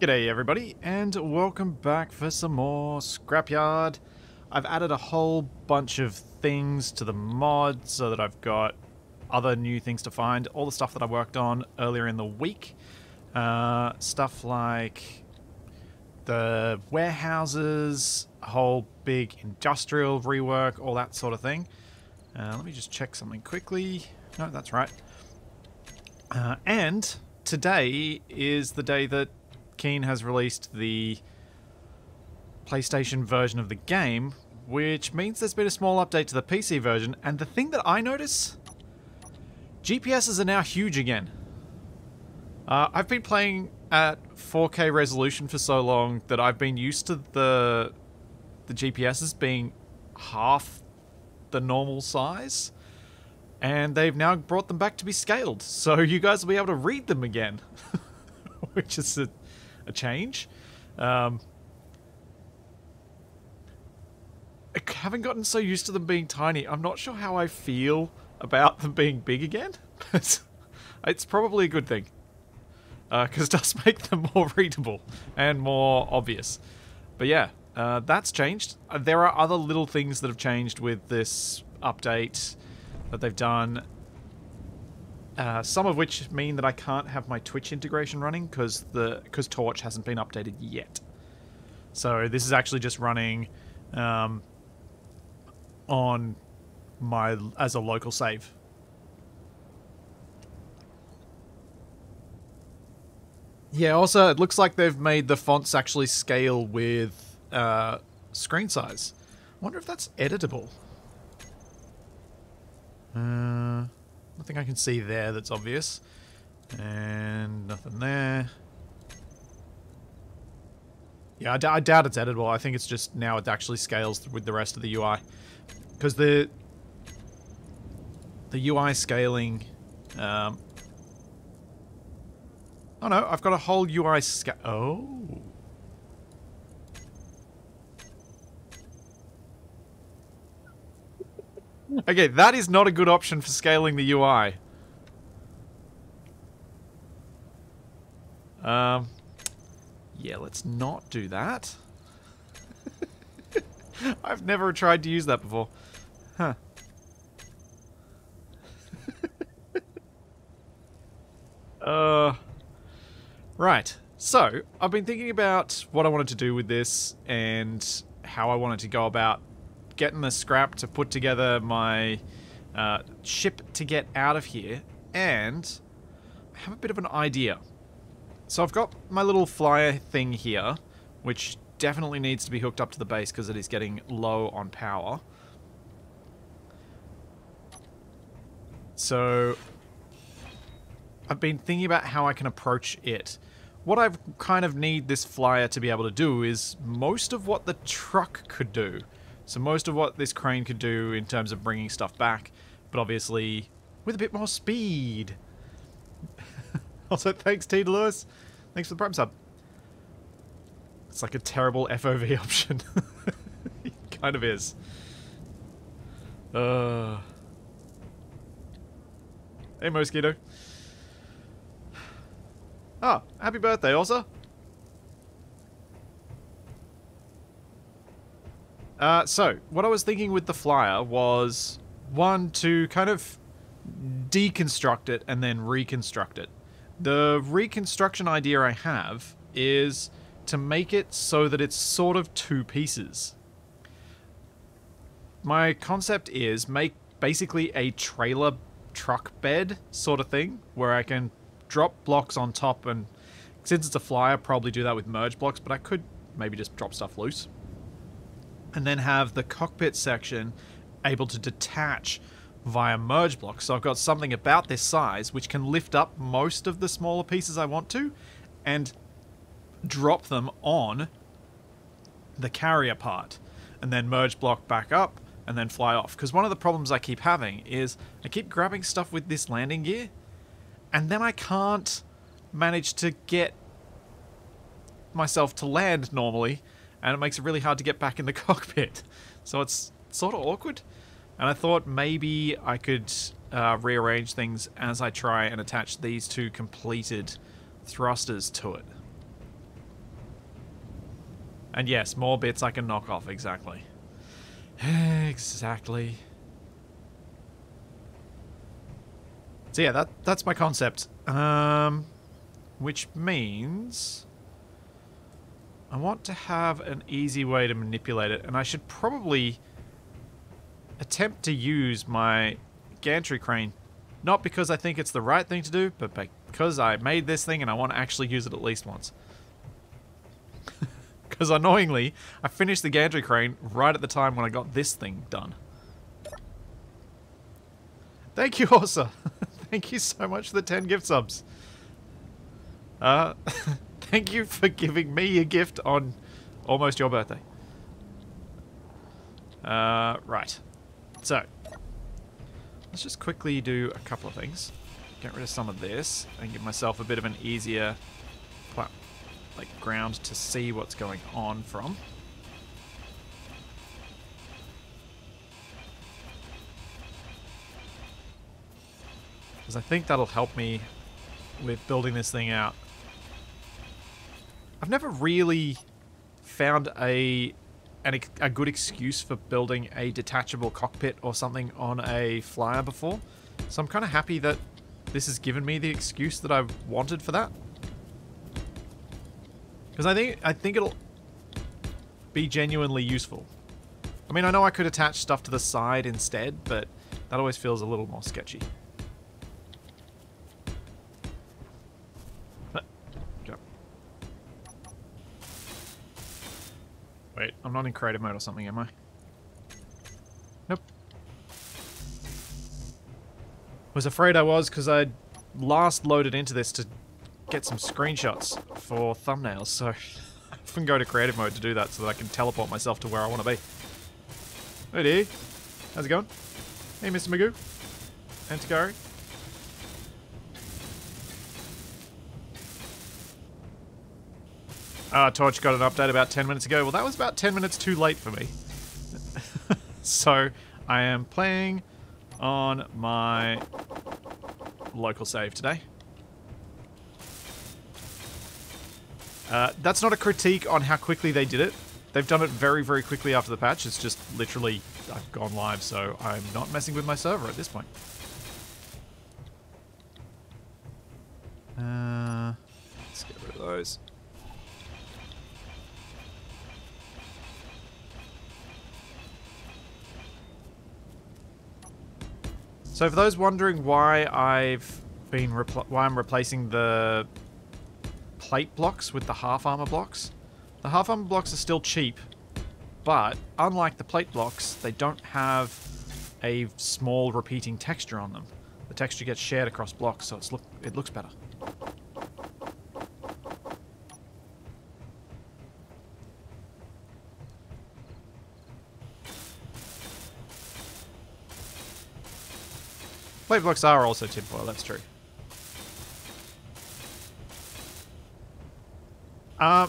G'day everybody, and welcome back for some more Scrapyard. I've added a whole bunch of things to the mod so that I've got other new things to find. All the stuff that I worked on earlier in the week. Uh, stuff like the warehouses, a whole big industrial rework, all that sort of thing. Uh, let me just check something quickly. No, that's right. Uh, and today is the day that Keen has released the PlayStation version of the game, which means there's been a small update to the PC version. And the thing that I notice, GPSs are now huge again. Uh, I've been playing at 4K resolution for so long that I've been used to the the GPSs being half the normal size. And they've now brought them back to be scaled. So you guys will be able to read them again. Which is a, a change. Um, I haven't gotten so used to them being tiny. I'm not sure how I feel about them being big again. It's probably a good thing. Because uh, it does make them more readable and more obvious. But yeah, uh, that's changed. Uh, there are other little things that have changed with this update that they've done. Uh, some of which mean that I can't have my Twitch integration running because the because Torch hasn't been updated yet. So this is actually just running um, on my as a local save. Yeah, also, it looks like they've made the fonts actually scale with uh, screen size. I wonder if that's editable. Uh, nothing I can see there that's obvious. And nothing there. Yeah, I, doubt it's editable. I think it's just now it actually scales with the rest of the UI. Because the the UI scaling um, Oh no, I've got a whole UI sca- Oh. Okay, that is not a good option for scaling the UI. Um, yeah, let's not do that. I've never tried to use that before. Huh. uh... Right. So, I've been thinking about what I wanted to do with this and how I wanted to go about getting the scrap to put together my uh, ship to get out of here. And I have a bit of an idea. So I've got my little flyer thing here, which definitely needs to be hooked up to the base because it is getting low on power. So I've been thinking about how I can approach it what I kind of need this flyer to be able to do is most of what the truck could do. So most of what this crane could do in terms of bringing stuff back, but obviously with a bit more speed. also, thanks T. Lewis. Thanks for the Prime sub. It's like a terrible FOV option. it kind of is. Uh. Hey, Mosquito. Ah, happy birthday, Osa. Uh, so, what I was thinking with the flyer was, one, to kind of deconstruct it and then reconstruct it. The reconstruction idea I have is to make it so that it's sort of two pieces. My concept is make basically a trailer truck bed sort of thing, where I can drop blocks on top and since it's a flyer, probably do that with merge blocks, but I could maybe just drop stuff loose. And then have the cockpit section able to detach via merge blocks. So I've got something about this size which can lift up most of the smaller pieces I want to and drop them on the carrier part and then merge block back up and then fly off. Because one of the problems I keep having is I keep grabbing stuff with this landing gear and then I can't manage to get myself to land normally, and it makes it really hard to get back in the cockpit. So it's sort of awkward. And I thought maybe I could uh, rearrange things as I try and attach these two completed thrusters to it. And yes, more bits I can knock off, exactly. exactly. So yeah, that that's my concept. Um, which means I want to have an easy way to manipulate it, and I should probably attempt to use my gantry crane. Not because I think it's the right thing to do, but because I made this thing and I want to actually use it at least once. Because annoyingly, I finished the gantry crane right at the time when I got this thing done. Thank you, Orsa. Thank you so much for the 10 gift subs. Uh, thank you for giving me a gift on almost your birthday. Uh, right. So, let's just quickly do a couple of things. Get rid of some of this and give myself a bit of an easier like ground to see what's going on from. Because I think that'll help me with building this thing out. I've never really found a an, a good excuse for building a detachable cockpit or something on a flyer before. So I'm kind of happy that this has given me the excuse that I've wanted for that. Because I think I think it'll be genuinely useful. I mean, I know I could attach stuff to the side instead, but that always feels a little more sketchy. Wait, I'm not in creative mode or something, am I? Nope. Was afraid I was because I last loaded into this to get some screenshots for thumbnails, so I often go to creative mode to do that so that I can teleport myself to where I want to be. Hey dear. How's it going? Hey, Mr. Magoo. Antigari. Ah, Torch got an update about 10 minutes ago. Well, that was about 10 minutes too late for me. so, I am playing on my local save today. Uh, that's not a critique on how quickly they did it. They've done it very, very quickly after the patch. It's just literally, I've gone live, so I'm not messing with my server at this point. Uh, let's get rid of those. So for those wondering why I've been why I'm replacing the plate blocks with the half armor blocks. The half armor blocks are still cheap, but unlike the plate blocks, they don't have a small repeating texture on them. The texture gets shared across blocks, so it's look it looks better. Plate blocks are also tinfoil, that's true. Uh,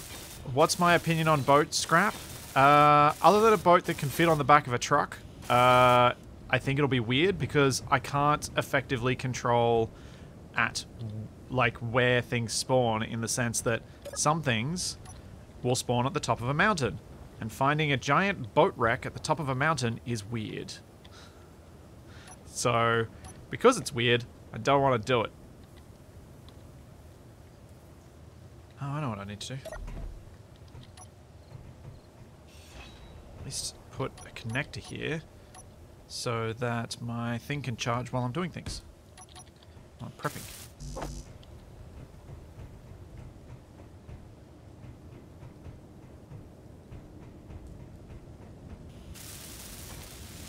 what's my opinion on boat scrap? Uh, other than a boat that can fit on the back of a truck, uh, I think it'll be weird because I can't effectively control at like where things spawn in the sense that some things will spawn at the top of a mountain. And finding a giant boat wreck at the top of a mountain is weird. So, because it's weird, I don't want to do it. Oh, I know what I need to do. At least put a connector here so that my thing can charge while I'm doing things. While I'm prepping.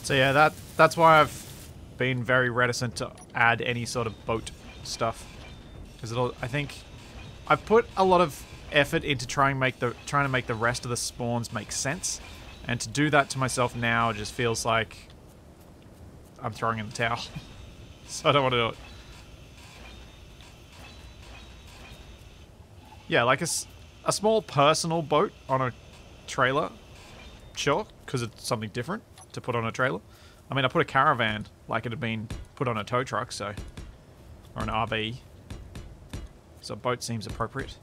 So yeah, that that's why I've been very reticent to add any sort of boat stuff. Because it'll, I think I've put a lot of effort into trying make the trying to make the rest of the spawns make sense, and to do that to myself now just feels like I'm throwing in the towel. so I don't want to do it. Yeah, like a, a small personal boat on a trailer, sure, because it's something different to put on a trailer. I mean, I put a caravan like it had been put on a tow truck, so... Or an RV. So a boat seems appropriate.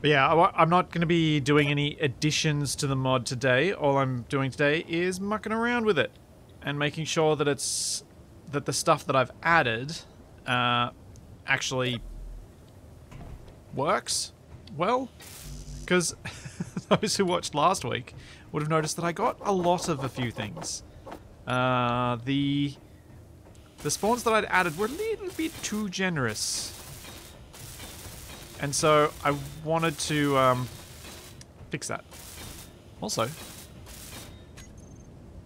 But yeah, I'm not going to be doing any additions to the mod today. All I'm doing today is mucking around with it and making sure that it's that the stuff that I've added uh, actually works well. Because those who watched last week would have noticed that I got a lot of a few things. Uh, the the spawns that I'd added were a little bit too generous. And so I wanted to um, fix that. Also,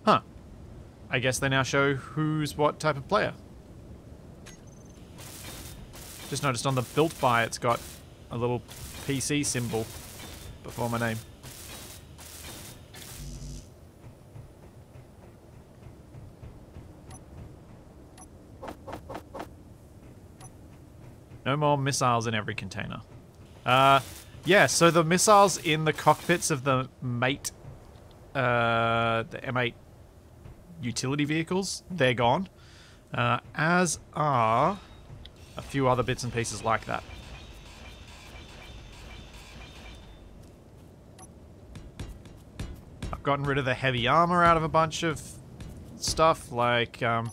huh, I guess they now show who's what type of player. Just noticed on the built by it's got a little PC symbol before my name. No more missiles in every container. Uh, yeah, so the missiles in the cockpits of the mate, uh, the M8 utility vehicles, they're gone. Uh, as are a few other bits and pieces like that. I've gotten rid of the heavy armor out of a bunch of stuff, like um,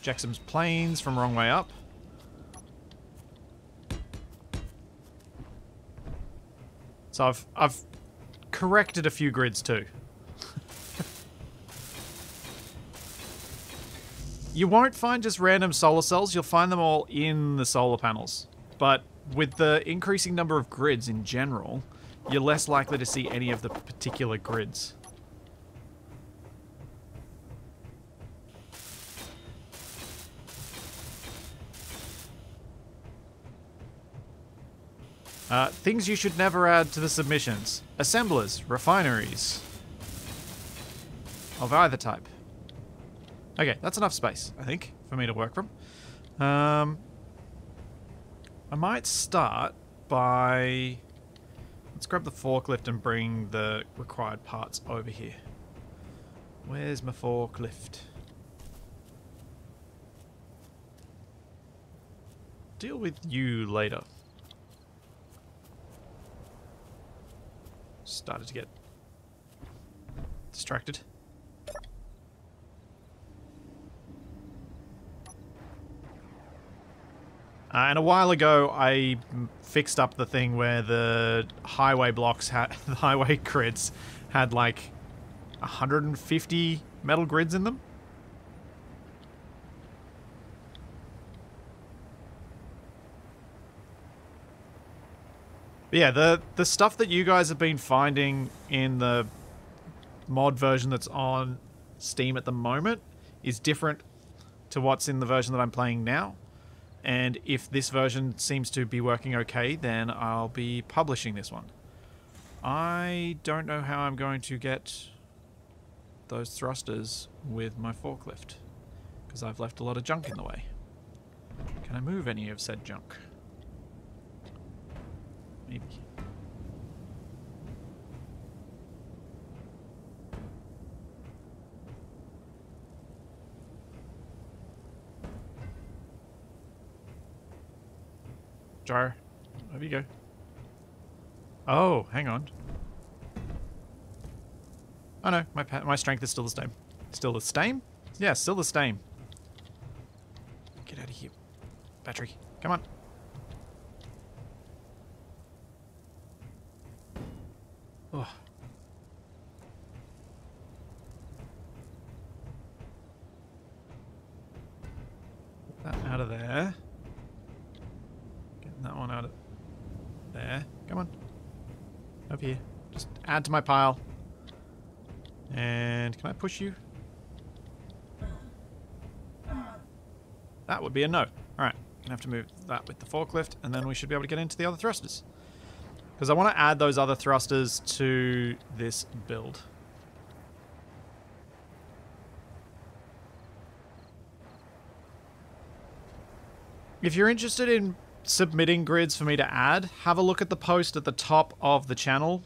Jexam's planes from Wrong Way Up. So I've, I've corrected a few grids too. You won't find just random solar cells, you'll find them all in the solar panels. But with the increasing number of grids in general, you're less likely to see any of the particular grids. Uh, things you should never add to the submissions. Assemblers, refineries. Of either type. Okay, that's enough space, I think, for me to work from. Um, I might start by... Let's grab the forklift and bring the required parts over here. Where's my forklift? Deal with you later. started to get distracted. Uh, and a while ago, I fixed up the thing where the highway blocks had, the highway grids had like 150 metal grids in them. Yeah, the the stuff that you guys have been finding in the mod version that's on Steam at the moment is different to what's in the version that I'm playing now. And if this version seems to be working okay, then I'll be publishing this one. I don't know how I'm going to get those thrusters with my forklift because I've left a lot of junk in the way. Can I move any of said junk? Maybe. Jar, over you go. Oh, hang on. Oh no, my my strength is still the same. Still the same? Yeah, still the same. Get out of here. Battery, come on. Oh. That out of there. That one out of there. Come on. Up here. Just add to my pile. And can I push you? That would be a no. Alright, gonna have to move that with the forklift, and then we should be able to get into the other thrusters. Because I want to add those other thrusters to this build. If you're interested in submitting grids for me to add, have a look at the post at the top of the channel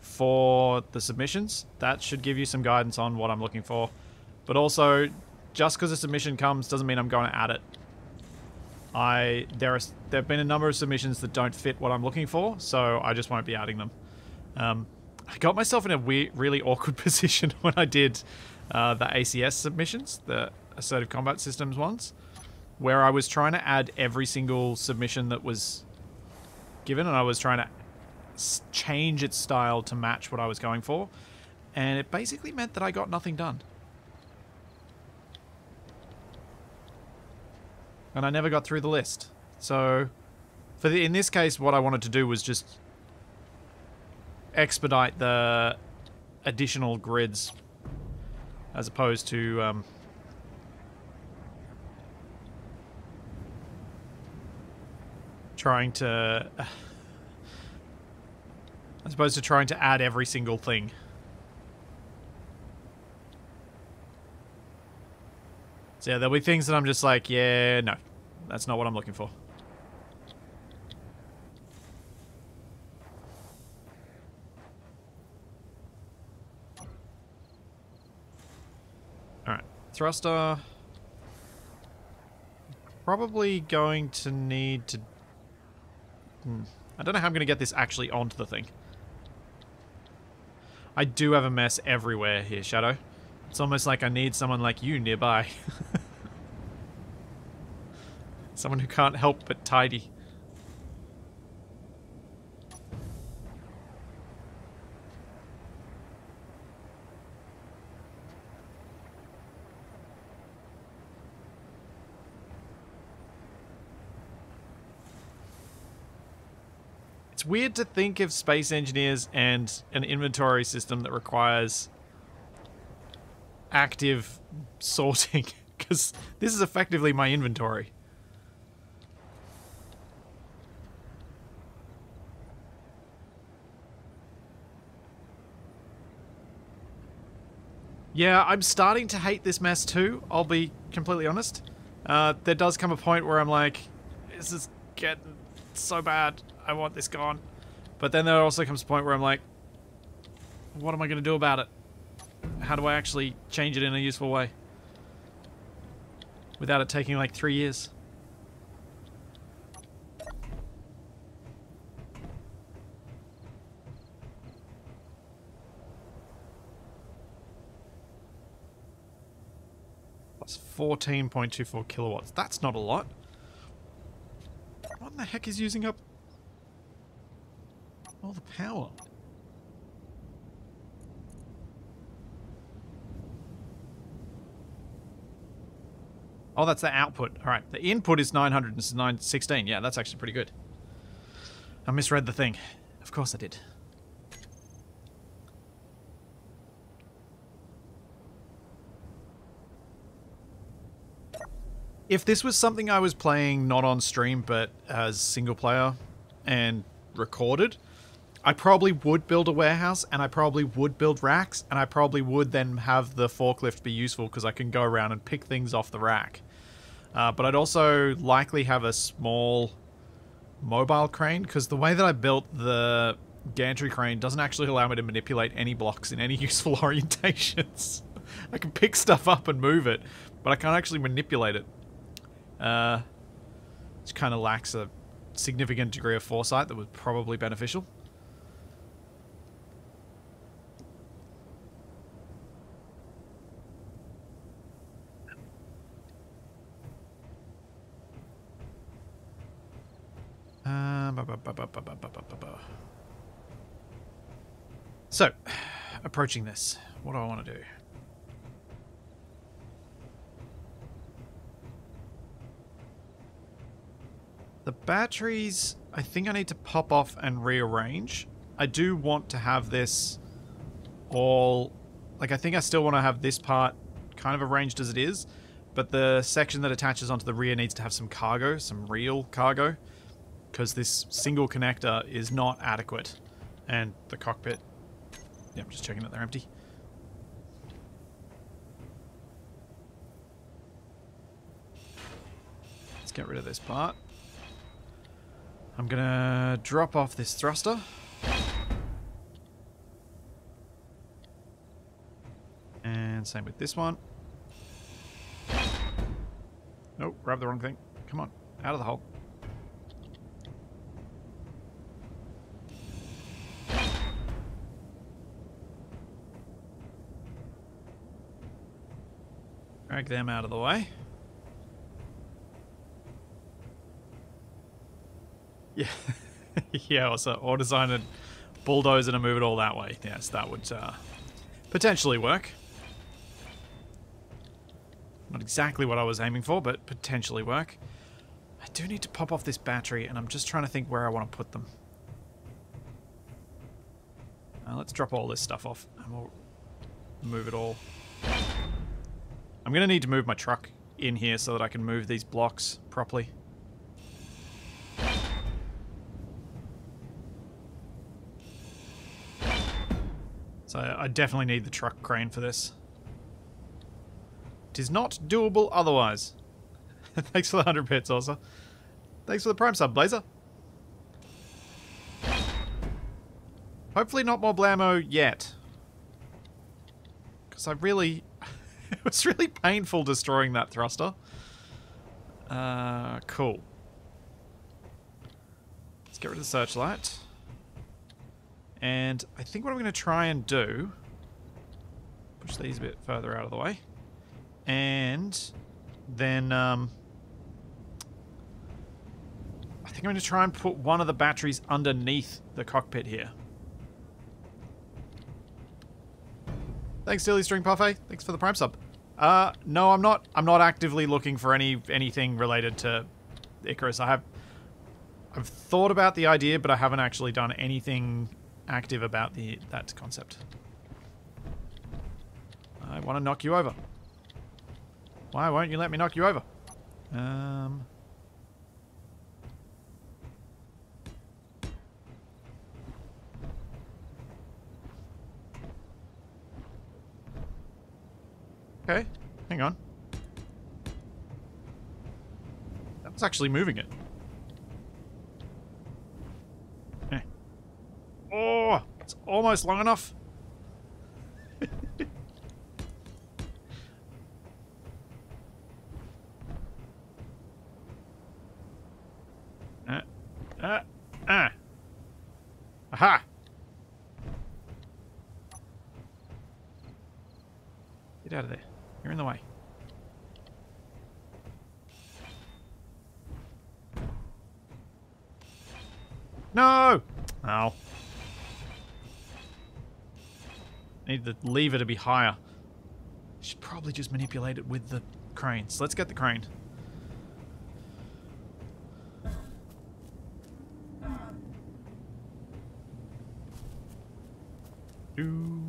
for the submissions. That should give you some guidance on what I'm looking for. But also, just because a submission comes doesn't mean I'm going to add it. I there are there have been a number of submissions that don't fit what I'm looking for, so I just won't be adding them. Um, I got myself in a weird, really awkward position when I did uh, the ACS submissions, the Assertive Combat Systems ones, where I was trying to add every single submission that was given, and I was trying to change its style to match what I was going for, and it basically meant that I got nothing done. And I never got through the list. So, for the in this case, what I wanted to do was just expedite the additional grids as opposed to um, trying to as opposed to trying to add every single thing. So yeah, there'll be things that I'm just like, yeah, no, that's not what I'm looking for. Alright, thruster. Probably going to need to... Hmm. I don't know how I'm going to get this actually onto the thing. I do have a mess everywhere here, Shadow. It's almost like I need someone like you nearby. someone who can't help but tidy. Weird to think of space engineers and an inventory system that requires active sorting, because this is effectively my inventory. Yeah, I'm starting to hate this mess too, I'll be completely honest. Uh, there does come a point where I'm like, this is getting so bad. I want this gone. But then there also comes a point where I'm like, what am I going to do about it? How do I actually change it in a useful way? Without it taking like three years. That's 14.24 kilowatts. That's not a lot. What in the heck is using up all the power? Oh, that's the output. All right, the input is 916. Yeah, that's actually pretty good. I misread the thing. Of course I did. If this was something I was playing not on stream but as single player and recorded, I probably would build a warehouse and I probably would build racks and I probably would then have the forklift be useful because I can go around and pick things off the rack. Uh, but I'd also likely have a small mobile crane because the way that I built the gantry crane doesn't actually allow me to manipulate any blocks in any useful orientations. I can pick stuff up and move it, but I can't actually manipulate it. Uh, which kind of lacks a significant degree of foresight that was probably be beneficial. So, approaching this, what do I want to do? The batteries, I think I need to pop off and rearrange. I do want to have this all... Like, I think I still want to have this part kind of arranged as it is, but the section that attaches onto the rear needs to have some cargo, some real cargo, because this single connector is not adequate. And the cockpit... Yeah, I'm just checking that they're empty. Let's get rid of this part. I'm gonna drop off this thruster. And same with this one. Nope, grab the wrong thing. Come on. Out of the hole. Drag them out of the way. Yeah. yeah, also, or design a bulldozer to move it all that way. Yes, that would uh, potentially work. Not exactly what I was aiming for, but potentially work. I do need to pop off this battery, and I'm just trying to think where I want to put them. Uh, let's drop all this stuff off, and we'll move it all. I'm going to need to move my truck in here so that I can move these blocks properly. So I definitely need the truck crane for this. It is not doable otherwise. Thanks for the 100 bits also. Thanks for the prime sub, Blazer. Hopefully not more blammo yet. Because I really... it was really painful destroying that thruster. Uh, cool. Let's get rid of the searchlight. And I think what I'm going to try and do... Push these a bit further out of the way. And then... Um, I think I'm going to try and put one of the batteries underneath the cockpit here. Thanks, Silly String Parfait. Thanks for the prime sub. Uh, no, I'm not. I'm not actively looking for any anything related to Icarus. I have. I've thought about the idea, but I haven't actually done anything active about the that concept. I want to knock you over. Why won't you let me knock you over? Um... Okay, hang on. That was actually moving it. Oh, it's almost long enough. uh, uh, uh. Aha! Get out of there. You're in the way. No! Oh. Need the lever to be higher. Should probably just manipulate it with the cranes. Let's get the crane. Ooh.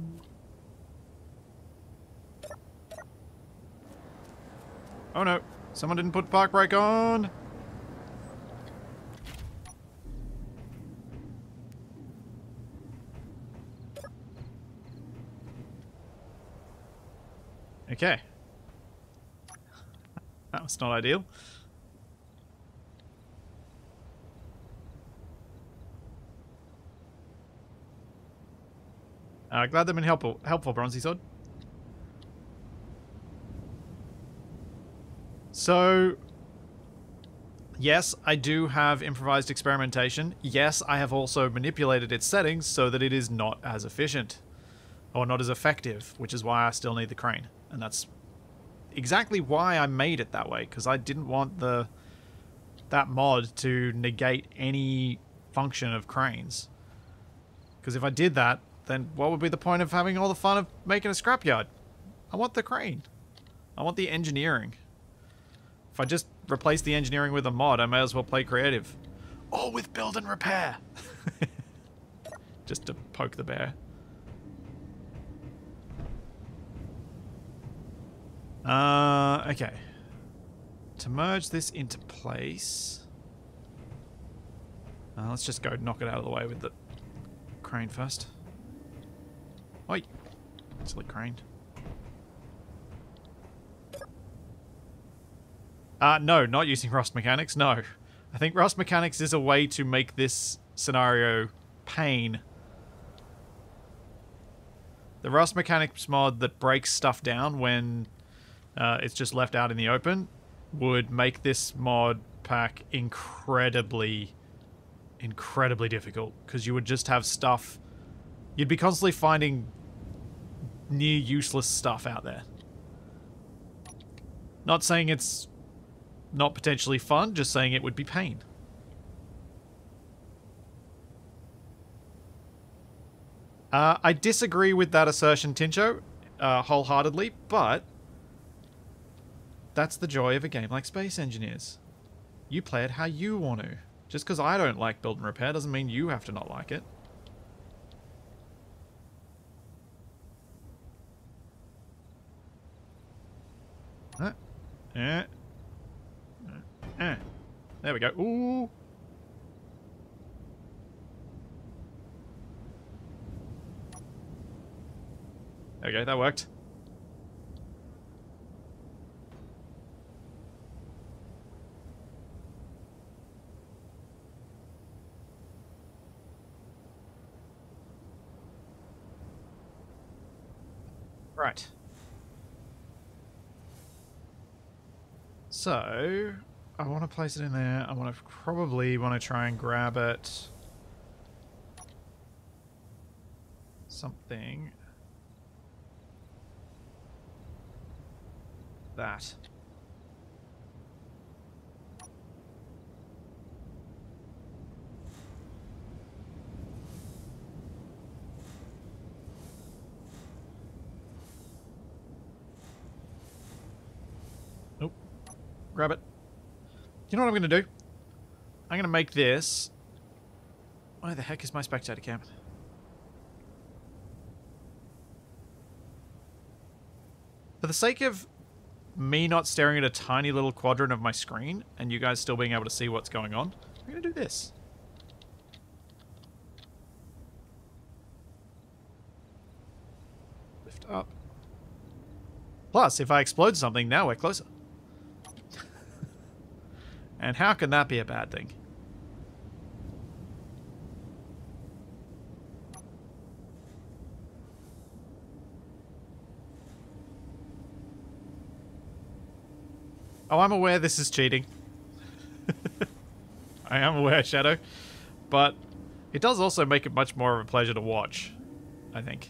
Oh no, someone didn't put park brake on. Okay. That was not ideal. Uh, glad they've been helpful, helpful Bronzy Sword. So, yes, I do have improvised experimentation. Yes, I have also manipulated its settings so that it is not as efficient. Or not as effective, which is why I still need the crane. And that's exactly why I made it that way, because I didn't want the that mod to negate any function of cranes. Because if I did that, then what would be the point of having all the fun of making a scrapyard? I want the crane. I want the engineering. If I just replace the engineering with a mod, I may as well play creative. Or with build and repair. just to poke the bear. Uh, okay. To merge this into place... Uh, let's just go knock it out of the way with the crane first. Oi! Silly crane. Uh, no, not using Rust Mechanics, no. I think Rust Mechanics is a way to make this scenario pain. The Rust Mechanics mod that breaks stuff down when uh, it's just left out in the open would make this mod pack incredibly, incredibly difficult because you would just have stuff. You'd be constantly finding near useless stuff out there. Not saying it's not potentially fun, just saying it would be pain. Uh, I disagree with that assertion, Tincho, uh, wholeheartedly, but that's the joy of a game like Space Engineers. You play it how you want to. Just because I don't like build and repair doesn't mean you have to not like it. Uh, eh. Eh. There we go. Ooh. There we go, that worked. Right. So, I want to place it in there. I want to probably want to try and grab it. Something. That. grab it. You know what I'm going to do? I'm going to make this... Where the heck is my spectator cam? For the sake of me not staring at a tiny little quadrant of my screen and you guys still being able to see what's going on, I'm going to do this. Lift up. Plus, if I explode something, now we're closer. And how can that be a bad thing? Oh, I'm aware this is cheating. I am aware, Shadow. But it does also make it much more of a pleasure to watch, I think.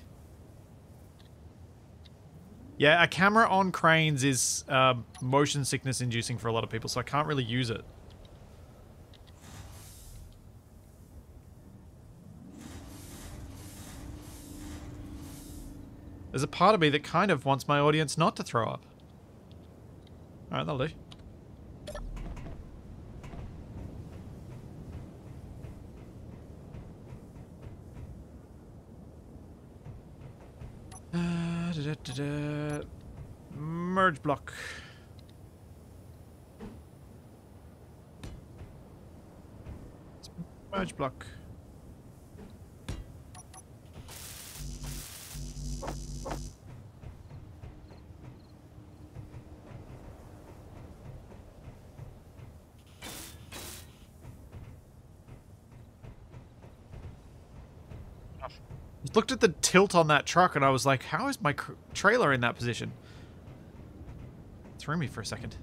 Yeah, a camera on cranes is uh, motion sickness inducing for a lot of people, so I can't really use it. There's a part of me that kind of wants my audience not to throw up. Alright, that'll do. Da, da, da, Merge block. Merge block. Looked at the tilt on that truck and I was like, how is my trailer in that position? It threw me for a second.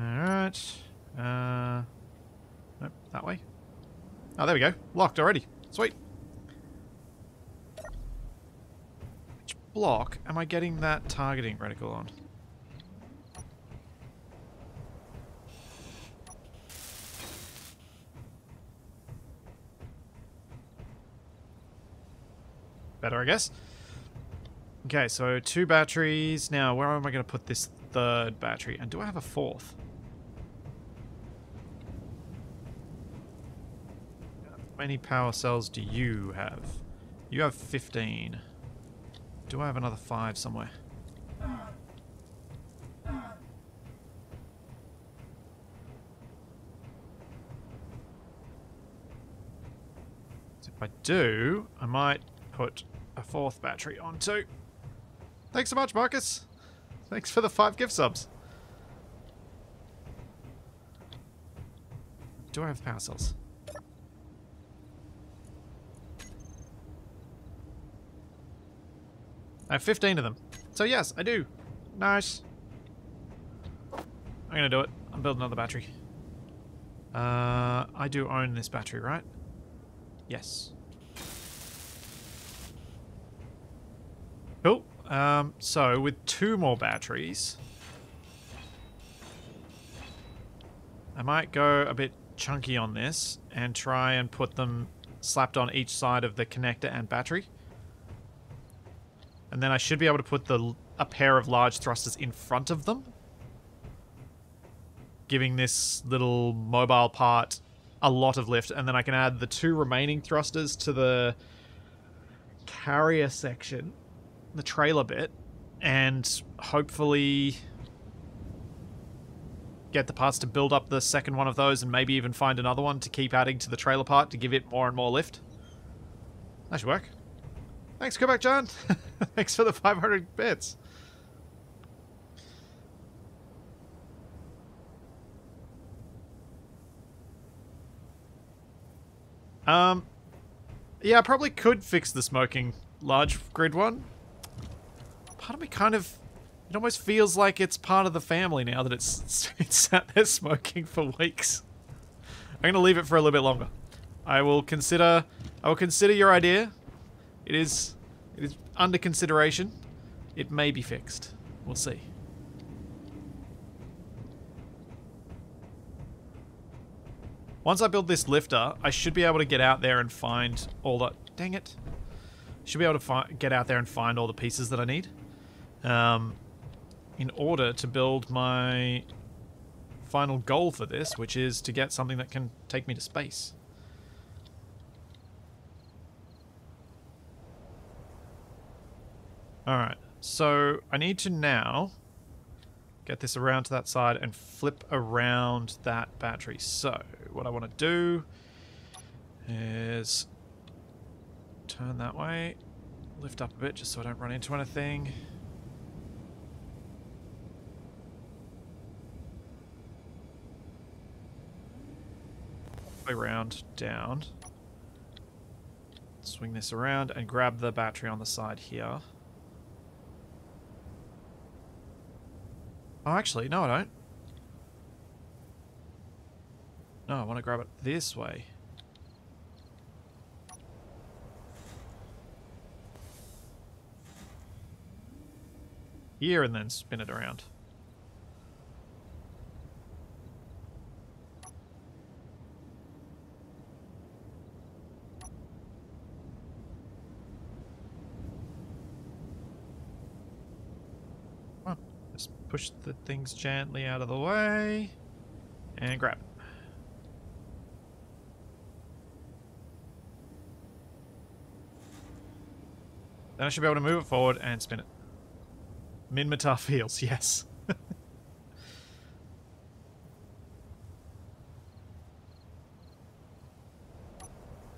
Alright. Uh, nope, that way. Oh, there we go. Locked already. Sweet. Block am I getting that targeting reticle on? Better, I guess. Okay, so two batteries. Now, where am I going to put this third battery? And do I have a fourth? How many power cells do you have? You have 15. Do I have another five somewhere? So if I do, I might put a fourth battery on too. Thanks so much, Marcus. Thanks for the five gift subs. Do I have power cells? I have 15 of them. So yes, I do. Nice. I'm gonna do it. I'm building another battery. Uh, I do own this battery, right? Yes. Cool. Um, so with two more batteries, I might go a bit chunky on this and try and put them slapped on each side of the connector and battery. And then I should be able to put the a pair of large thrusters in front of them. Giving this little mobile part a lot of lift. And then I can add the two remaining thrusters to the carrier section, the trailer bit, and hopefully get the parts to build up the second one of those and maybe even find another one to keep adding to the trailer part to give it more and more lift. That should work. Thanks, Quebec John. Thanks for the 500 bits. Um, yeah, I probably could fix the smoking large grid one. Part of me kind of it almost feels like it's part of the family now that it's, it's sat there smoking for weeks. I'm going to leave it for a little bit longer. I will consider I will consider your idea. It is it is under consideration. It may be fixed. We'll see. Once I build this lifter, I should be able to get out there and find all the... Dang it. Should be able to get out there and find all the pieces that I need. Um, in order to build my final goal for this, which is to get something that can take me to space. Alright, so I need to now get this around to that side and flip around that battery. So, what I want to do is turn that way, lift up a bit just so I don't run into anything. around, down. Swing this around and grab the battery on the side here. Oh, actually, no I don't. No, I want to grab it this way. Here and then spin it around. Push the things gently out of the way and grab. Then I should be able to move it forward and spin it. Minmatar feels, yes.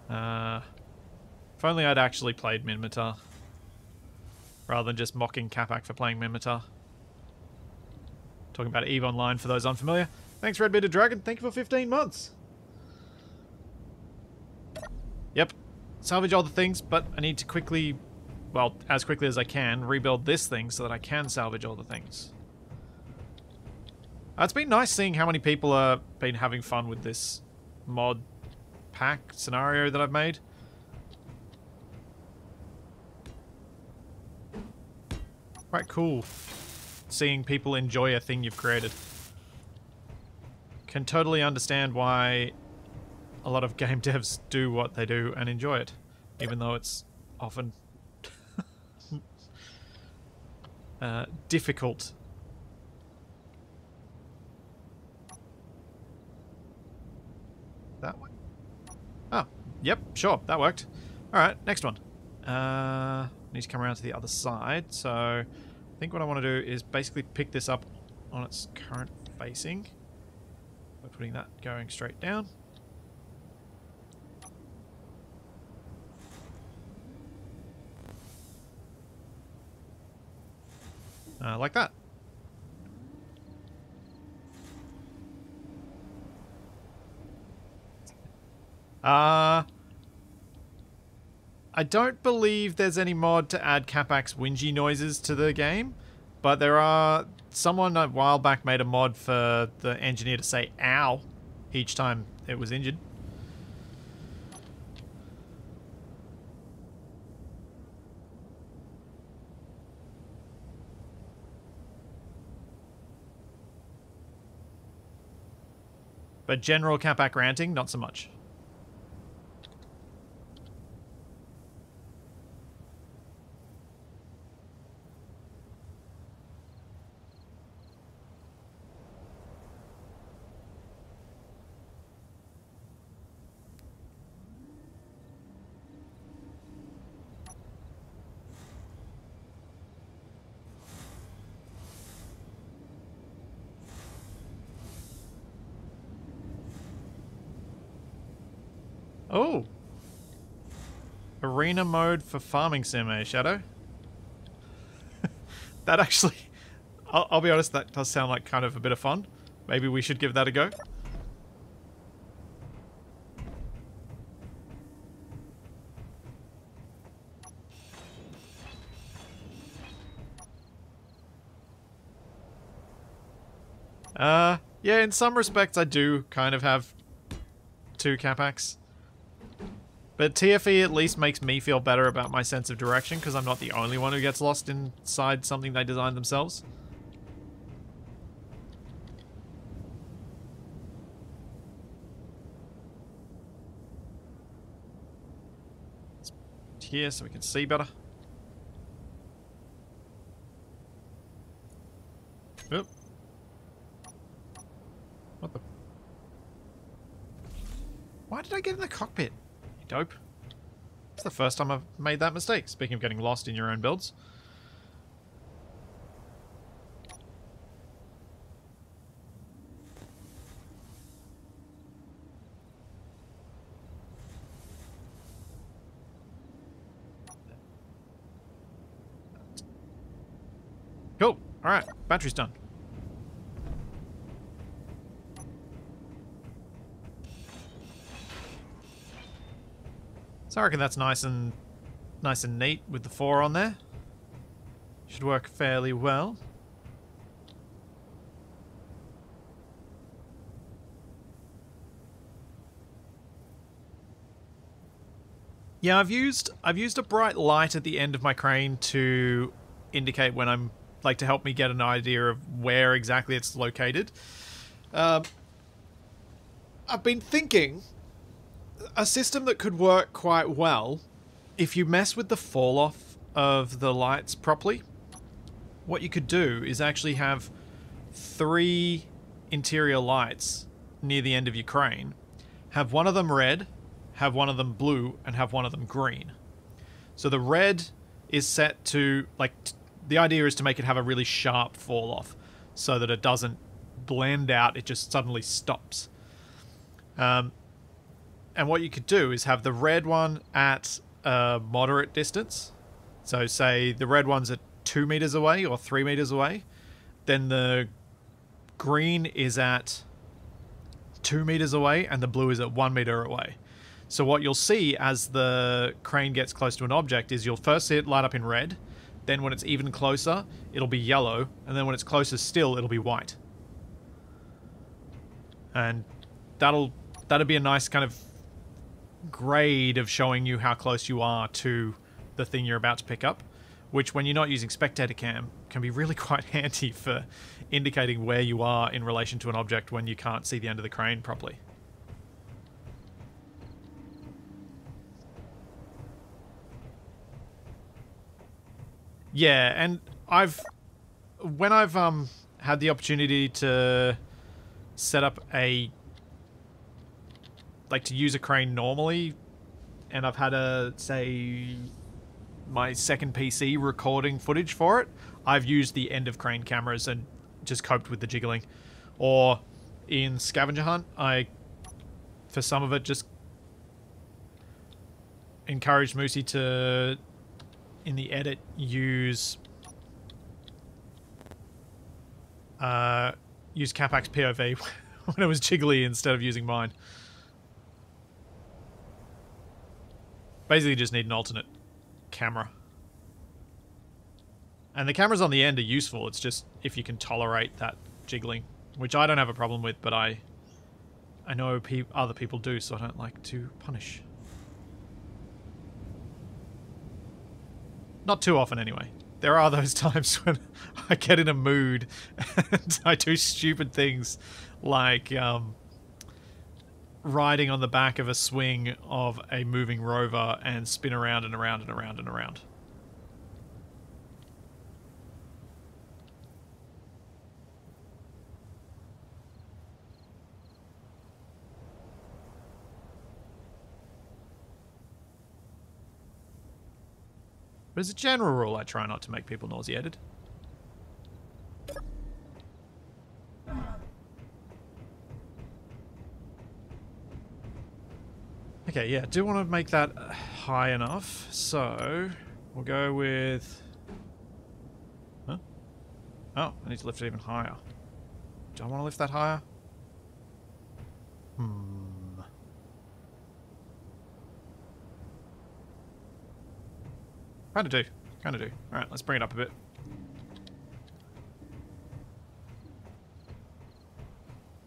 uh, if only I'd actually played Minmatar. Rather than just mocking Capac for playing Minmatar. Talking about EVE Online for those unfamiliar. Thanks, Red Bearded Dragon. Thank you for 15 months. Yep. Salvage all the things, but I need to quickly, well, as quickly as I can, rebuild this thing so that I can salvage all the things. Uh, it's been nice seeing how many people have been having fun with this mod pack scenario that I've made. Quite cool seeing people enjoy a thing you've created. Can totally understand why a lot of game devs do what they do and enjoy it, even though it's often uh, difficult. That way? Oh, yep, sure, that worked. Alright, next one. Uh, need to come around to the other side, so I think what I want to do is basically pick this up on its current facing by putting that going straight down. Uh, like that. Uh, I don't believe there's any mod to add Capac's whingy noises to the game, but there are... Someone a while back made a mod for the engineer to say ow each time it was injured. But general Capac ranting, not so much. Oh. Arena mode for farming sim, eh, Shadow? that actually... I'll, I'll be honest, that does sound like kind of a bit of fun. Maybe we should give that a go. Uh, yeah, in some respects I do kind of have two Capacs. But TFE at least makes me feel better about my sense of direction because I'm not the only one who gets lost inside something they designed themselves. here so we can see better. Oop. What the? Why did I get in the cockpit? Dope. It's the first time I've made that mistake, speaking of getting lost in your own builds. Cool. Alright, battery's done. So I reckon that's nice and nice and neat with the four on there. Should work fairly well. Yeah, I've used I've used a bright light at the end of my crane to indicate when I'm like to help me get an idea of where exactly it's located. Um, I've been thinking a system that could work quite well if you mess with the fall off of the lights properly. What you could do is actually have three interior lights near the end of your crane. Have one of them red, have one of them blue, and have one of them green. So the red is set to, like, the idea is to make it have a really sharp fall off so that it doesn't blend out, it just suddenly stops. Um, and what you could do is have the red one at a moderate distance. So say the red one's at two meters away or three meters away. Then the green is at two meters away and the blue is at one meter away. So what you'll see as the crane gets close to an object is you'll first see it light up in red. Then when it's even closer, it'll be yellow. And then when it's closer still, it'll be white. And that'll that'll be a nice kind of grade of showing you how close you are to the thing you're about to pick up, which when you're not using spectator cam can be really quite handy for indicating where you are in relation to an object when you can't see the end of the crane properly. Yeah, and I've when I've um had the opportunity to set up a like to use a crane normally, and I've had a say my second PC recording footage for it, I've used the end of crane cameras and just coped with the jiggling. Or in Scavenger Hunt, I, for some of it, just encouraged Moosey to, in the edit, use uh, use Capac's POV when it was jiggly instead of using mine. Basically, just need an alternate camera. And the cameras on the end are useful. It's just if you can tolerate that jiggling, which I don't have a problem with, but I I know pe other people do, so I don't like to punish. Not too often, anyway. There are those times when I get in a mood and I do stupid things like um, riding on the back of a swing of a moving rover and spin around and around and around and around. But as a general rule, I try not to make people nauseated. Okay, yeah, do want to make that high enough, so we'll go with... Huh? Oh, I need to lift it even higher. Do I want to lift that higher? Hmm. Kind of do. Kind of do. Alright, let's bring it up a bit.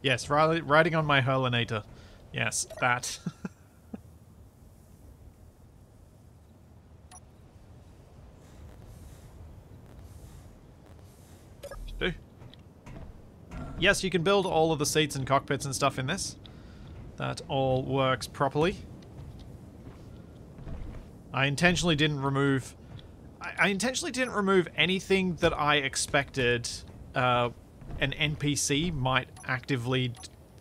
Yes, riding on my Hurlinator. Yes, that. do. Yes, you can build all of the seats and cockpits and stuff in this. That all works properly. I intentionally didn't remove... I, intentionally didn't remove anything that I expected uh, an NPC might actively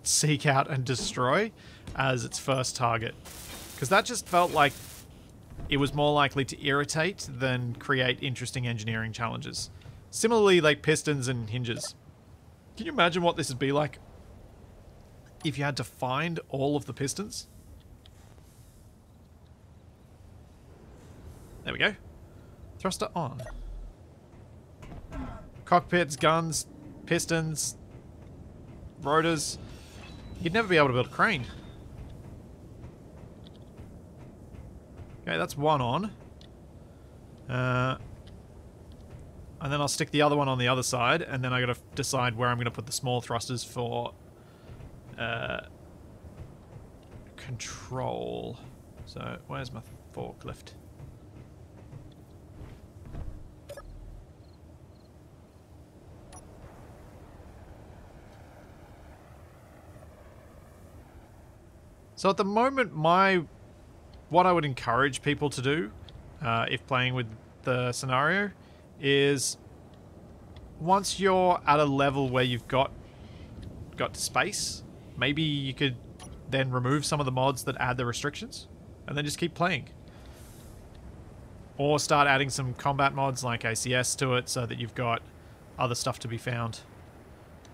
seek out and destroy as its first target. Because that just felt like it was more likely to irritate than create interesting engineering challenges. Similarly, like pistons and hinges. Can you imagine what this would be like if you had to find all of the pistons? There we go. Thruster on. Cockpits, guns, pistons, rotors. You'd never be able to build a crane. Okay, that's one on. Uh, and then I'll stick the other one on the other side, and then I gotta decide where I'm gonna put the small thrusters for uh, control. So, where's my forklift? So at the moment, my what I would encourage people to do, uh, if playing with the scenario, is once you're at a level where you've got got space, maybe you could then remove some of the mods that add the restrictions, and then just keep playing. Or start adding some combat mods like ACS to it so that you've got other stuff to be found,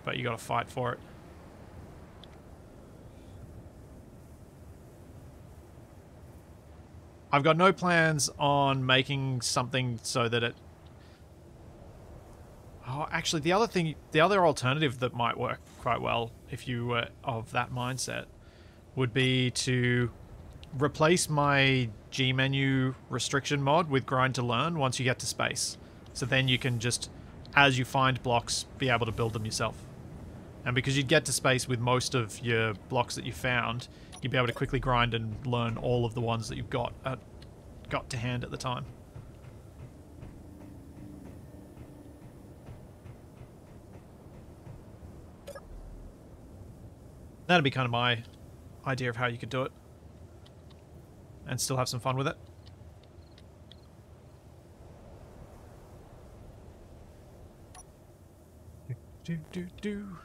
but you got to fight for it. I've got no plans on making something so that it... Oh, actually, the other thing, the other alternative that might work quite well if you were of that mindset would be to replace my G menu restriction mod with grind to learn once you get to space. So then you can just, as you find blocks, be able to build them yourself. And because you'd get to space with most of your blocks that you found, you'd be able to quickly grind and learn all of the ones that you've got at, got to hand at the time. That'd be kind of my idea of how you could do it. And still have some fun with it. Do, do, do.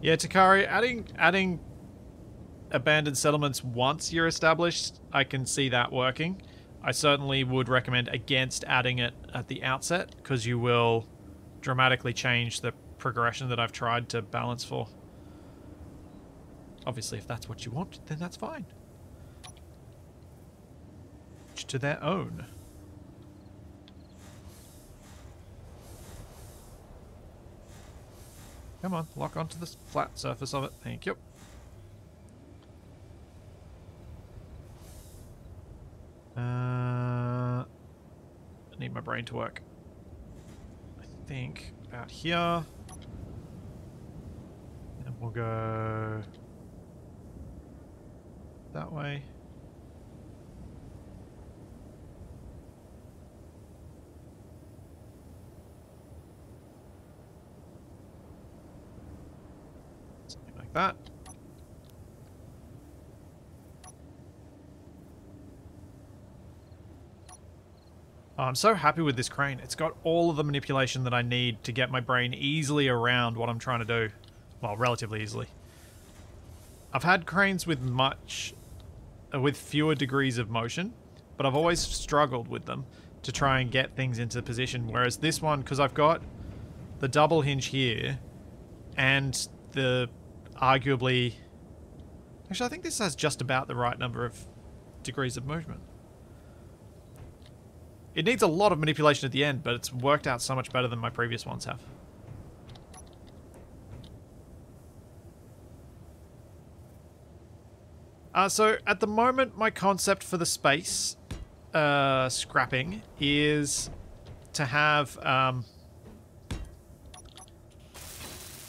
Yeah, Takari, adding adding abandoned settlements once you're established, I can see that working. I certainly would recommend against adding it at the outset because you will dramatically change the progression that I've tried to balance for. Obviously, if that's what you want, then that's fine. To their own. Come on, lock onto the flat surface of it. Thank you. Uh, I need my brain to work. I think about here. And we'll go that way. Something like that. I'm so happy with this crane. It's got all of the manipulation that I need to get my brain easily around what I'm trying to do. Well, relatively easily. I've had cranes with much... Uh, with fewer degrees of motion, but I've always struggled with them to try and get things into position. Whereas this one, because I've got the double hinge here and the arguably... Actually, I think this has just about the right number of degrees of movement. It needs a lot of manipulation at the end, but it's worked out so much better than my previous ones have. Uh, so at the moment, my concept for the space uh, scrapping is to have um,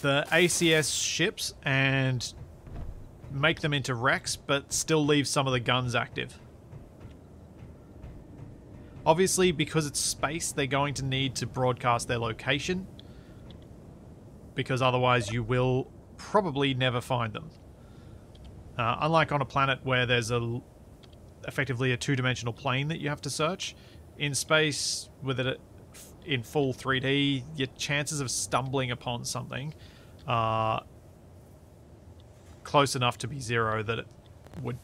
the ACS ships and make them into wrecks, but still leave some of the guns active. Obviously, because it's space, they're going to need to broadcast their location. Because otherwise you will probably never find them. Uh, unlike on a planet where there's a effectively a two-dimensional plane that you have to search, in space with it in full 3D, your chances of stumbling upon something are close enough to be zero that it would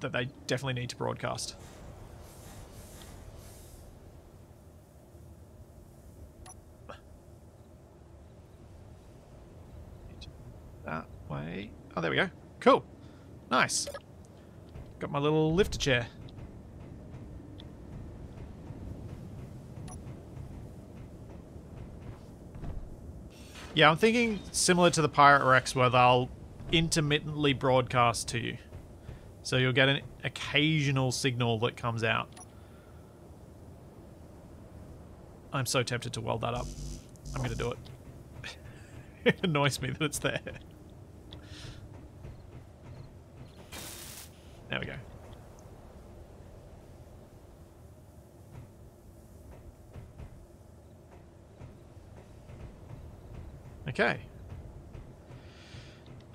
that they definitely need to broadcast. that way. Oh, there we go. Cool. Nice. Got my little lifter chair. Yeah, I'm thinking similar to the Pirate wrecks where they'll intermittently broadcast to you. So you'll get an occasional signal that comes out. I'm so tempted to weld that up. I'm going to do it. it annoys me that it's there. There we go. Okay.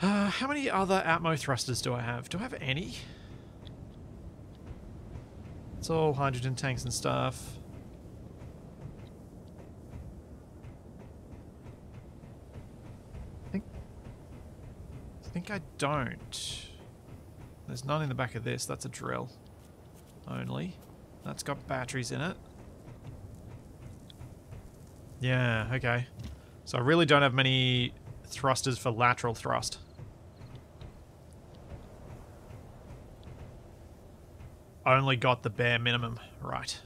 Uh, how many other Atmo thrusters do I have? Do I have any? It's all hydrogen tanks and stuff. I think, I think I don't. There's none in the back of this. That's a drill. Only. That's got batteries in it. Yeah, okay. So I really don't have many thrusters for lateral thrust. Only got the bare minimum. Right.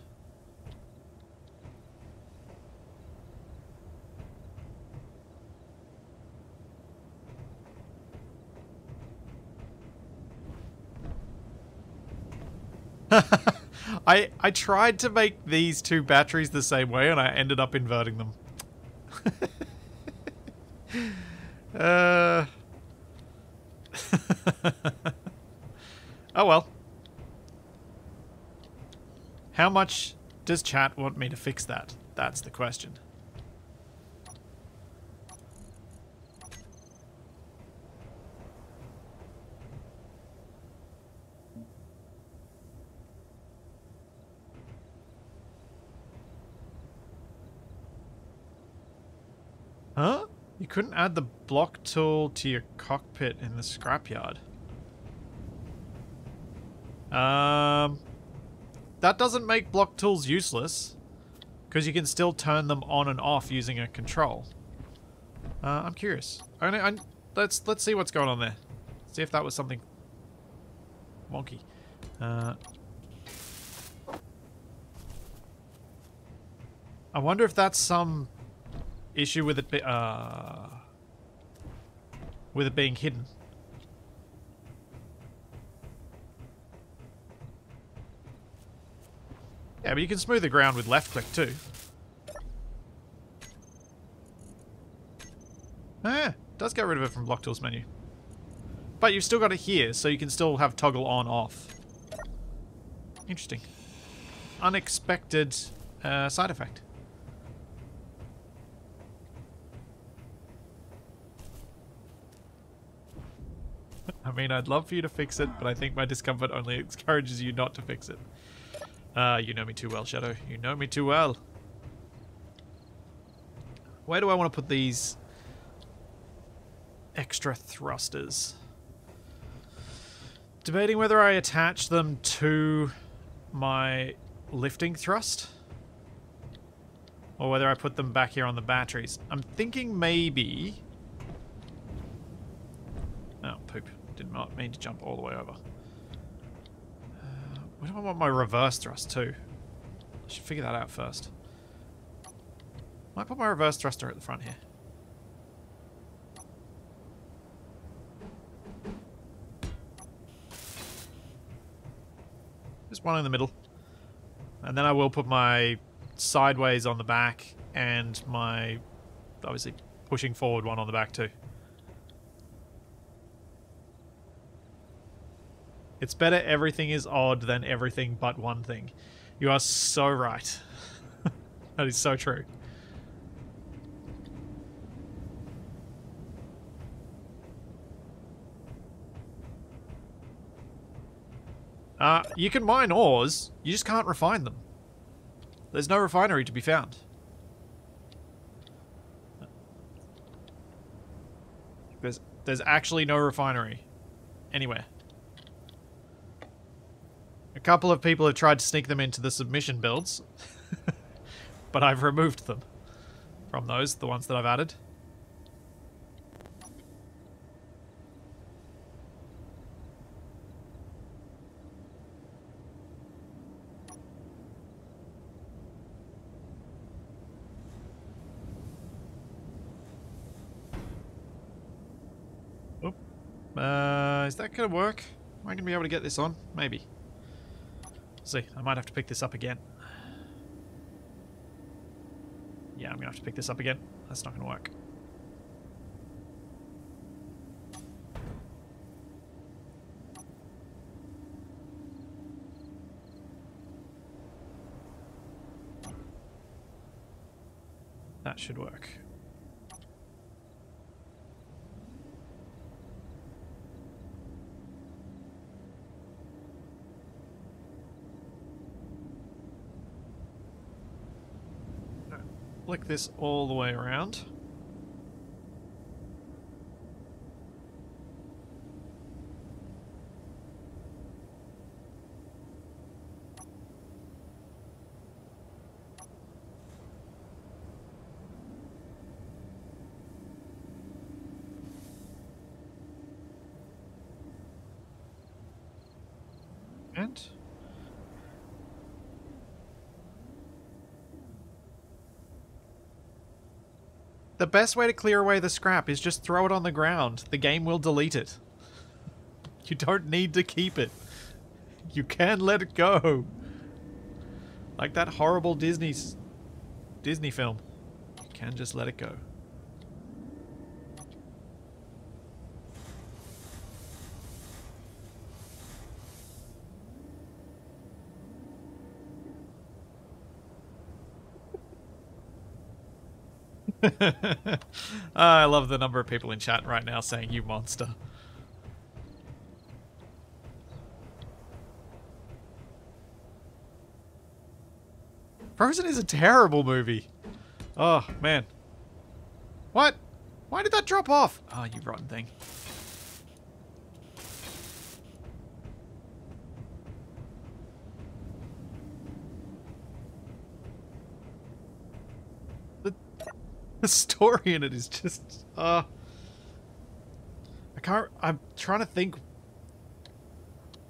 I I tried to make these two batteries the same way and I ended up inverting them. uh Oh well. How much does chat want me to fix that? That's the question. Huh? You couldn't add the block tool to your cockpit in the scrapyard. Um, that doesn't make block tools useless, because you can still turn them on and off using a control. Uh, I'm curious. I, I, let's let's see what's going on there. See if that was something wonky. Uh, I wonder if that's some issue with it. Uh, with it being hidden. Yeah, but you can smooth the ground with left click too. Ah, does get rid of it from block tools menu. But you've still got it here, so you can still have toggle on off. Interesting. Unexpected uh, side effect. I mean, I'd love for you to fix it, but I think my discomfort only encourages you not to fix it. Ah, uh, you know me too well, Shadow. You know me too well. Where do I want to put these extra thrusters? Debating whether I attach them to my lifting thrust or whether I put them back here on the batteries. I'm thinking maybe... Oh, poop. Not mean to jump all the way over. Uh, where do I want my reverse thrust to? I should figure that out first. Might put my reverse thruster at the front here. Just one in the middle. And then I will put my sideways on the back and my obviously pushing forward one on the back too. It's better everything is odd than everything but one thing. You are so right. that is so true. Uh, you can mine ores, you just can't refine them. There's no refinery to be found. There's there's actually no refinery anywhere. A couple of people have tried to sneak them into the submission builds, but I've removed them from those, the ones that I've added. Uh, is that going to work? Am I going to be able to get this on? Maybe. See, I might have to pick this up again. Yeah, I'm going to have to pick this up again. That's not going to work. That should work. Flick this all the way around. And The best way to clear away the scrap is just throw it on the ground. The game will delete it. You don't need to keep it. You can let it go. Like that horrible Disney Disney film. You can just let it go. I love the number of people in chat right now saying you monster. Frozen is a terrible movie. Oh, man. What? Why did that drop off? Oh, you rotten thing. The story in it is just uh I can't I'm trying to think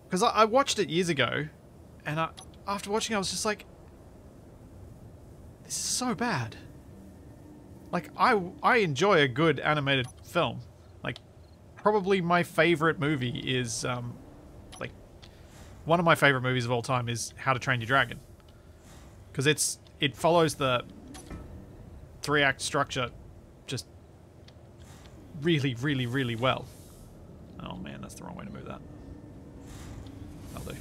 because I, I, watched it years ago and I, after watching it, I was just like this is so bad. Like I I enjoy a good animated film. Like probably my favorite movie is um, like one of my favorite movies of all time is How to Train Your Dragon. Because it's it follows the three act structure just really really really well. Oh man, that's the wrong way to move that. I'll do.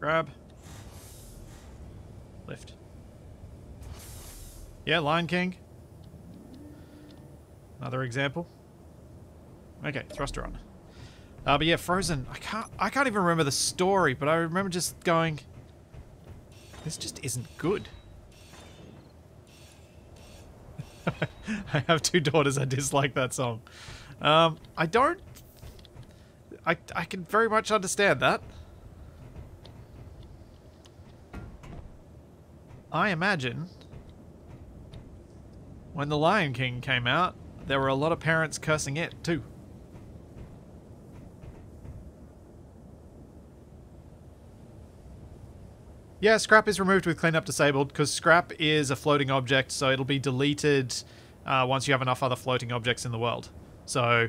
Grab. Lift. Yeah, Lion King. Another example. Okay, thruster on. Uh, but yeah, Frozen. I can't. I can't even remember the story, but I remember just going. This just isn't good. I have two daughters. I dislike that song. Um, I don't. I I can very much understand that. I imagine when The Lion King came out, there were a lot of parents cursing it too. Yeah, scrap is removed with cleanup disabled because scrap is a floating object, so it'll be deleted uh, once you have enough other floating objects in the world. So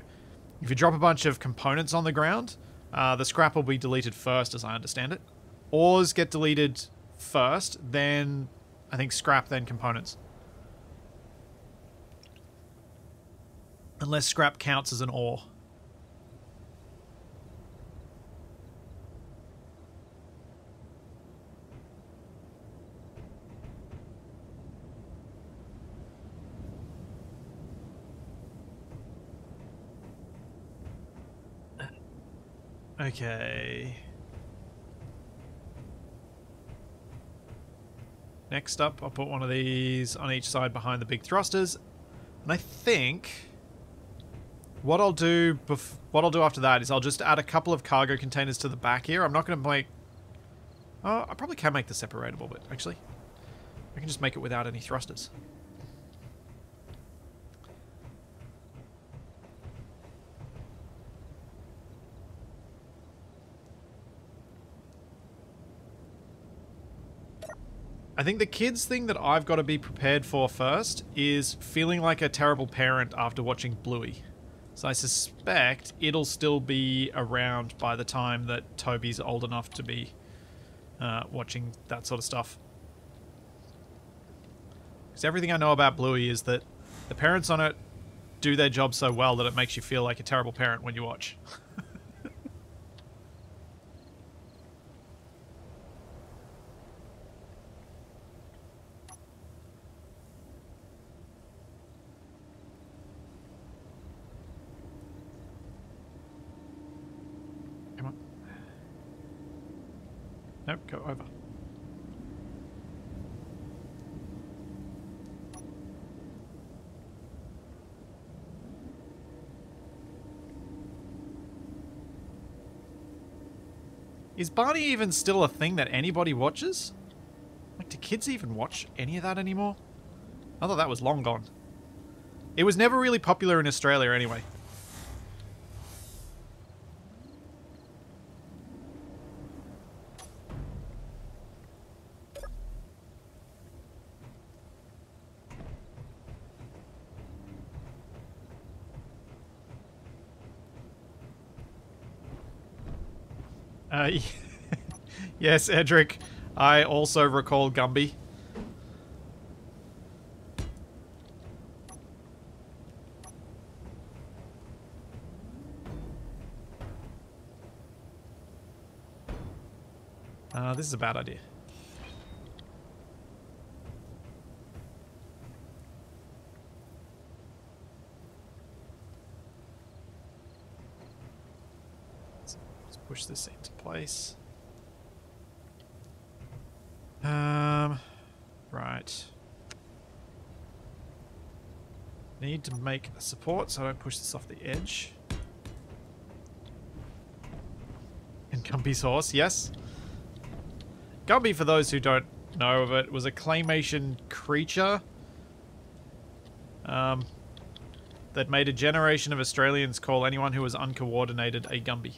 if you drop a bunch of components on the ground, uh, the scrap will be deleted first, as I understand it. Ores get deleted first, then I think scrap, then components. Unless scrap counts as an ore. Okay. Next up, I'll put one of these on each side behind the big thrusters. And I think what I'll do what I'll do after that is I'll just add a couple of cargo containers to the back here. I'm not going to make... Oh, I probably can make the separatable but actually. I can just make it without any thrusters. I think the kids thing that I've got to be prepared for first is feeling like a terrible parent after watching Bluey. So I suspect it'll still be around by the time that Toby's old enough to be uh, watching that sort of stuff. Because everything I know about Bluey is that the parents on it do their job so well that it makes you feel like a terrible parent when you watch. Nope, go over. Is Barney even still a thing that anybody watches? Like, do kids even watch any of that anymore? I thought that was long gone. It was never really popular in Australia anyway. Uh, yes, Edric. I also recall Gumby. Uh, this is a bad idea. push this into place. Um, right. Need to make a support so I don't push this off the edge. And Gumby's horse, yes. Gumby, for those who don't know of it, was a claymation creature um, that made a generation of Australians call anyone who was uncoordinated a Gumby.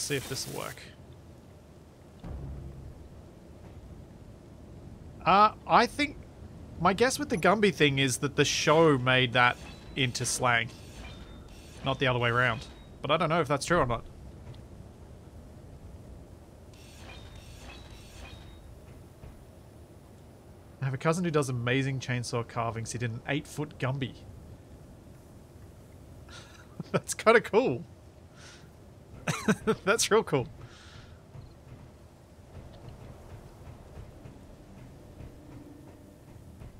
Let's see if this will work. Uh, I think my guess with the Gumby thing is that the show made that into slang, not the other way around. But I don't know if that's true or not. I have a cousin who does amazing chainsaw carvings. He did an eight foot Gumby. That's kind of cool. That's real cool.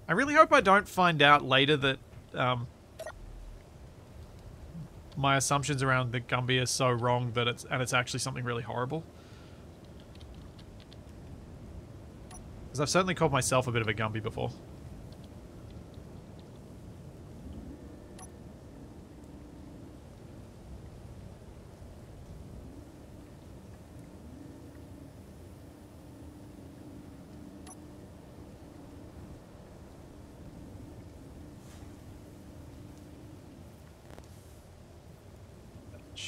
I really hope I don't find out later that um, my assumptions around the Gumby are so wrong that it's and it's actually something really horrible. Because I've certainly called myself a bit of a Gumby before.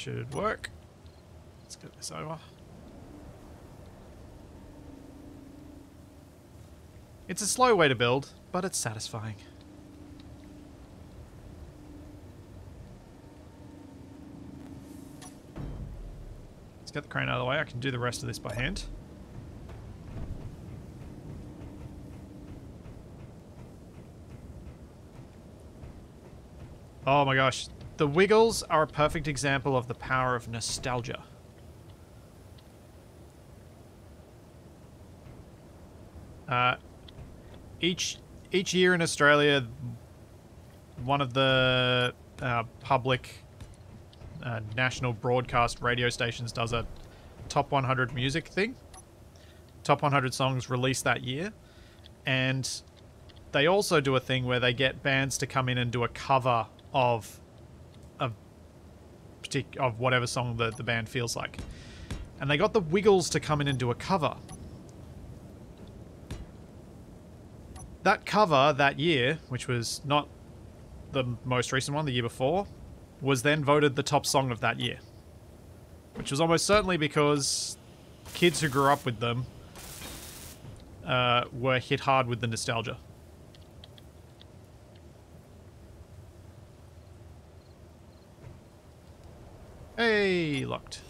Should work. Let's get this over. It's a slow way to build, but it's satisfying. Let's get the crane out of the way. I can do the rest of this by hand. Oh my gosh, the Wiggles are a perfect example of the power of nostalgia. Uh, each each year in Australia, one of the uh, public uh, national broadcast radio stations does a top 100 music thing. Top 100 songs released that year, and they also do a thing where they get bands to come in and do a cover of of whatever song the, the band feels like. And they got the Wiggles to come in and do a cover. That cover that year, which was not the most recent one, the year before, was then voted the top song of that year. Which was almost certainly because kids who grew up with them uh, were hit hard with the nostalgia. Hey, locked.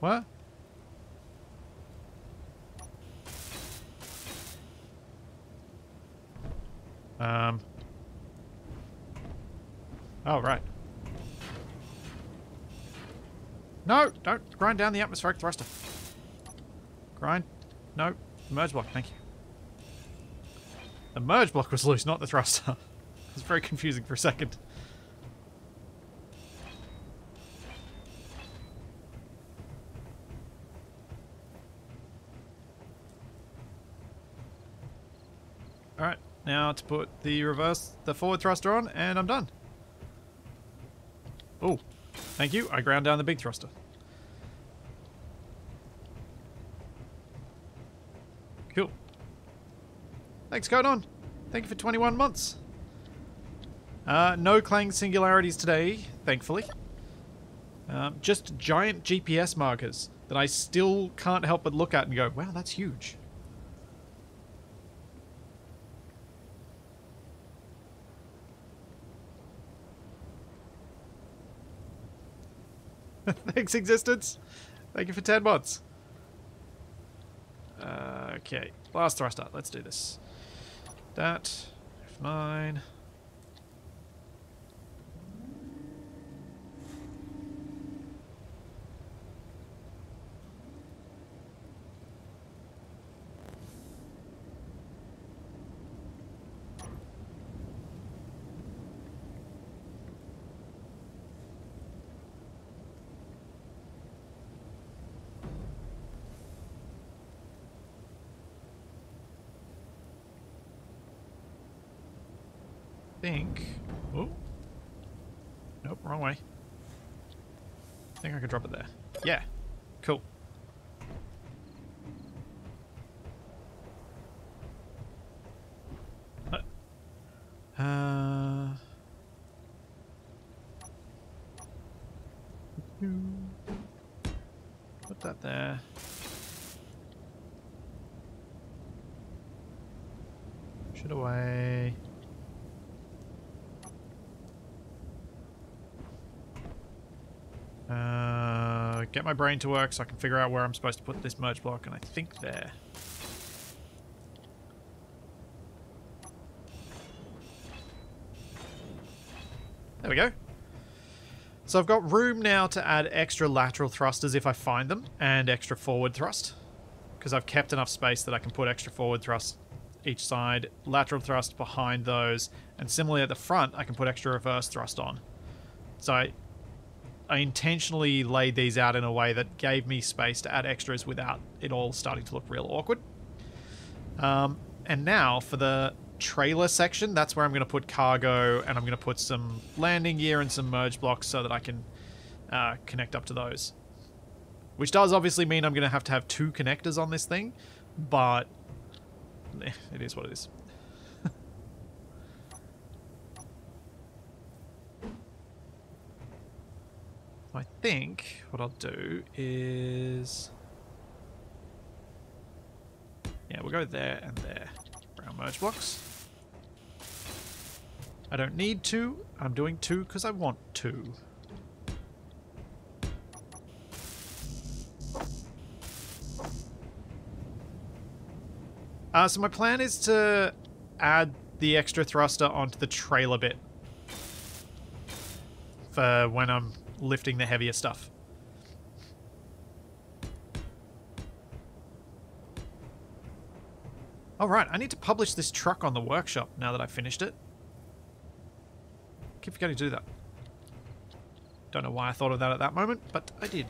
What? Um. Oh, right. No, don't grind down the atmospheric thruster. Grind. No. Merge block, thank you. The merge block was loose, not the thruster. It was very confusing for a second. Alright, now to put the reverse, the forward thruster on, and I'm done. Oh, thank you. I ground down the big thruster. Cool. Thanks, Codon. Thank you for 21 months. Uh, no Clang singularities today, thankfully. Um, just giant GPS markers that I still can't help but look at and go, wow, that's huge. Thanks, Existence. Thank you for 10 months. Uh, okay, last thruster. Let's do this. That, F9. think... Oh. Nope, wrong way. I think I could drop it there. Yeah. Cool. Uh... Put that there. Push it away. Uh, get my brain to work so I can figure out where I'm supposed to put this merge block, and I think there. There we go. So I've got room now to add extra lateral thrusters if I find them, and extra forward thrust. Because I've kept enough space that I can put extra forward thrust each side, lateral thrust behind those, and similarly at the front, I can put extra reverse thrust on. So I, I intentionally laid these out in a way that gave me space to add extras without it all starting to look real awkward. Um, and now for the trailer section, that's where I'm going to put cargo and I'm going to put some landing gear and some merge blocks so that I can uh, connect up to those. Which does obviously mean I'm going to have to have two connectors on this thing, but it is what it is. I think what I'll do is... Yeah, we'll go there and there. Brown merge blocks. I don't need to. I'm doing two because I want to. Uh, so my plan is to add the extra thruster onto the trailer bit for when I'm lifting the heavier stuff. Alright, I need to publish this truck on the workshop now that I've finished it. Keep forgetting to do that. Don't know why I thought of that at that moment, but I did.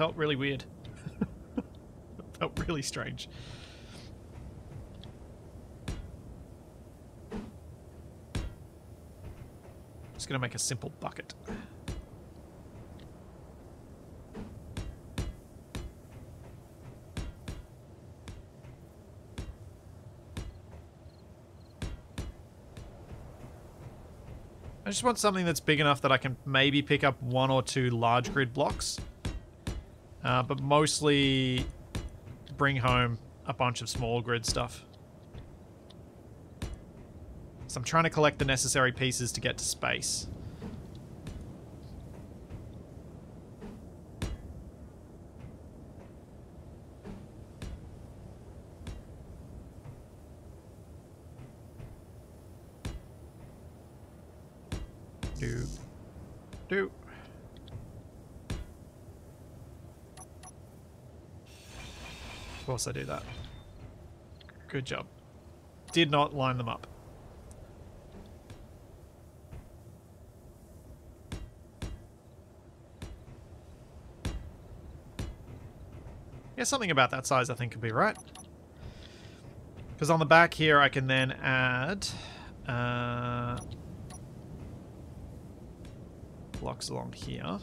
Felt really weird. felt really strange. Just to make a simple bucket. I just want something that's big enough that I can maybe pick up one or two large grid blocks. Uh, but mostly bring home a bunch of small grid stuff. So I'm trying to collect the necessary pieces to get to space. Do. Do. Of course I do that. Good job. Did not line them up. Yeah, something about that size I think could be right. Because on the back here I can then add... Uh, blocks along here.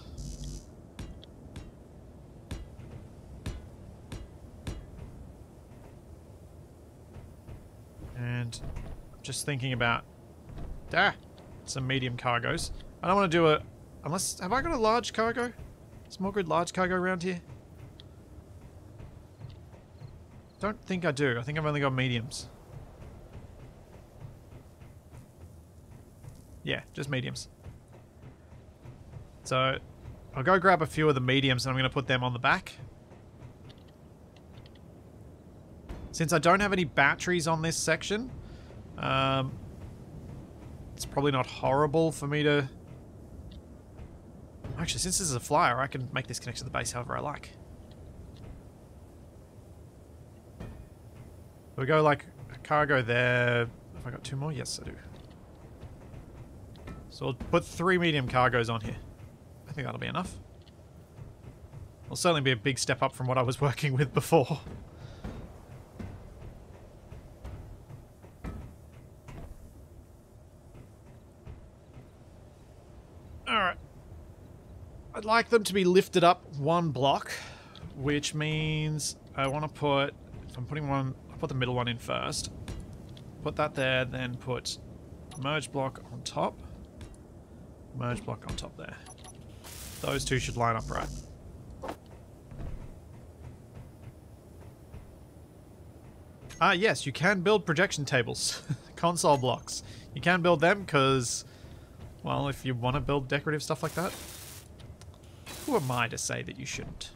And just thinking about ah, some medium cargoes. I don't want to do a... Unless... Have I got a large cargo? Small grid large cargo around here? Don't think I do. I think I've only got mediums. Yeah, just mediums. So, I'll go grab a few of the mediums and I'm going to put them on the back. Since I don't have any batteries on this section, um, it's probably not horrible for me to... Actually, since this is a flyer, I can make this connect to the base however I like. we go like cargo there. Have I got two more? Yes, I do. So we'll put three medium cargoes on here. I think that'll be enough. It'll certainly be a big step up from what I was working with before. Alright. I'd like them to be lifted up one block, which means I want to put, if I'm putting one, I'll put the middle one in first. Put that there, then put merge block on top. Merge block on top there. Those two should line up right. Ah, yes, you can build projection tables. Console blocks. You can build them because, well, if you want to build decorative stuff like that, who am I to say that you shouldn't?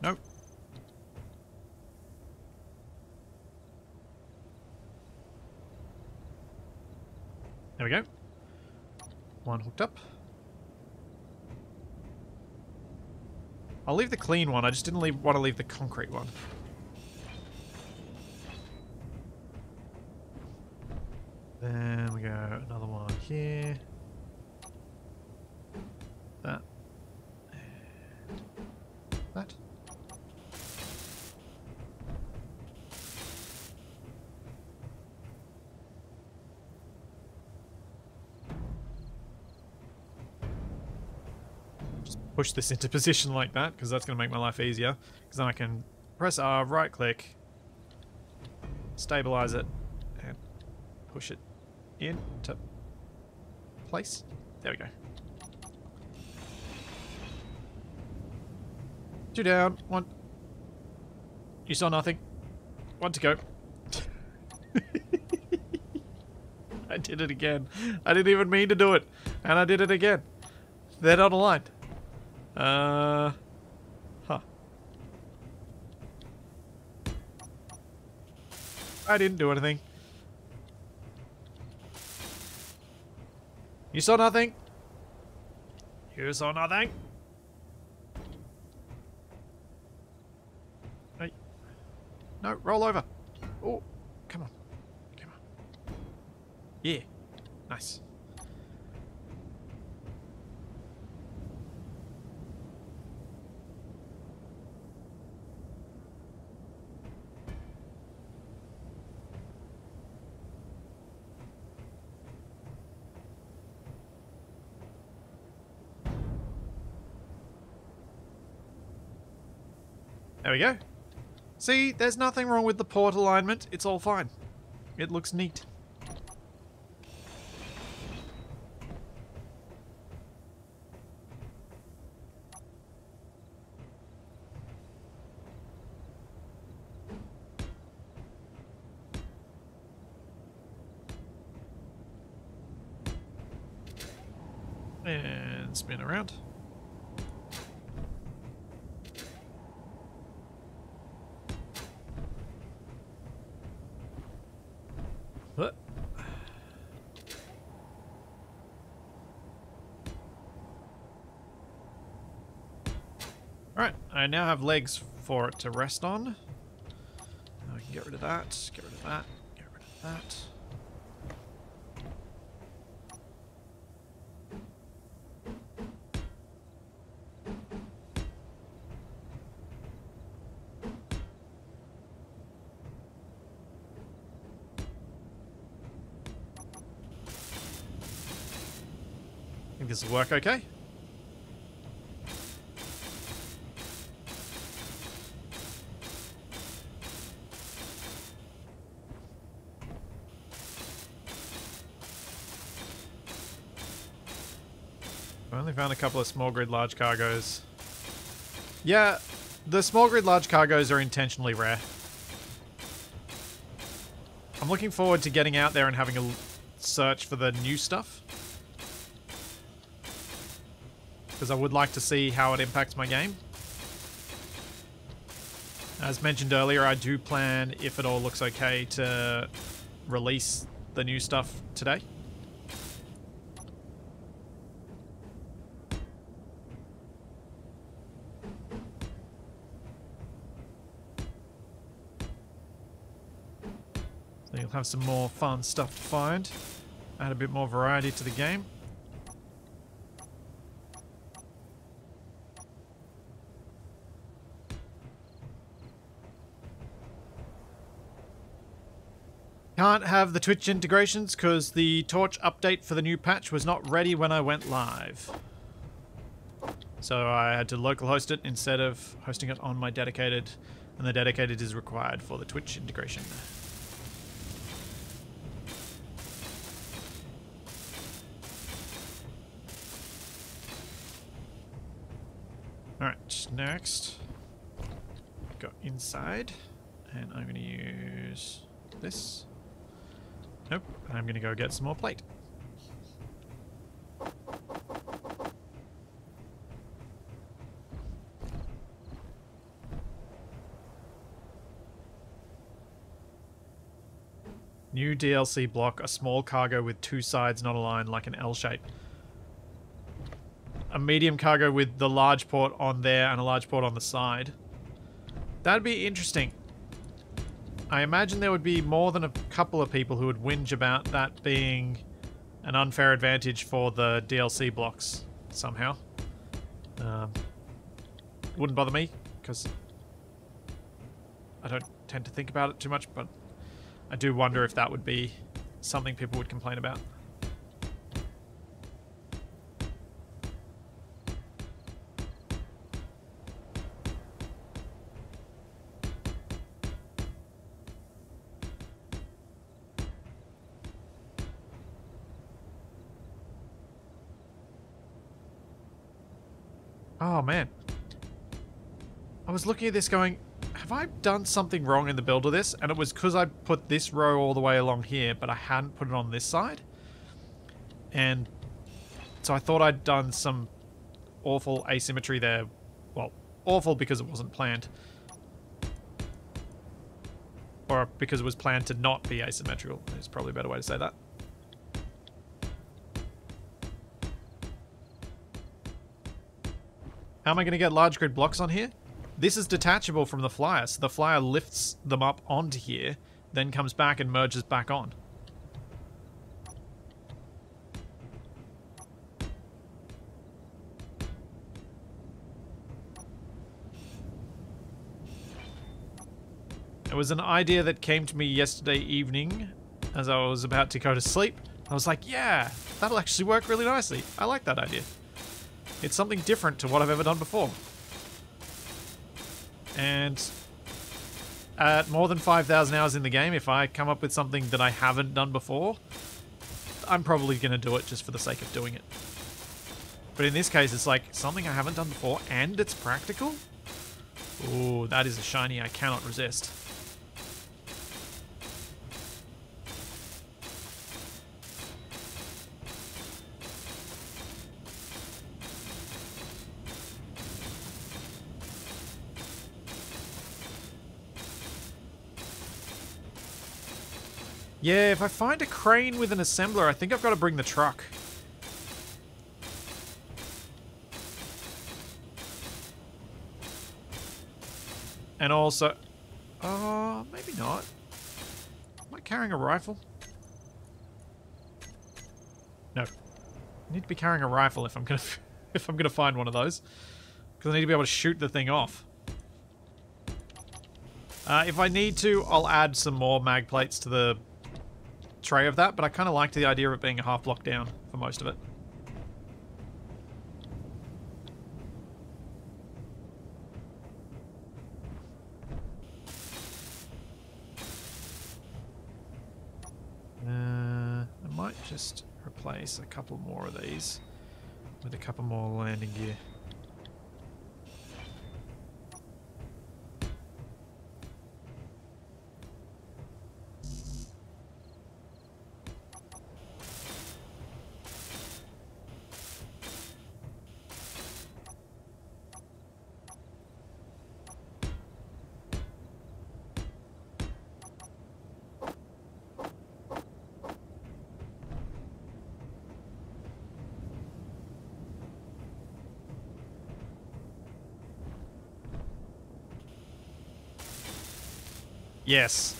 Nope. There we go. One hooked up. I'll leave the clean one. I just didn't leave, want to leave the concrete one. Then we go another one here. That. And that. Push this into position like that, because that's going to make my life easier. Because then I can press R, right click, stabilize it, and push it into place. There we go. Two down, one. You saw nothing. One to go. I did it again. I didn't even mean to do it. And I did it again. They're not aligned. Uh... Huh. I didn't do anything. You saw nothing? You saw nothing? No, roll over. Oh, come on. Come on. Yeah. Nice. There we go. See, there's nothing wrong with the port alignment. It's all fine. It looks neat. And spin around. What? Alright, I now have legs for it to rest on. I can get rid of that, get rid of that, get rid of that. think this will work okay. Couple of small grid large cargoes. Yeah, the small grid large cargoes are intentionally rare. I'm looking forward to getting out there and having a search for the new stuff because I would like to see how it impacts my game. As mentioned earlier, I do plan, if it all looks okay, to release the new stuff today. You'll have some more fun stuff to find. Add a bit more variety to the game. Can't have the Twitch integrations because the Torch update for the new patch was not ready when I went live. So I had to local host it instead of hosting it on my dedicated, and the dedicated is required for the Twitch integration. Alright, next, go inside, and I'm going to use this. Nope, I'm going to go get some more plate. New DLC block, a small cargo with two sides not aligned like an L shape. A medium cargo with the large port on there and a large port on the side. That'd be interesting. I imagine there would be more than a couple of people who would whinge about that being an unfair advantage for the DLC blocks somehow. Um, wouldn't bother me because I don't tend to think about it too much, but I do wonder if that would be something people would complain about. Oh man. I was looking at this going, have I done something wrong in the build of this? And it was because I put this row all the way along here, but I hadn't put it on this side. And so I thought I'd done some awful asymmetry there. Well, awful because it wasn't planned. Or because it was planned to not be asymmetrical. Is probably a better way to say that. How am I going to get large grid blocks on here? This is detachable from the flyer, so the flyer lifts them up onto here, then comes back and merges back on. It was an idea that came to me yesterday evening as I was about to go to sleep. I was like, yeah, that'll actually work really nicely. I like that idea. It's something different to what I've ever done before. And at more than 5,000 hours in the game, if I come up with something that I haven't done before, I'm probably going to do it just for the sake of doing it. But in this case, it's like something I haven't done before and it's practical? Ooh, that is a shiny I cannot resist. Yeah, if I find a crane with an assembler, I think I've got to bring the truck. And also... Uh, maybe not. Am I carrying a rifle? No. I need to be carrying a rifle if I'm gonna if I'm gonna find one of those. Because I need to be able to shoot the thing off. Uh, if I need to, I'll add some more mag plates to the tray of that, but I kind of liked the idea of it being a half block down for most of it. Uh, I might just replace a couple more of these with a couple more landing gear. Yes,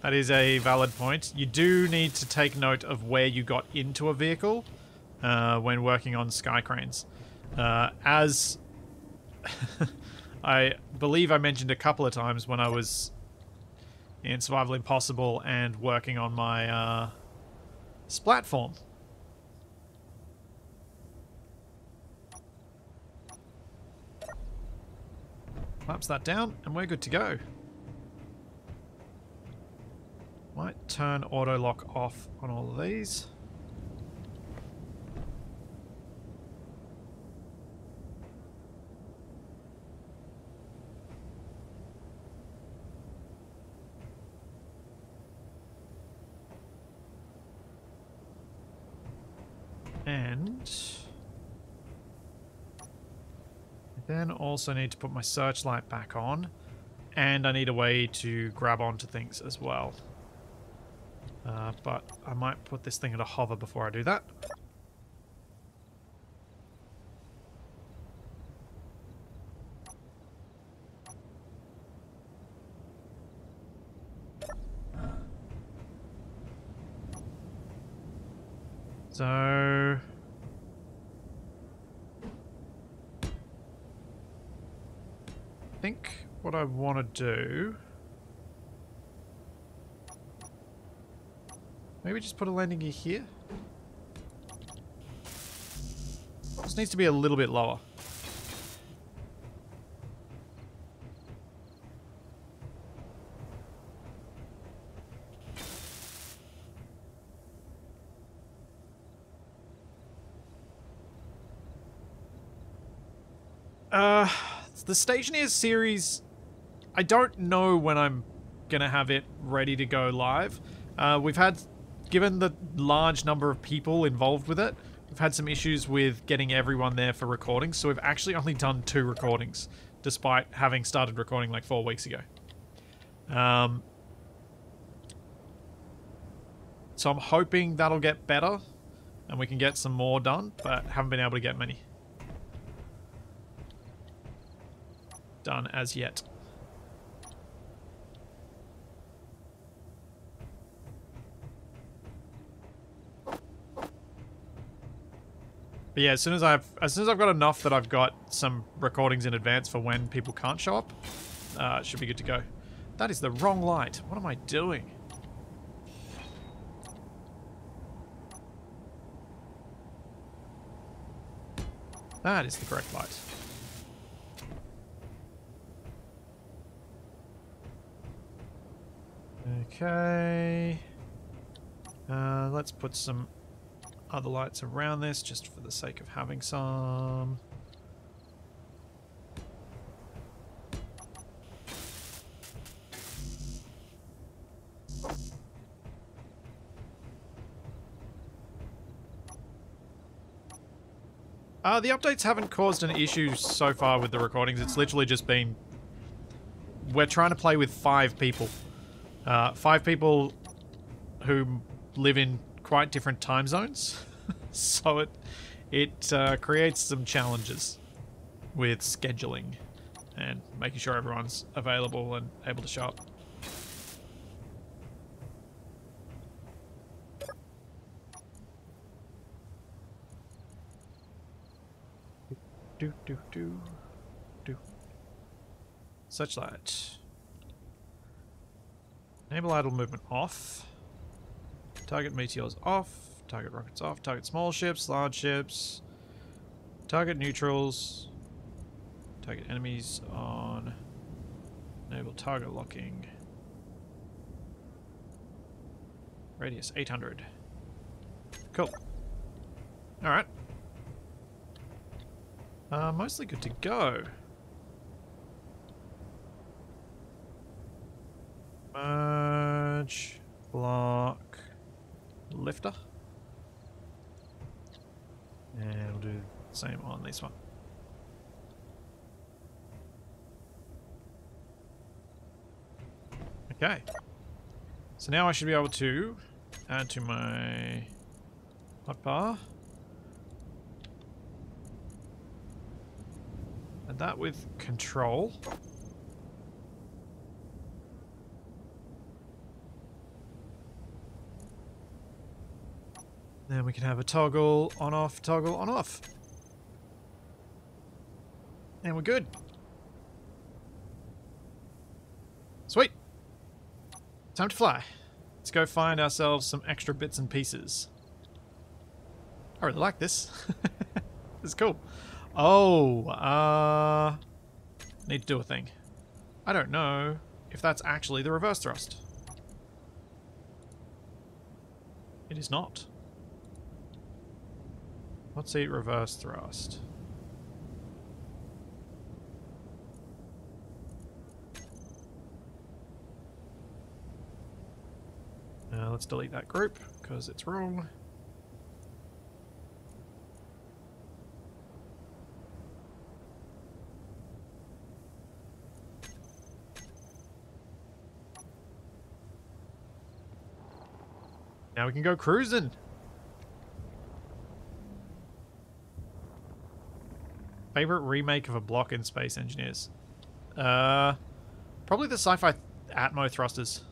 that is a valid point. You do need to take note of where you got into a vehicle uh, when working on sky cranes. Uh, as I believe I mentioned a couple of times when I was in Survival Impossible and working on my uh, Splatform. Collapse that down, and we're good to go. Might turn auto lock off on all of these. And then also need to put my searchlight back on and I need a way to grab onto things as well. Uh, but I might put this thing at a hover before I do that. So... I think what I want to do... Maybe just put a landing gear here? This needs to be a little bit lower. Uh, the Stationeer series, I don't know when I'm gonna have it ready to go live. Uh, we've had, given the large number of people involved with it, we've had some issues with getting everyone there for recordings, so we've actually only done two recordings, despite having started recording like four weeks ago. Um, so I'm hoping that'll get better, and we can get some more done, but haven't been able to get many. done as yet. But yeah, as soon as I've as soon as I've got enough that I've got some recordings in advance for when people can't show up, uh, it should be good to go. That is the wrong light. What am I doing? That is the correct light. Okay. Uh, let's put some other lights around this just for the sake of having some. Uh, the updates haven't caused any issues so far with the recordings. It's literally just been... We're trying to play with five people. Uh, five people who live in quite different time zones, so it it uh, creates some challenges with scheduling and making sure everyone's available and able to show up. Do do do do. That. Enable idle movement off. Target meteors off. Target rockets off. Target small ships, large ships. Target neutrals. Target enemies on. Enable target locking. Radius 800. Cool. Alright. Uh, mostly good to go. Merge, block, lifter. And we'll do the same on this one. Okay. So now I should be able to add to my hotbar. And that with control. Then we can have a toggle on off, toggle on off. And we're good. Sweet. Time to fly. Let's go find ourselves some extra bits and pieces. I really like this. it's cool. Oh, uh... Need to do a thing. I don't know if that's actually the reverse thrust. It is not. Let's see reverse thrust. Uh, let's delete that group because it's wrong. Now we can go cruising. Favorite remake of a block in Space Engineers? Uh, probably the sci-fi Atmo thrusters.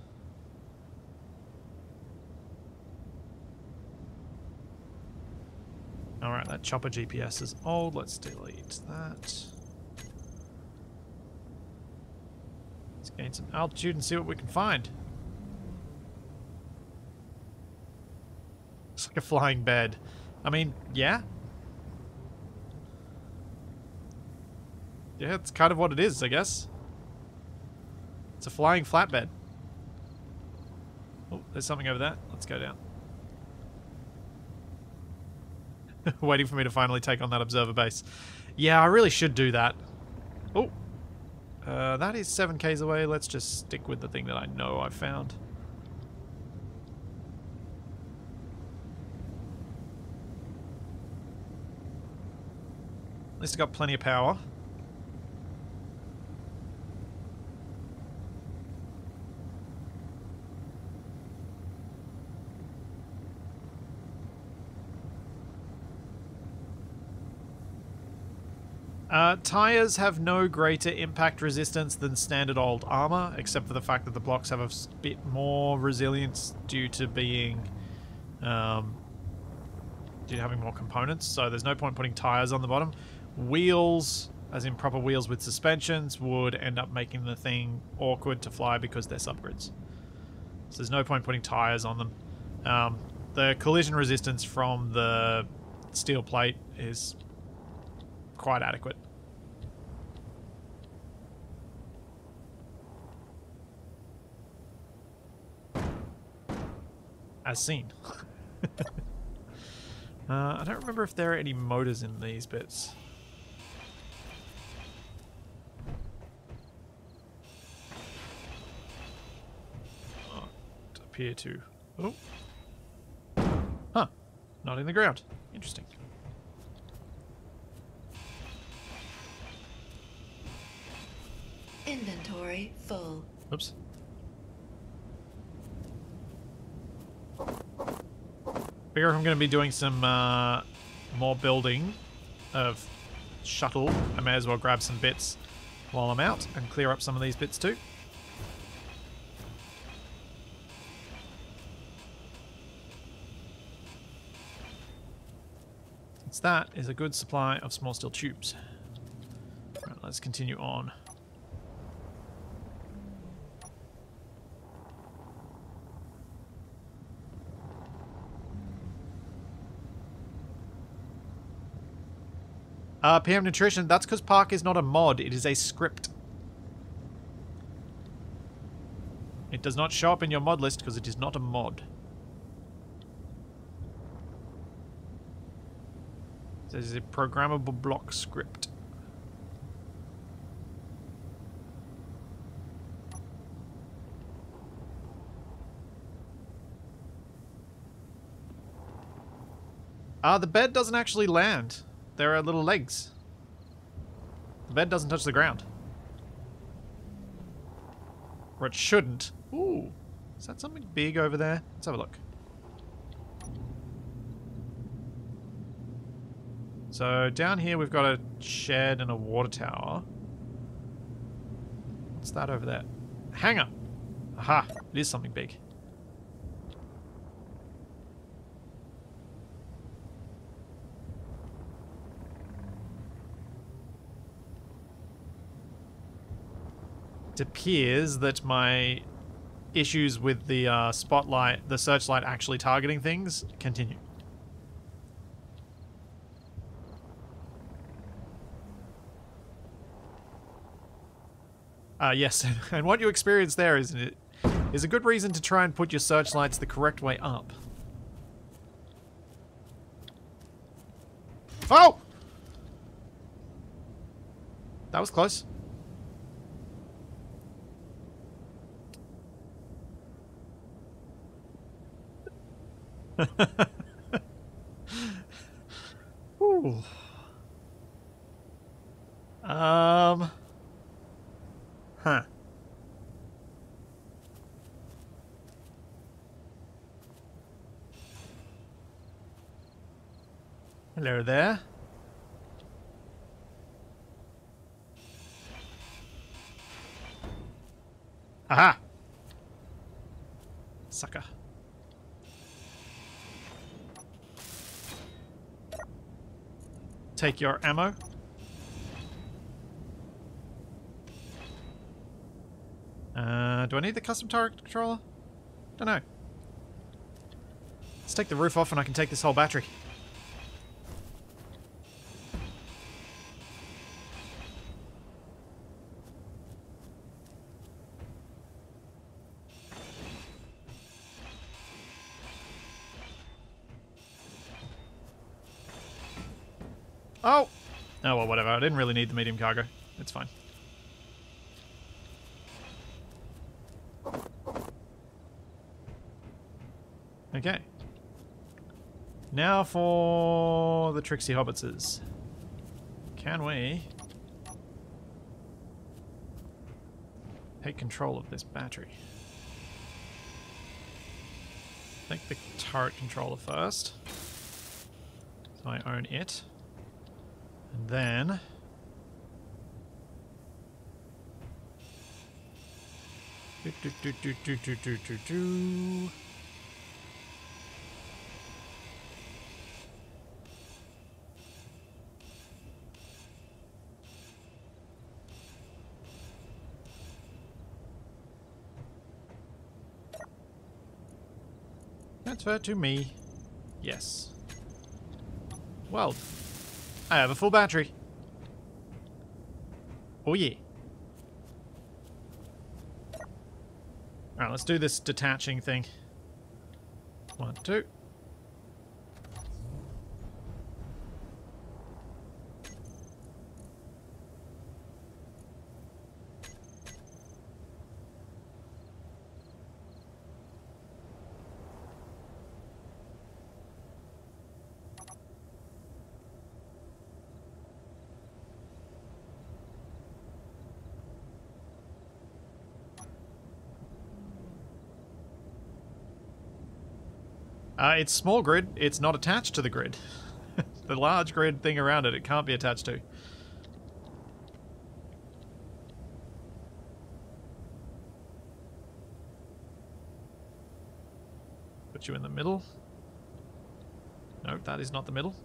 Alright, that chopper GPS is old. Let's delete that. Let's gain some altitude and see what we can find. It's like a flying bed. I mean, yeah. Yeah, it's kind of what it is, I guess. It's a flying flatbed. Oh, there's something over there. Let's go down. Waiting for me to finally take on that observer base. Yeah, I really should do that. Oh. Uh, that is 7k's away. Let's just stick with the thing that I know I've found. At least I got plenty of power. Uh, tires have no greater impact resistance than standard old armor, except for the fact that the blocks have a bit more resilience due to being, um, due to having more components. So there's no point putting tires on the bottom. Wheels, as in proper wheels with suspensions, would end up making the thing awkward to fly because they're subgrids. So there's no point putting tires on them. Um, the collision resistance from the steel plate is quite adequate. As seen. uh, I don't remember if there are any motors in these bits. Oh, appear to. Oh. Huh. Not in the ground. Interesting. Inventory full. Oops. Figure I'm going to be doing some uh, more building of shuttle, I may as well grab some bits while I'm out and clear up some of these bits too. Since that is a good supply of small steel tubes. Right, let's continue on. Uh, PM Nutrition, that's because Park is not a mod, it is a script. It does not show up in your mod list because it is not a mod. This is a programmable block script. Ah, uh, the bed doesn't actually land there are little legs. The bed doesn't touch the ground. Or it shouldn't. Ooh. Is that something big over there? Let's have a look. So down here we've got a shed and a water tower. What's that over there? Hangar. Aha, it is something big. It appears that my issues with the uh, spotlight, the searchlight actually targeting things, continue. Uh, yes, and what you experience there is, is a good reason to try and put your searchlights the correct way up. Oh! That was close. Ooh. Um. Huh. Hello there. Aha! Sucker. Take your ammo. Uh, do I need the custom turret controller? Don't know. Let's take the roof off and I can take this whole battery. Oh! Oh, well, whatever. I didn't really need the medium cargo. It's fine. Okay. Now for the Tricksy Hobbitses. Can we take control of this battery? Take the turret controller first. So I own it then... Do, do, do, Transfer to me. Yes. Well, I have a full battery. Oh yeah. Alright, let's do this detaching thing. One, two. It's small grid. It's not attached to the grid. the large grid thing around it, it can't be attached to. Put you in the middle. No, that is not the middle.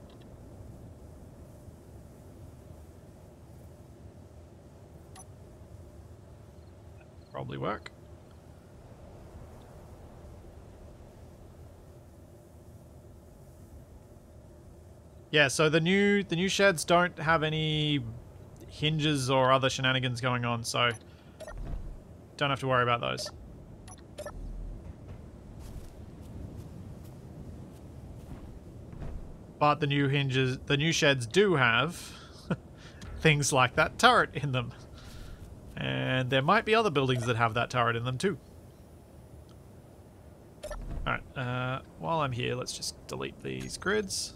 Probably work. Yeah, so the new the new sheds don't have any hinges or other shenanigans going on, so don't have to worry about those. But the new hinges, the new sheds do have things like that turret in them. And there might be other buildings that have that turret in them too. Alright, uh, while I'm here, let's just delete these grids.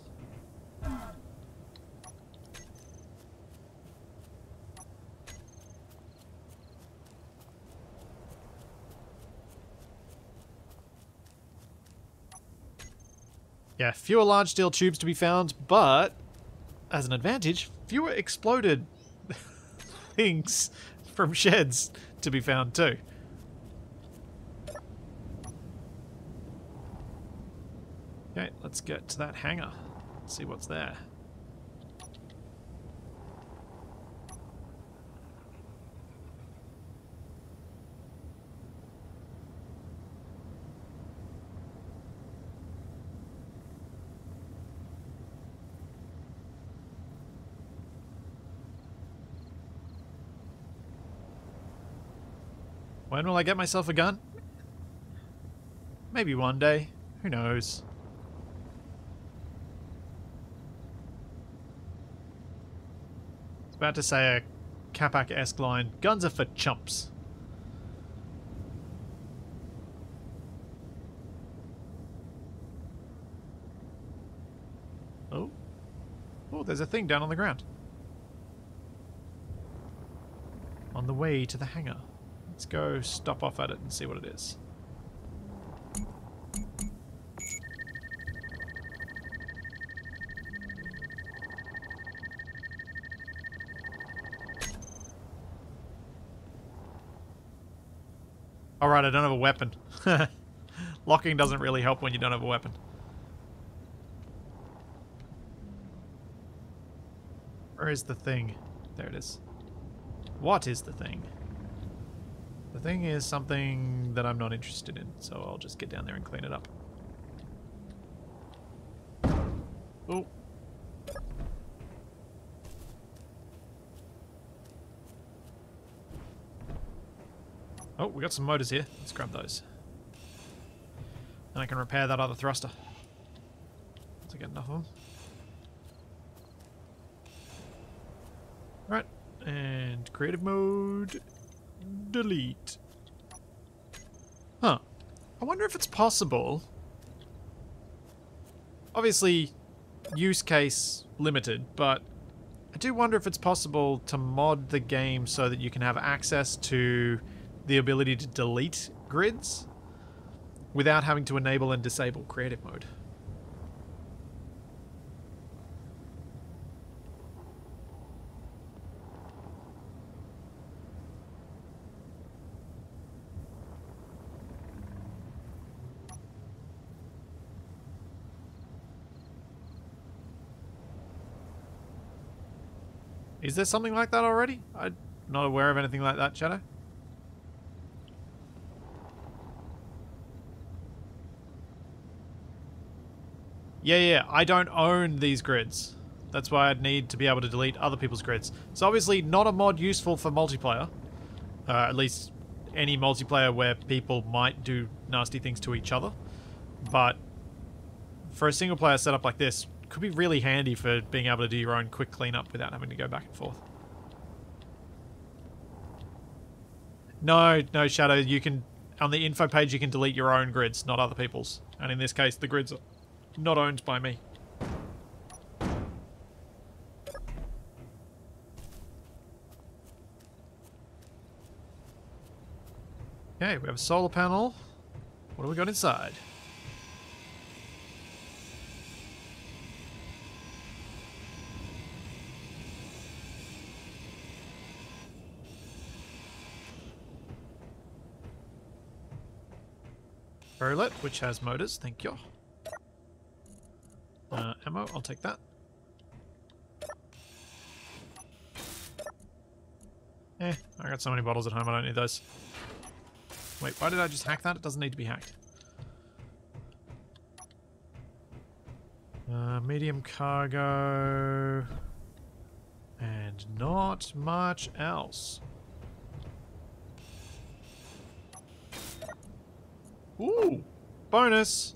Yeah, fewer large steel tubes to be found, but as an advantage, fewer exploded things from sheds to be found too. Okay, let's get to that hangar. see what's there. When will I get myself a gun? Maybe one day. Who knows? I was about to say a Capac-esque line. Guns are for chumps. Oh. Oh, there's a thing down on the ground. On the way to the hangar. Let's go stop off at it and see what it is. Alright, I don't have a weapon. Locking doesn't really help when you don't have a weapon. Where is the thing? There it is. What is the thing? The thing is something that I'm not interested in, so I'll just get down there and clean it up. Oh. Oh, we got some motors here. Let's grab those. And I can repair that other thruster. Once I get enough of them. Right. And creative mode. Delete. Huh. I wonder if it's possible. Obviously, use case limited, but I do wonder if it's possible to mod the game so that you can have access to the ability to delete grids without having to enable and disable creative mode. Is there something like that already? I'm not aware of anything like that, Shadow. Yeah, yeah, I don't own these grids. That's why I'd need to be able to delete other people's grids. So obviously not a mod useful for multiplayer. Uh, at least any multiplayer where people might do nasty things to each other. But for a single player setup like this, could be really handy for being able to do your own quick cleanup without having to go back and forth. No, no, Shadow, you can... On the info page, you can delete your own grids, not other people's. And in this case, the grids are not owned by me. Okay, we have a solar panel. What do we got inside? Roulette, which has motors, thank you. Uh, ammo, I'll take that. Eh, I got so many bottles at home, I don't need those. Wait, why did I just hack that? It doesn't need to be hacked. Uh, medium cargo... And not much else. Ooh! Bonus!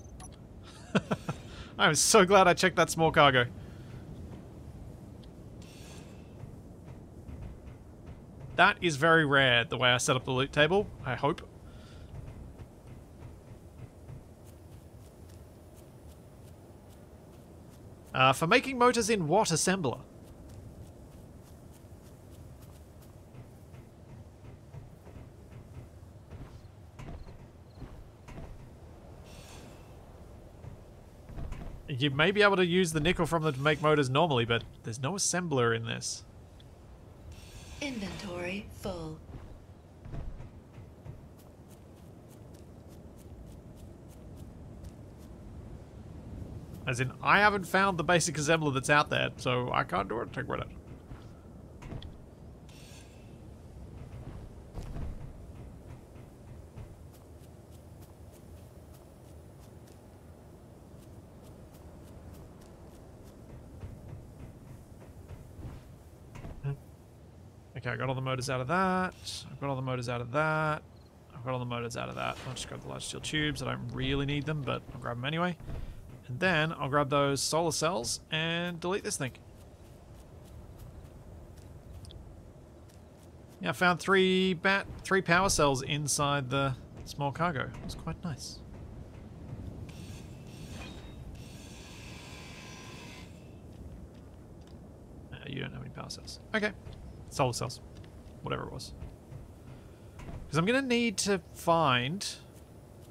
I'm so glad I checked that small cargo. That is very rare, the way I set up the loot table, I hope. Uh, for making motors in what assembler? You may be able to use the nickel from them to make motors normally, but there's no assembler in this. Inventory full. As in, I haven't found the basic assembler that's out there, so I can't do it. Take credit. I got all the motors out of that. I've got all the motors out of that. I've got all the motors out of that. I'll just grab the large steel tubes. I don't really need them, but I'll grab them anyway. And then I'll grab those solar cells and delete this thing. Yeah, I found three bat three power cells inside the small cargo. It's quite nice. Uh, you don't have any power cells. Okay. Solar cells. Whatever it was. Because I'm going to need to find...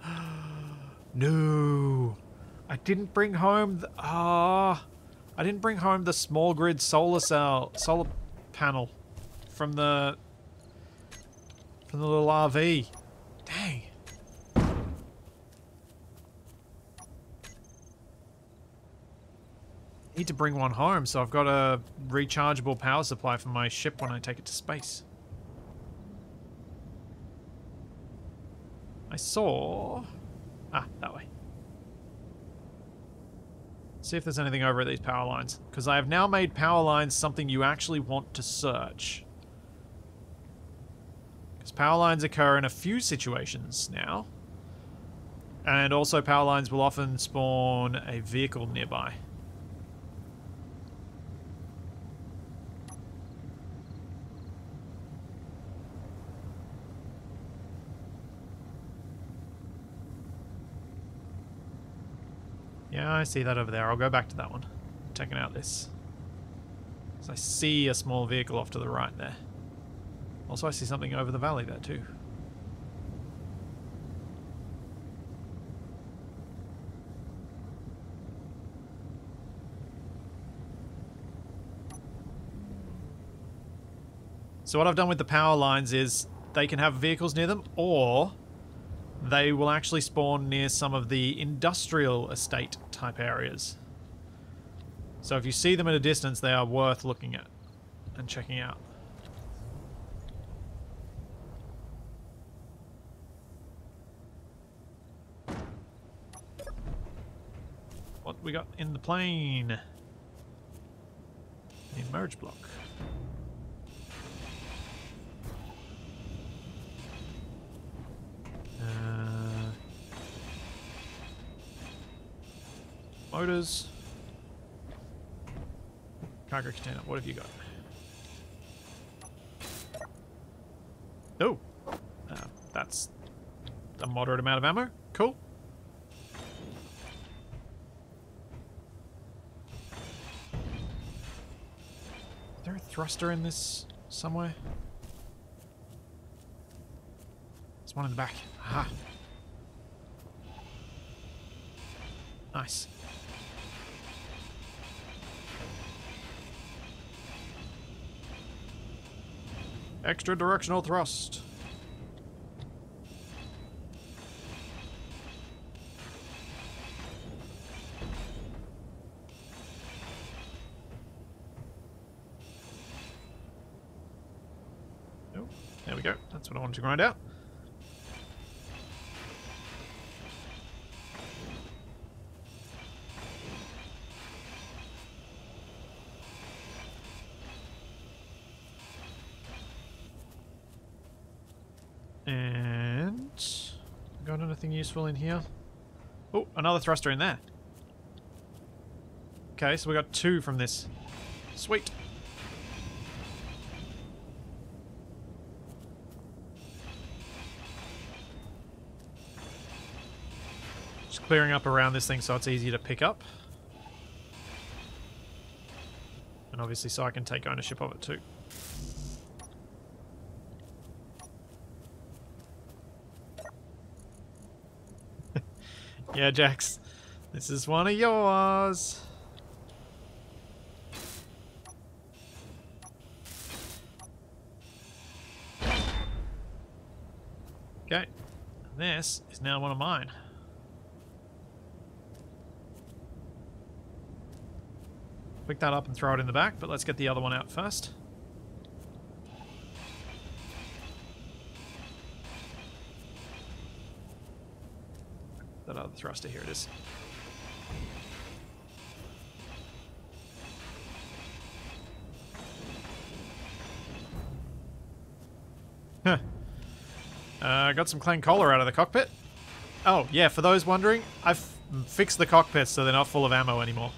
no. I didn't bring home the... Ah. I didn't bring home the small grid solar cell... Solar panel from the... From the little RV. Dang. Need to bring one home, so I've got a rechargeable power supply for my ship when I take it to space. I saw... Ah, that way. See if there's anything over at these power lines. Because I have now made power lines something you actually want to search. Because power lines occur in a few situations now. And also power lines will often spawn a vehicle nearby. Yeah, I see that over there. I'll go back to that one. Checking out this. So I see a small vehicle off to the right there. Also, I see something over the valley there too. So what I've done with the power lines is they can have vehicles near them or they will actually spawn near some of the industrial estate type areas. So if you see them at a distance, they are worth looking at and checking out. What we got in the plane? The merge block. Uh, motors. Cargo container. What have you got? Oh, uh, that's a moderate amount of ammo. Cool. Is there a thruster in this somewhere? There's one in the back. Aha. Nice. Extra directional thrust. There we go. That's what I wanted to grind out. And got anything useful in here? Oh, another thruster in there. Okay, so we got two from this. Sweet. Just clearing up around this thing so it's easy to pick up. And obviously so I can take ownership of it too. Yeah, Jax. This is one of yours. Okay. This is now one of mine. Pick that up and throw it in the back, but let's get the other one out first. Other thruster. Here it is. Huh. Uh, got some clean cola out of the cockpit. Oh, yeah, for those wondering, I've fixed the cockpits so they're not full of ammo anymore.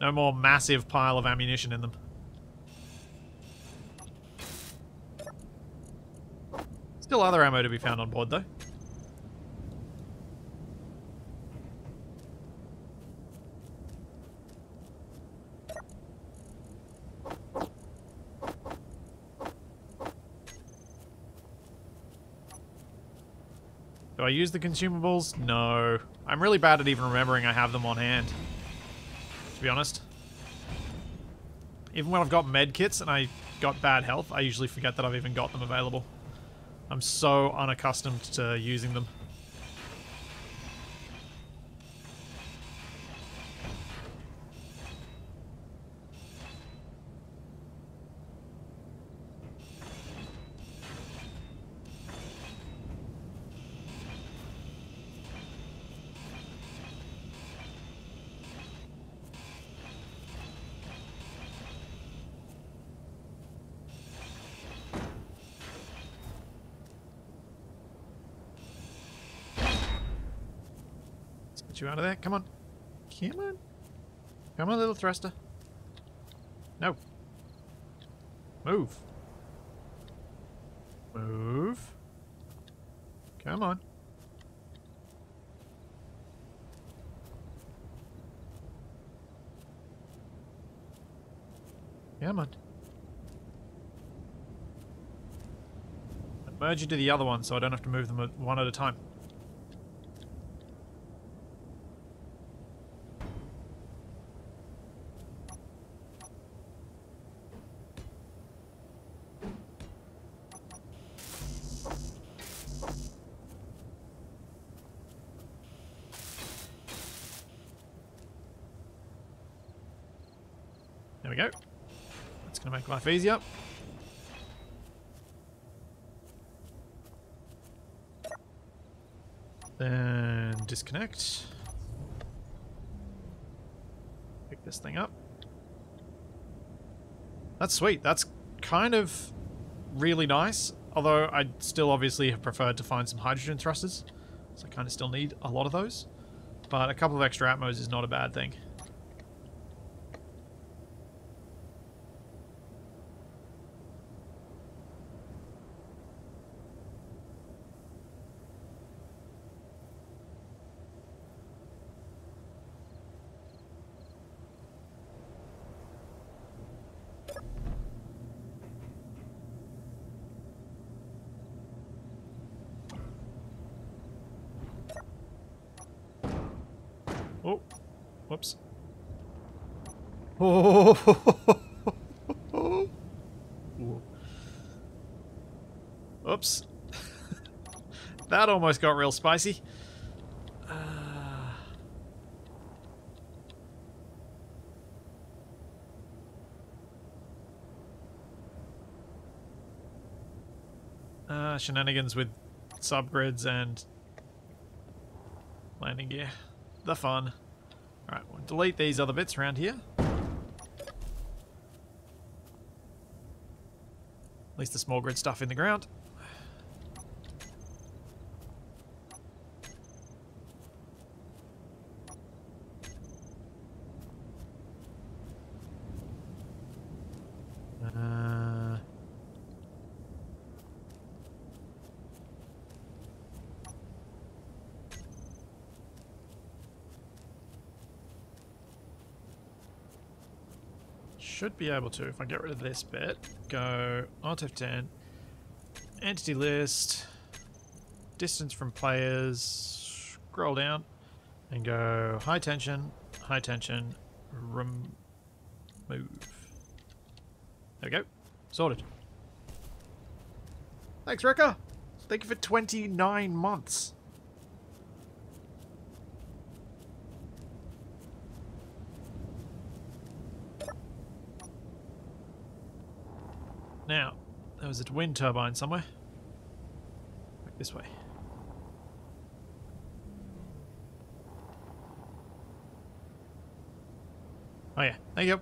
No more massive pile of ammunition in them. Still other ammo to be found on board, though. Do I use the consumables? No. I'm really bad at even remembering I have them on hand. To be honest. Even when I've got med kits and I got bad health, I usually forget that I've even got them available. I'm so unaccustomed to using them. You out of there. Come on. Come on. Come on, little thruster. No. Move. Move. Come on. Come on. Merge you to the other one so I don't have to move them one at a time. There we go. Make life easier. Then disconnect. Pick this thing up. That's sweet. That's kind of really nice. Although I'd still obviously have preferred to find some hydrogen thrusters. So I kind of still need a lot of those. But a couple of extra atmos is not a bad thing. Oh, whoops. Oh, Oops. that almost got real spicy. Uh... Uh, shenanigans with subgrids and landing gear the fun. Alright, we'll delete these other bits around here. At least the small grid stuff in the ground. Should be able to, if I get rid of this bit, go Alt F10, Entity List, Distance from Players, scroll down, and go High Tension, High Tension, Remove. There we go. Sorted. Thanks, Rekka! Thank you for 29 months. Now, there was a wind turbine somewhere. Back this way. Oh yeah, there you.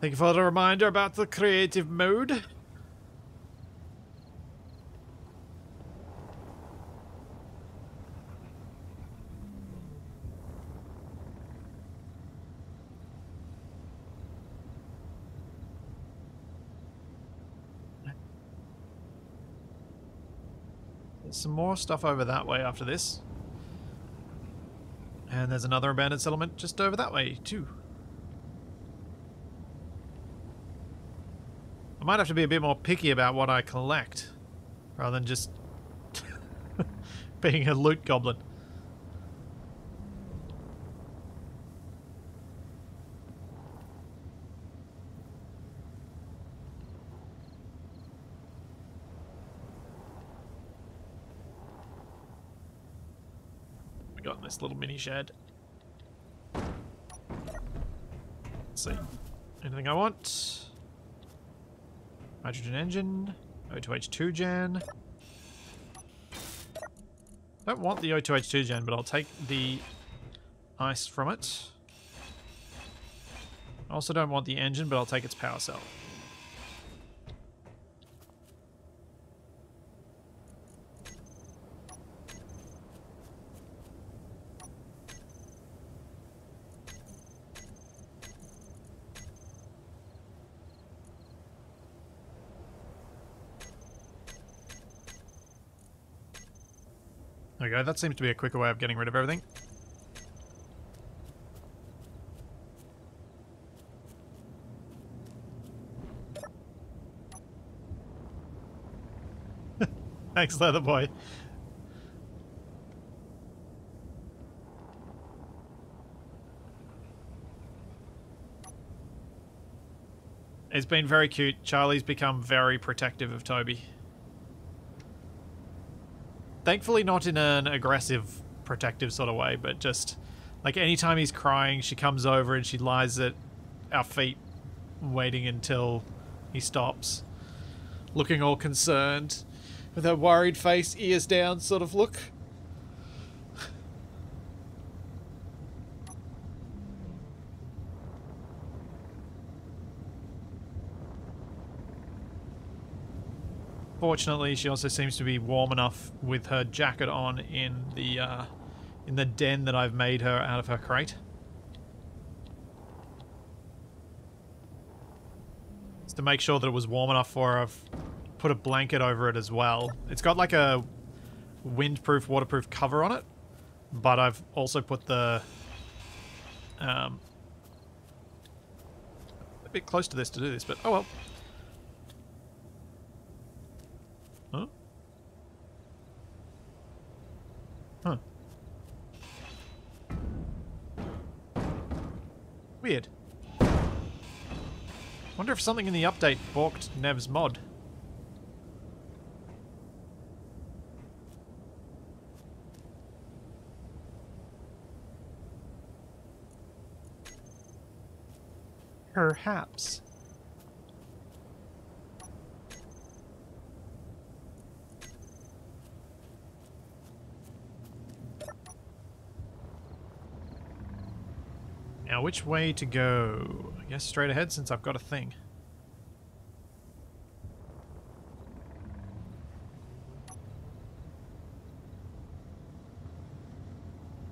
Thank you for the reminder about the creative mode. There's some more stuff over that way after this. And there's another abandoned settlement just over that way, too. I might have to be a bit more picky about what I collect, rather than just being a loot goblin. Little mini shed. Let's see. Anything I want? Hydrogen engine. O2H2 gen. Don't want the O2H2 gen, but I'll take the ice from it. I also don't want the engine, but I'll take its power cell. Go. That seems to be a quicker way of getting rid of everything. Thanks, Leather Boy. It's been very cute. Charlie's become very protective of Toby. Thankfully, not in an aggressive, protective sort of way, but just like anytime he's crying, she comes over and she lies at our feet, waiting until he stops, looking all concerned, with her worried face, ears down sort of look. Fortunately, she also seems to be warm enough with her jacket on in the uh, in the den that I've made her out of her crate. Just to make sure that it was warm enough for her, I've put a blanket over it as well. It's got like a windproof, waterproof cover on it, but I've also put the um, a bit close to this to do this, but oh well. Weird. Wonder if something in the update balked Nev's mod. Perhaps. Now, which way to go? I guess straight ahead since I've got a thing.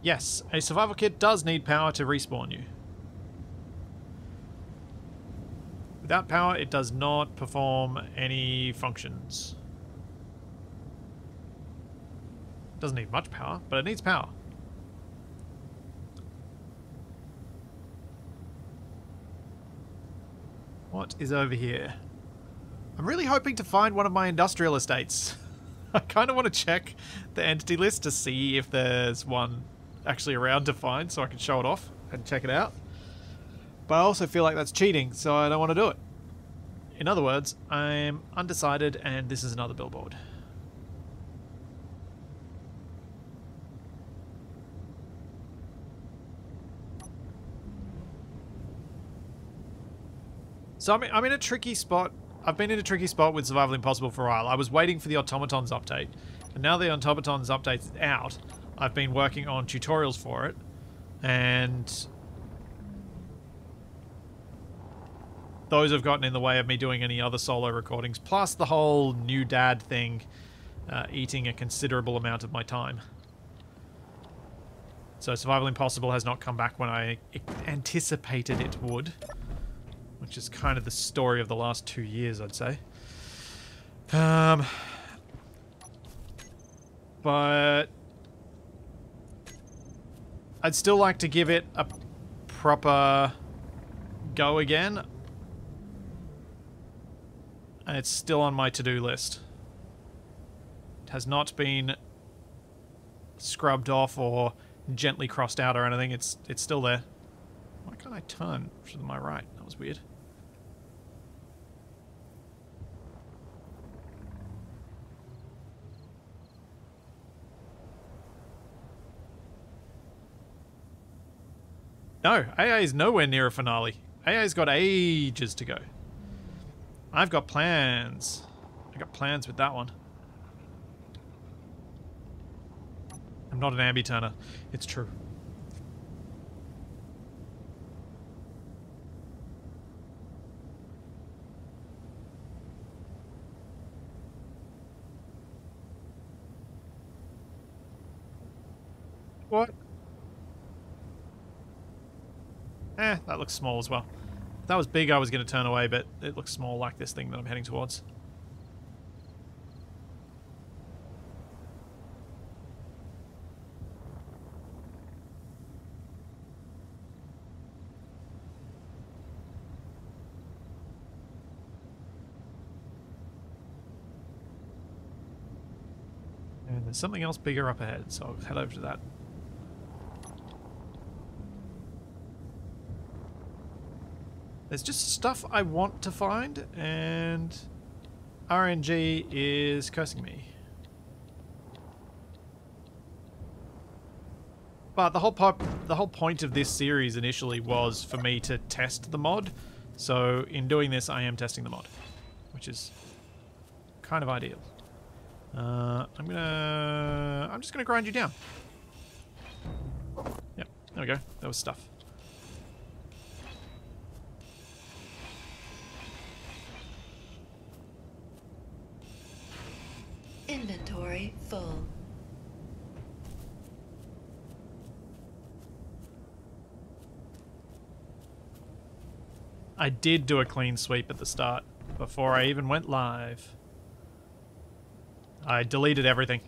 Yes, a survival kit does need power to respawn you. Without power, it does not perform any functions. Doesn't need much power, but it needs power. What is over here? I'm really hoping to find one of my industrial estates. I kind of want to check the entity list to see if there's one actually around to find so I can show it off and check it out. But I also feel like that's cheating, so I don't want to do it. In other words, I'm undecided and this is another billboard. So I'm, I'm in a tricky spot. I've been in a tricky spot with Survival Impossible for a while. I was waiting for the Automatons update. And now the Automatons update's out. I've been working on tutorials for it. And... those have gotten in the way of me doing any other solo recordings, plus the whole new dad thing uh, eating a considerable amount of my time. So Survival Impossible has not come back when I anticipated it would, which is kind of the story of the last two years, I'd say. Um, but I'd still like to give it a proper go again. And it's still on my to-do list. It has not been scrubbed off or gently crossed out or anything. It's it's still there. Why can't I turn to my right? That was weird. No, AA is nowhere near a finale. AA's got ages to go. I've got plans. I got plans with that one. I'm not an ambi turner. It's true. What? Eh, that looks small as well. If that was big, I was going to turn away, but it looks small like this thing that I'm heading towards. And there's something else bigger up ahead, so I'll head over to that. There's just stuff I want to find, and RNG is cursing me. But the whole pop, the whole point of this series initially was for me to test the mod. So in doing this, I am testing the mod, which is kind of ideal. Uh, I'm gonna, I'm just gonna grind you down. Yep, there we go. That was stuff. Inventory full. I did do a clean sweep at the start before I even went live. I deleted everything.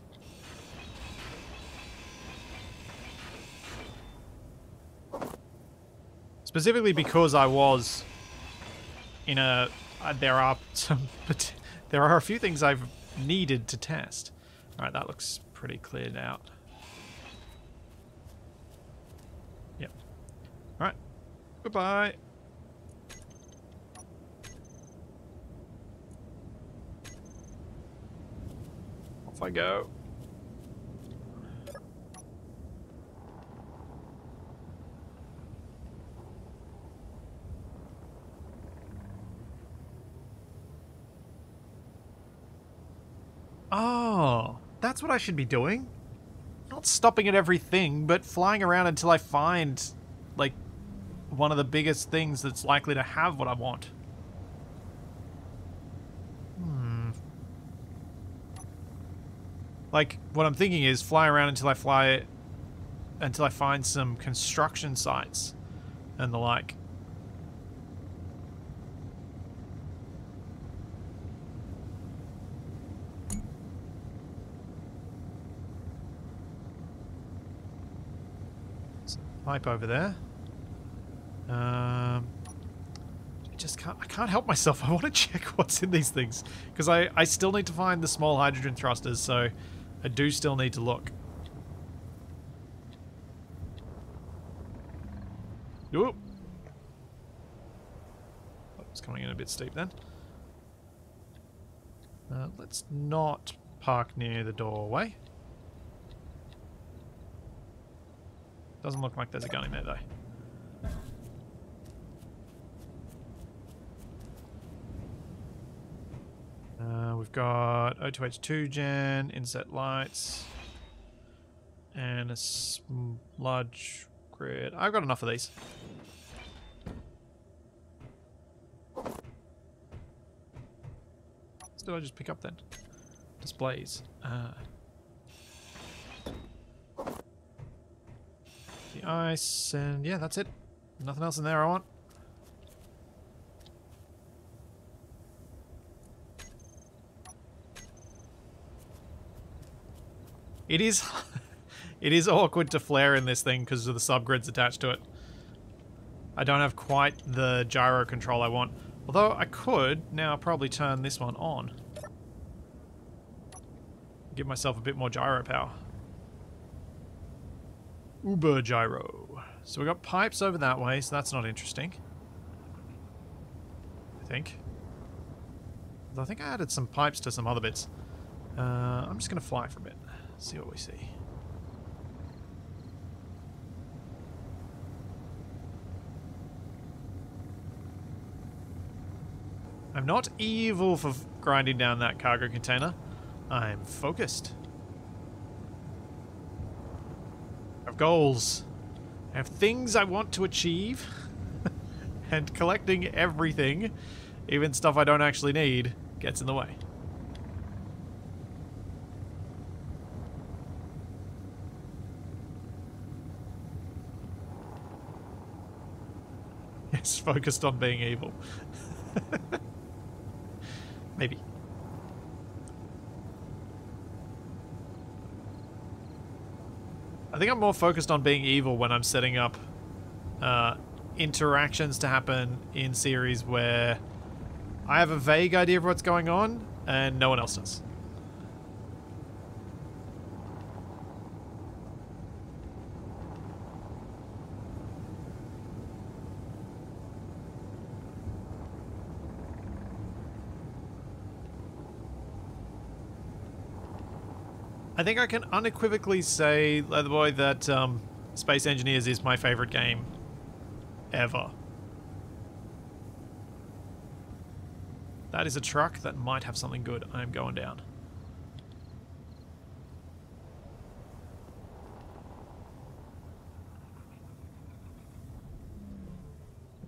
Specifically because I was in a... Uh, there are some... But there are a few things I've needed to test. Alright, that looks pretty cleared out. Yep. Alright. Goodbye. Off I go. Oh, that's what I should be doing. Not stopping at everything, but flying around until I find, like, one of the biggest things that's likely to have what I want. Hmm. Like, what I'm thinking is fly around until I fly... Until I find some construction sites and the like. Pipe over there. Um, I just can't. I can't help myself. I want to check what's in these things because I I still need to find the small hydrogen thrusters. So I do still need to look. Whoop. Oh, it's coming in a bit steep then. Uh, let's not park near the doorway. Doesn't look like there's a gun in there, though. Uh, we've got O2H2 gen, inset lights, and a large grid. I've got enough of these. What did I just pick up then? Displays. Uh, the ice, and yeah, that's it. Nothing else in there I want. It is, it is awkward to flare in this thing because of the subgrids attached to it. I don't have quite the gyro control I want. Although I could now probably turn this one on. Give myself a bit more gyro power. Uber gyro. So we got pipes over that way, so that's not interesting. I think. I think I added some pipes to some other bits. Uh, I'm just going to fly for a bit. See what we see. I'm not evil for grinding down that cargo container. I'm focused. I have goals. I have things I want to achieve. and collecting everything, even stuff I don't actually need, gets in the way. Yes, focused on being evil. Maybe. I think I'm more focused on being evil when I'm setting up uh, interactions to happen in series where I have a vague idea of what's going on and no one else does. I think I can unequivocally say, Leatherboy, that um, Space Engineers is my favorite game ever. That is a truck that might have something good. I am going down.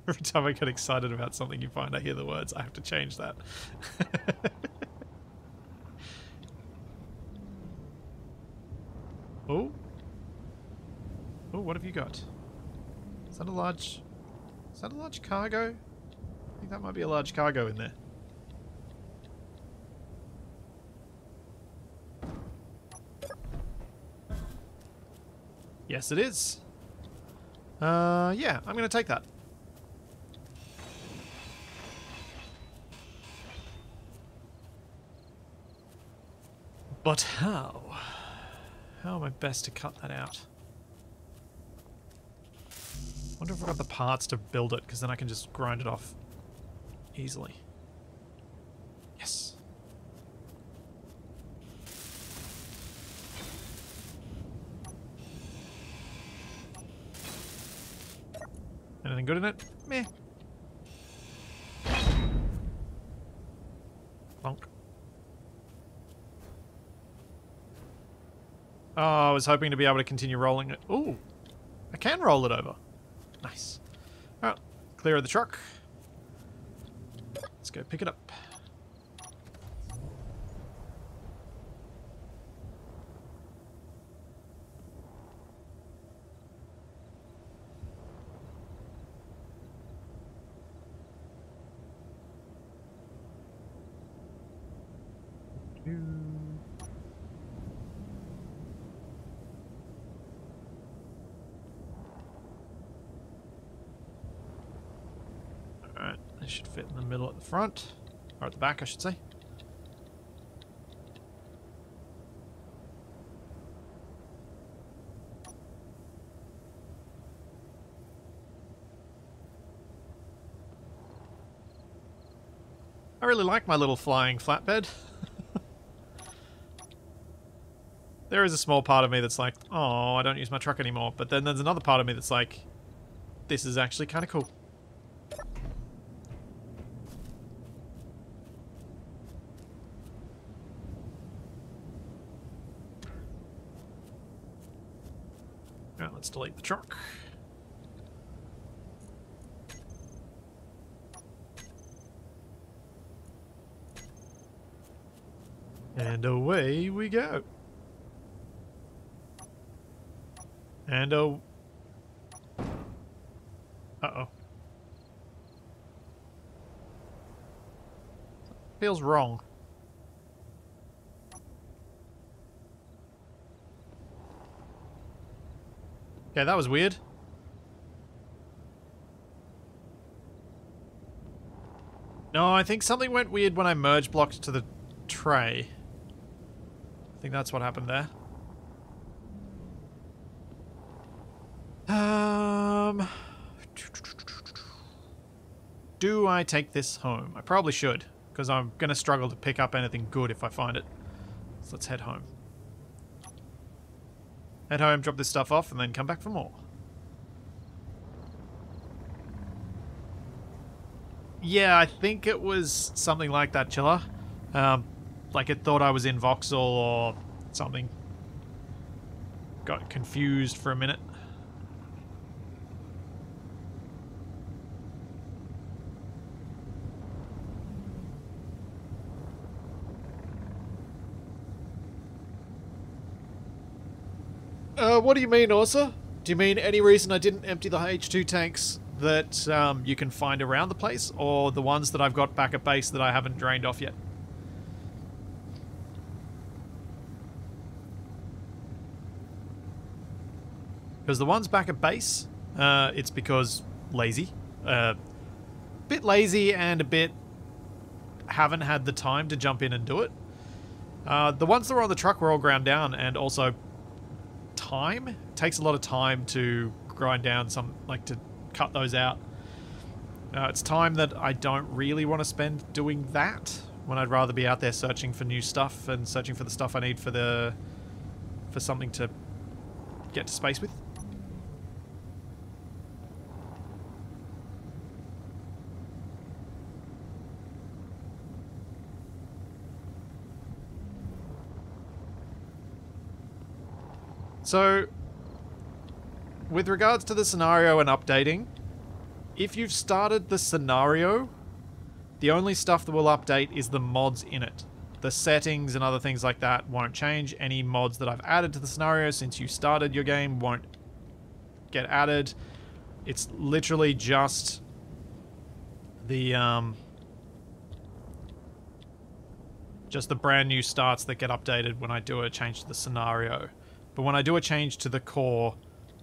Every time I get excited about something you find I hear the words, I have to change that. Oh? Oh, what have you got? Is that a large... Is that a large cargo? I think that might be a large cargo in there. Yes, it is. Uh, yeah, I'm going to take that. But how? How am I best to cut that out? Wonder if I've got the parts to build it, because then I can just grind it off easily. Yes. Anything good in it? Meh. Bonk. Oh, I was hoping to be able to continue rolling it. Ooh, I can roll it over. Nice. Alright, clear of the truck. Let's go pick it up. This should fit in the middle at the front. Or at the back, I should say. I really like my little flying flatbed. there is a small part of me that's like, oh, I don't use my truck anymore. But then there's another part of me that's like, this is actually kind of cool. let's delete the truck. And away we go. And oh. Uh oh. Feels wrong. Yeah, that was weird. No, I think something went weird when I merge blocked to the tray. I think that's what happened there. Um, do I take this home? I probably should, because I'm going to struggle to pick up anything good if I find it. So let's head home. Head home, drop this stuff off, and then come back for more. Yeah, I think it was something like that, Chiller. Um, like it thought I was in Voxel or something. Got confused for a minute. Uh, what do you mean, Orsa? Do you mean any reason I didn't empty the H2 tanks that um, you can find around the place, or the ones that I've got back at base that I haven't drained off yet? Because the ones back at base, uh, it's because lazy. A uh, bit lazy and a bit haven't had the time to jump in and do it. Uh, the ones that were on the truck were all ground down and also time. It takes a lot of time to grind down some, like to cut those out. Uh, it's time that I don't really want to spend doing that when I'd rather be out there searching for new stuff and searching for the stuff I need for the for something to get to space with. So, with regards to the scenario and updating, if you've started the scenario, the only stuff that will update is the mods in it. The settings and other things like that won't change. Any mods that I've added to the scenario since you started your game won't get added. It's literally just the um, just the brand new starts that get updated when I do a change to the scenario. But when I do a change to the core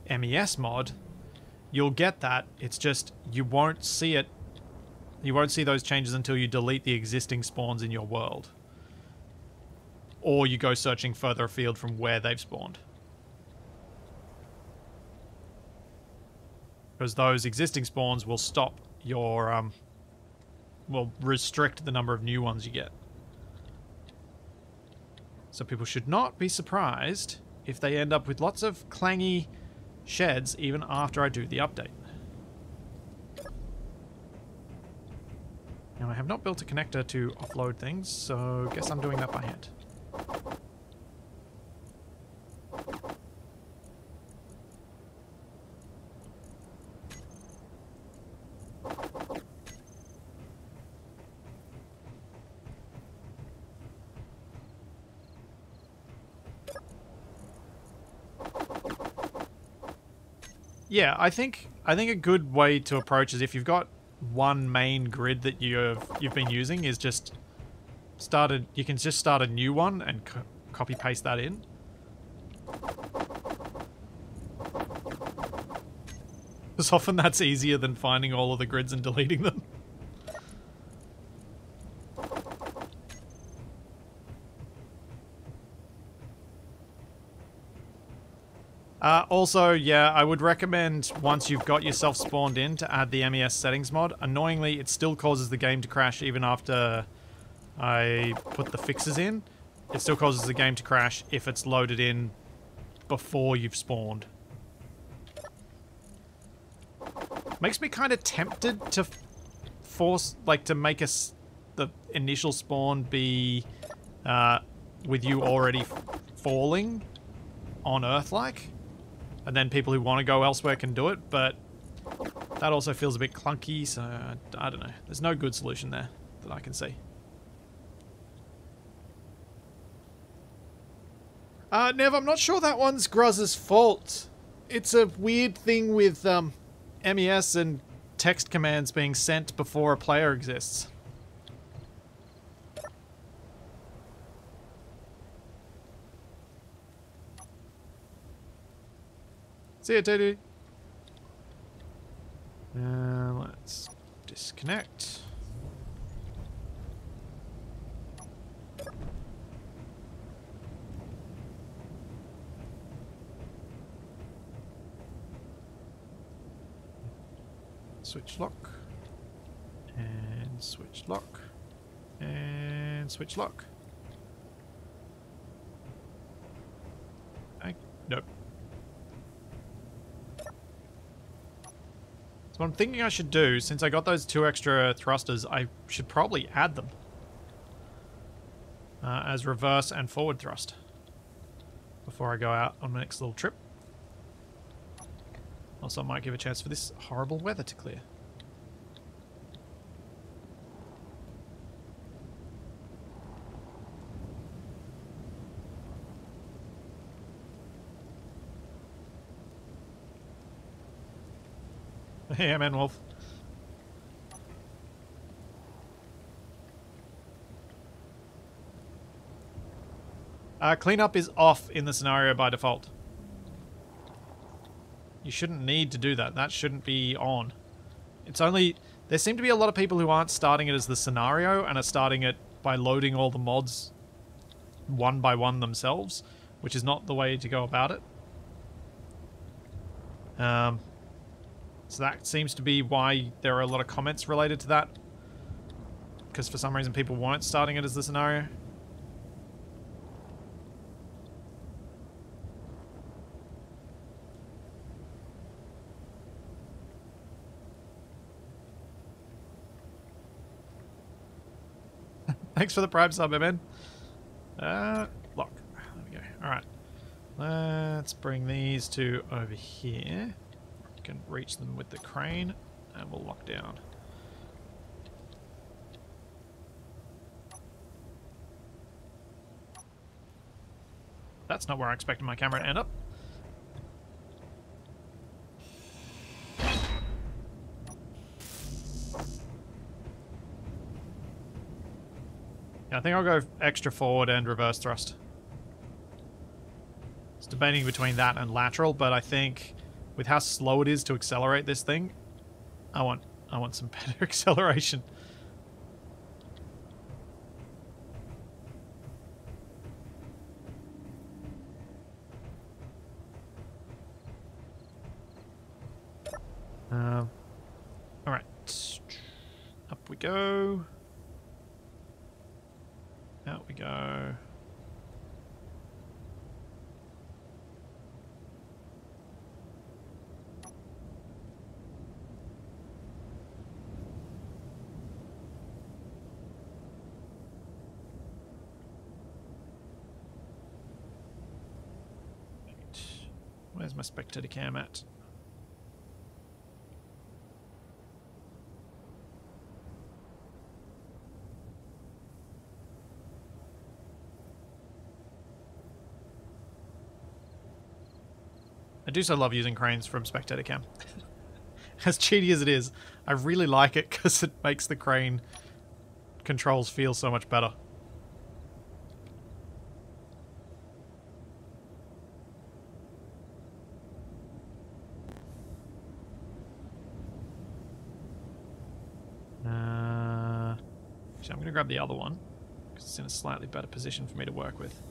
MES mod, you'll get that. It's just you won't see it. You won't see those changes until you delete the existing spawns in your world. Or you go searching further afield from where they've spawned. Because those existing spawns will stop your, um, will restrict the number of new ones you get. So people should not be surprised if they end up with lots of clangy sheds even after I do the update. Now I have not built a connector to offload things, so guess I'm doing that by hand. Yeah, I think I think a good way to approach is if you've got one main grid that you've you've been using is just started. You can just start a new one and co copy paste that in. Because often that's easier than finding all of the grids and deleting them. Uh, also, yeah, I would recommend once you've got yourself spawned in to add the MES settings mod. Annoyingly, it still causes the game to crash even after I put the fixes in. It still causes the game to crash if it's loaded in before you've spawned. Makes me kind of tempted to force, like, to make us the initial spawn be uh, with you already falling on Earth-like and then people who want to go elsewhere can do it, but that also feels a bit clunky, so I don't know. There's no good solution there that I can see. Uh, Nev, I'm not sure that one's Gruz's fault. It's a weird thing with um, MES and text commands being sent before a player exists. See you, Teddy. Uh, let's disconnect. Switch lock. And switch lock. And switch lock. I, nope. So I'm thinking I should do, since I got those two extra thrusters, I should probably add them. Uh, as reverse and forward thrust. Before I go out on my next little trip. Also, I might give a chance for this horrible weather to clear. Hey, man, Wolf. Uh, cleanup is off in the scenario by default. You shouldn't need to do that. That shouldn't be on. It's only... There seem to be a lot of people who aren't starting it as the scenario and are starting it by loading all the mods one by one themselves, which is not the way to go about it. Um, so that seems to be why there are a lot of comments related to that. Because for some reason people weren't starting it as the scenario. Thanks for the prime sub, man. Uh, lock. There we go. Alright. Let's bring these two over here. You can reach them with the crane, and we'll lock down. That's not where I expected my camera to end up. Yeah, I think I'll go extra forward and reverse thrust. It's debating between that and lateral, but I think with how slow it is to accelerate this thing, I want I want some better acceleration. Um, all right, up we go. Out we go. Where's my spectator cam at? I do so love using cranes from spectator cam. as cheaty as it is, I really like it because it makes the crane controls feel so much better. Uh, actually, I'm going to grab the other one because it's in a slightly better position for me to work with.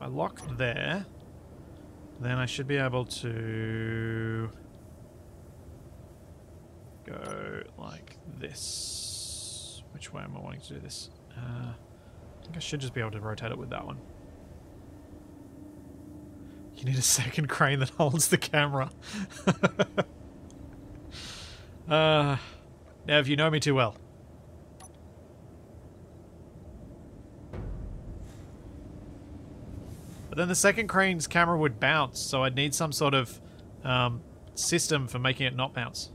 I lock there, then I should be able to go like this. Which way am I wanting to do this? Uh, I think I should just be able to rotate it with that one. You need a second crane that holds the camera. Uh, Nev, you know me too well. But then the second crane's camera would bounce, so I'd need some sort of um, system for making it not bounce.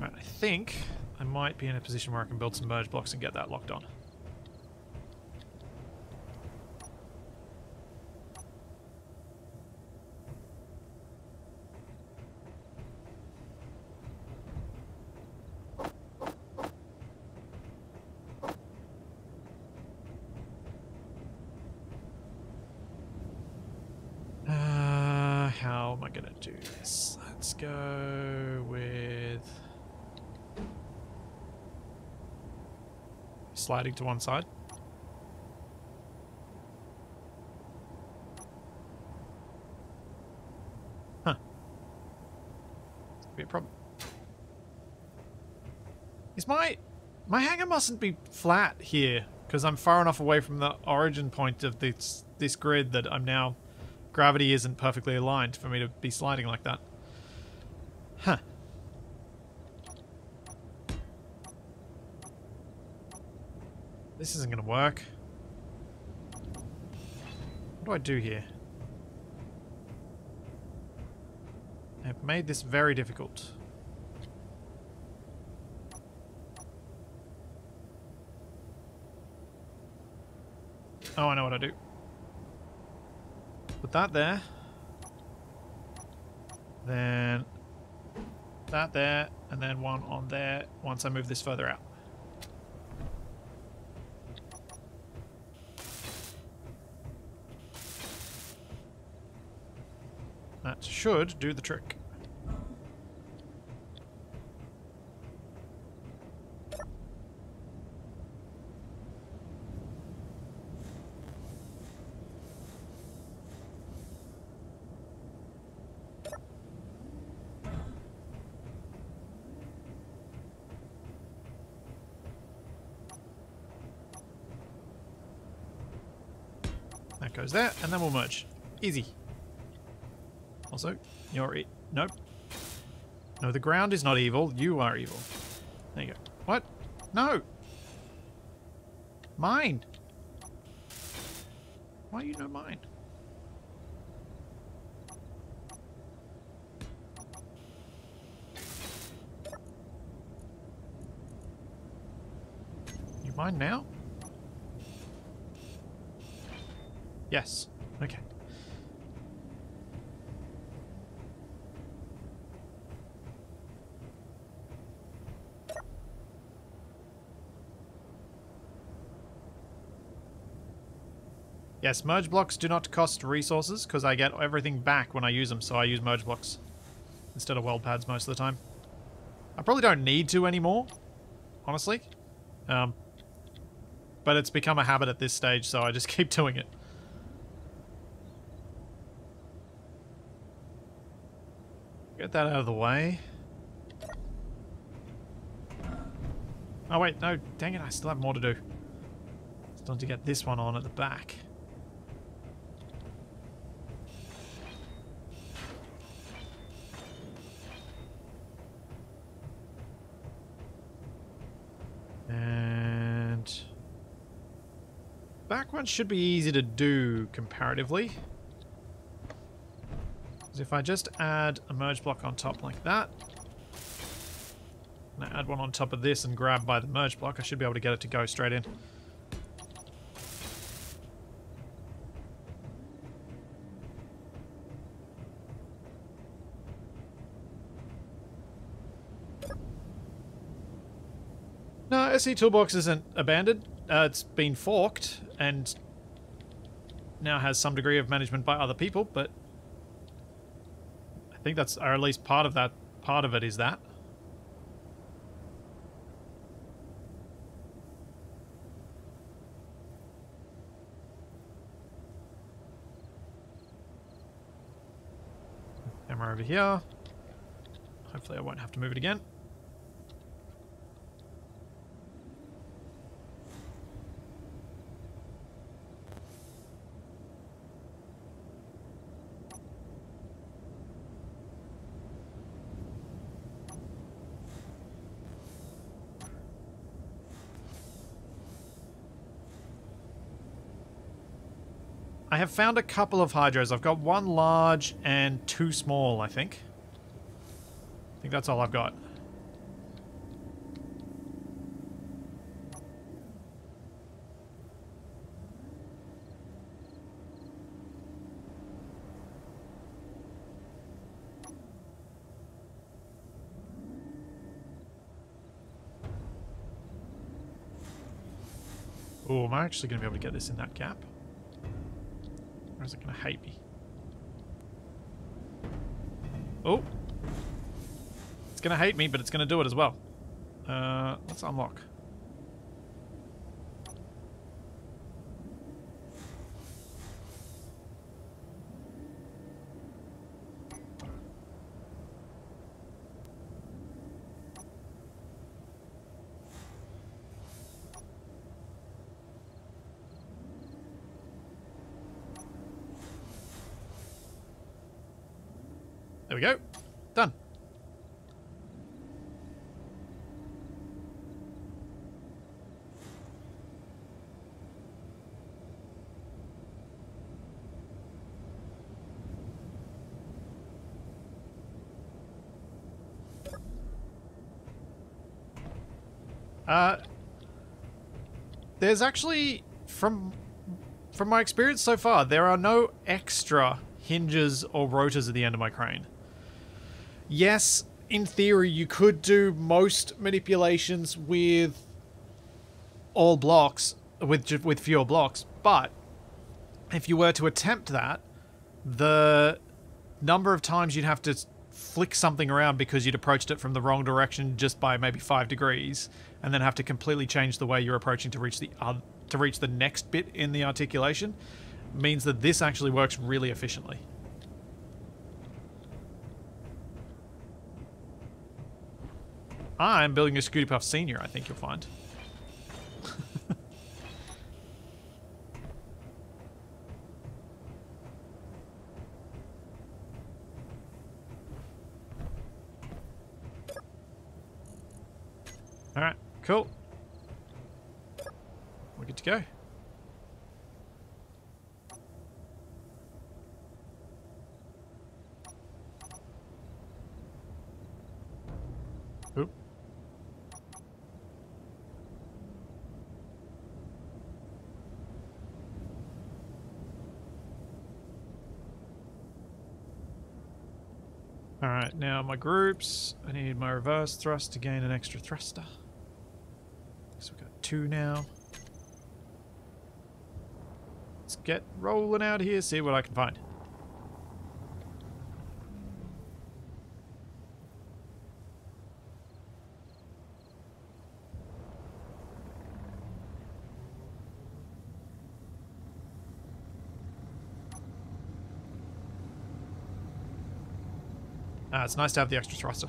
Right, I think might be in a position where I can build some merge blocks and get that locked on. Uh, how am I gonna do this? Let's go with sliding to one side. Huh. Be a problem. Is my my hangar mustn't be flat here because I'm far enough away from the origin point of this this grid that I'm now gravity isn't perfectly aligned for me to be sliding like that. This isn't going to work. What do I do here? I've made this very difficult. Oh, I know what I do. Put that there. Then that there, and then one on there once I move this further out. That should do the trick. That goes there, and then we'll merge. Easy. Also, you're it. Nope. No, the ground is not evil. You are evil. There you go. What? No! Mine! Why are you know mine? You mine now? Yes. Okay. Yes, merge blocks do not cost resources because I get everything back when I use them, so I use merge blocks instead of weld pads most of the time. I probably don't need to anymore, honestly. Um, but it's become a habit at this stage, so I just keep doing it. Get that out of the way. Oh wait, no, dang it, I still have more to do. Still need to get this one on at the back. And... One should be easy to do comparatively. If I just add a merge block on top like that, and I add one on top of this and grab by the merge block, I should be able to get it to go straight in. No, SE Toolbox isn't abandoned. Uh, it's been forked and now has some degree of management by other people, but I think that's, or at least part of that, part of it is that. Camera over here. Hopefully I won't have to move it again. have found a couple of hydros. I've got one large and two small, I think. I think that's all I've got. Oh, am I actually going to be able to get this in that gap? Is it going to hate me? Oh! It's going to hate me, but it's going to do it as well. Uh, let's unlock. There we go. Done. Uh, there's actually, from from my experience so far, there are no extra hinges or rotors at the end of my crane. Yes, in theory, you could do most manipulations with all blocks, with with fewer blocks, but if you were to attempt that, the number of times you'd have to flick something around because you'd approached it from the wrong direction just by maybe five degrees, and then have to completely change the way you're approaching to reach the oth- to reach the next bit in the articulation, means that this actually works really efficiently. I'm building a Scooty Puff Senior, I think you'll find. Alright, cool. We're good to go. Oop. Alright, now my groups. I need my reverse thrust to gain an extra thruster. So we've got two now. Let's get rolling out here, see what I can find. It's nice to have the extra thruster.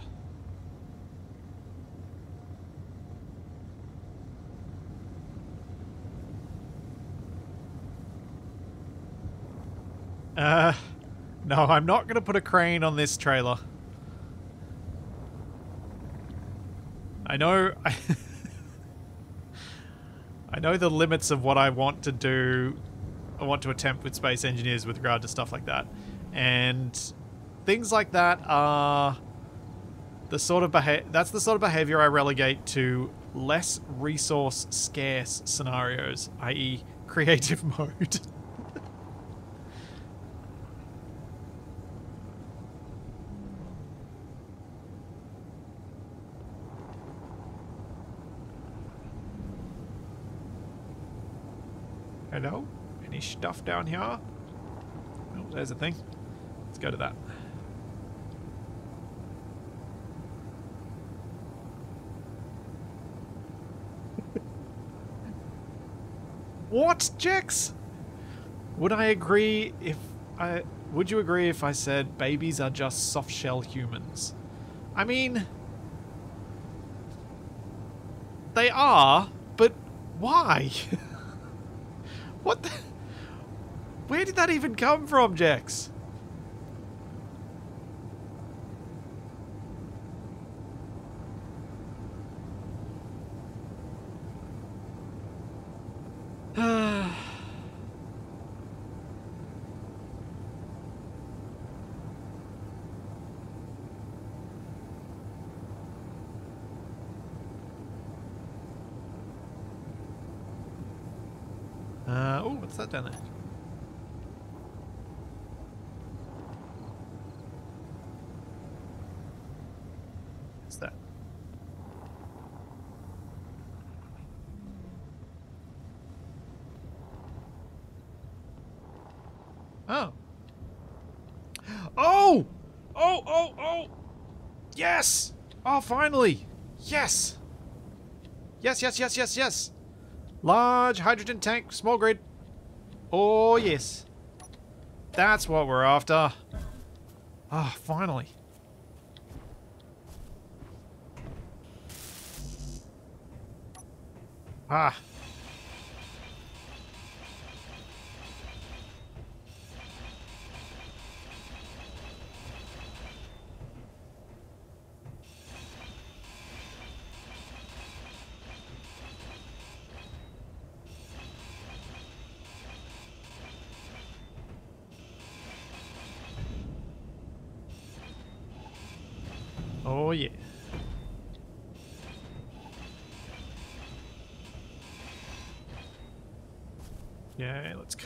Uh, no, I'm not going to put a crane on this trailer. I know... I, I know the limits of what I want to do, I want to attempt with space engineers with regard to stuff like that. And things like that are the sort of behavior that's the sort of behavior I relegate to less resource scarce scenarios, i.e. creative mode. Hello? Any stuff down here? Oh, there's a thing. Let's go to that. What, Jex? Would I agree if I would you agree if I said babies are just soft shell humans? I mean they are, but why? what the Where did that even come from, Jex? Uh, oh, what's that down there? What's that? Oh. Oh! Oh, oh, oh! Yes! Oh, finally! Yes! Yes, yes, yes, yes, yes! Large hydrogen tank, small grid. Oh, yes. That's what we're after. Ah, oh, finally. Ah.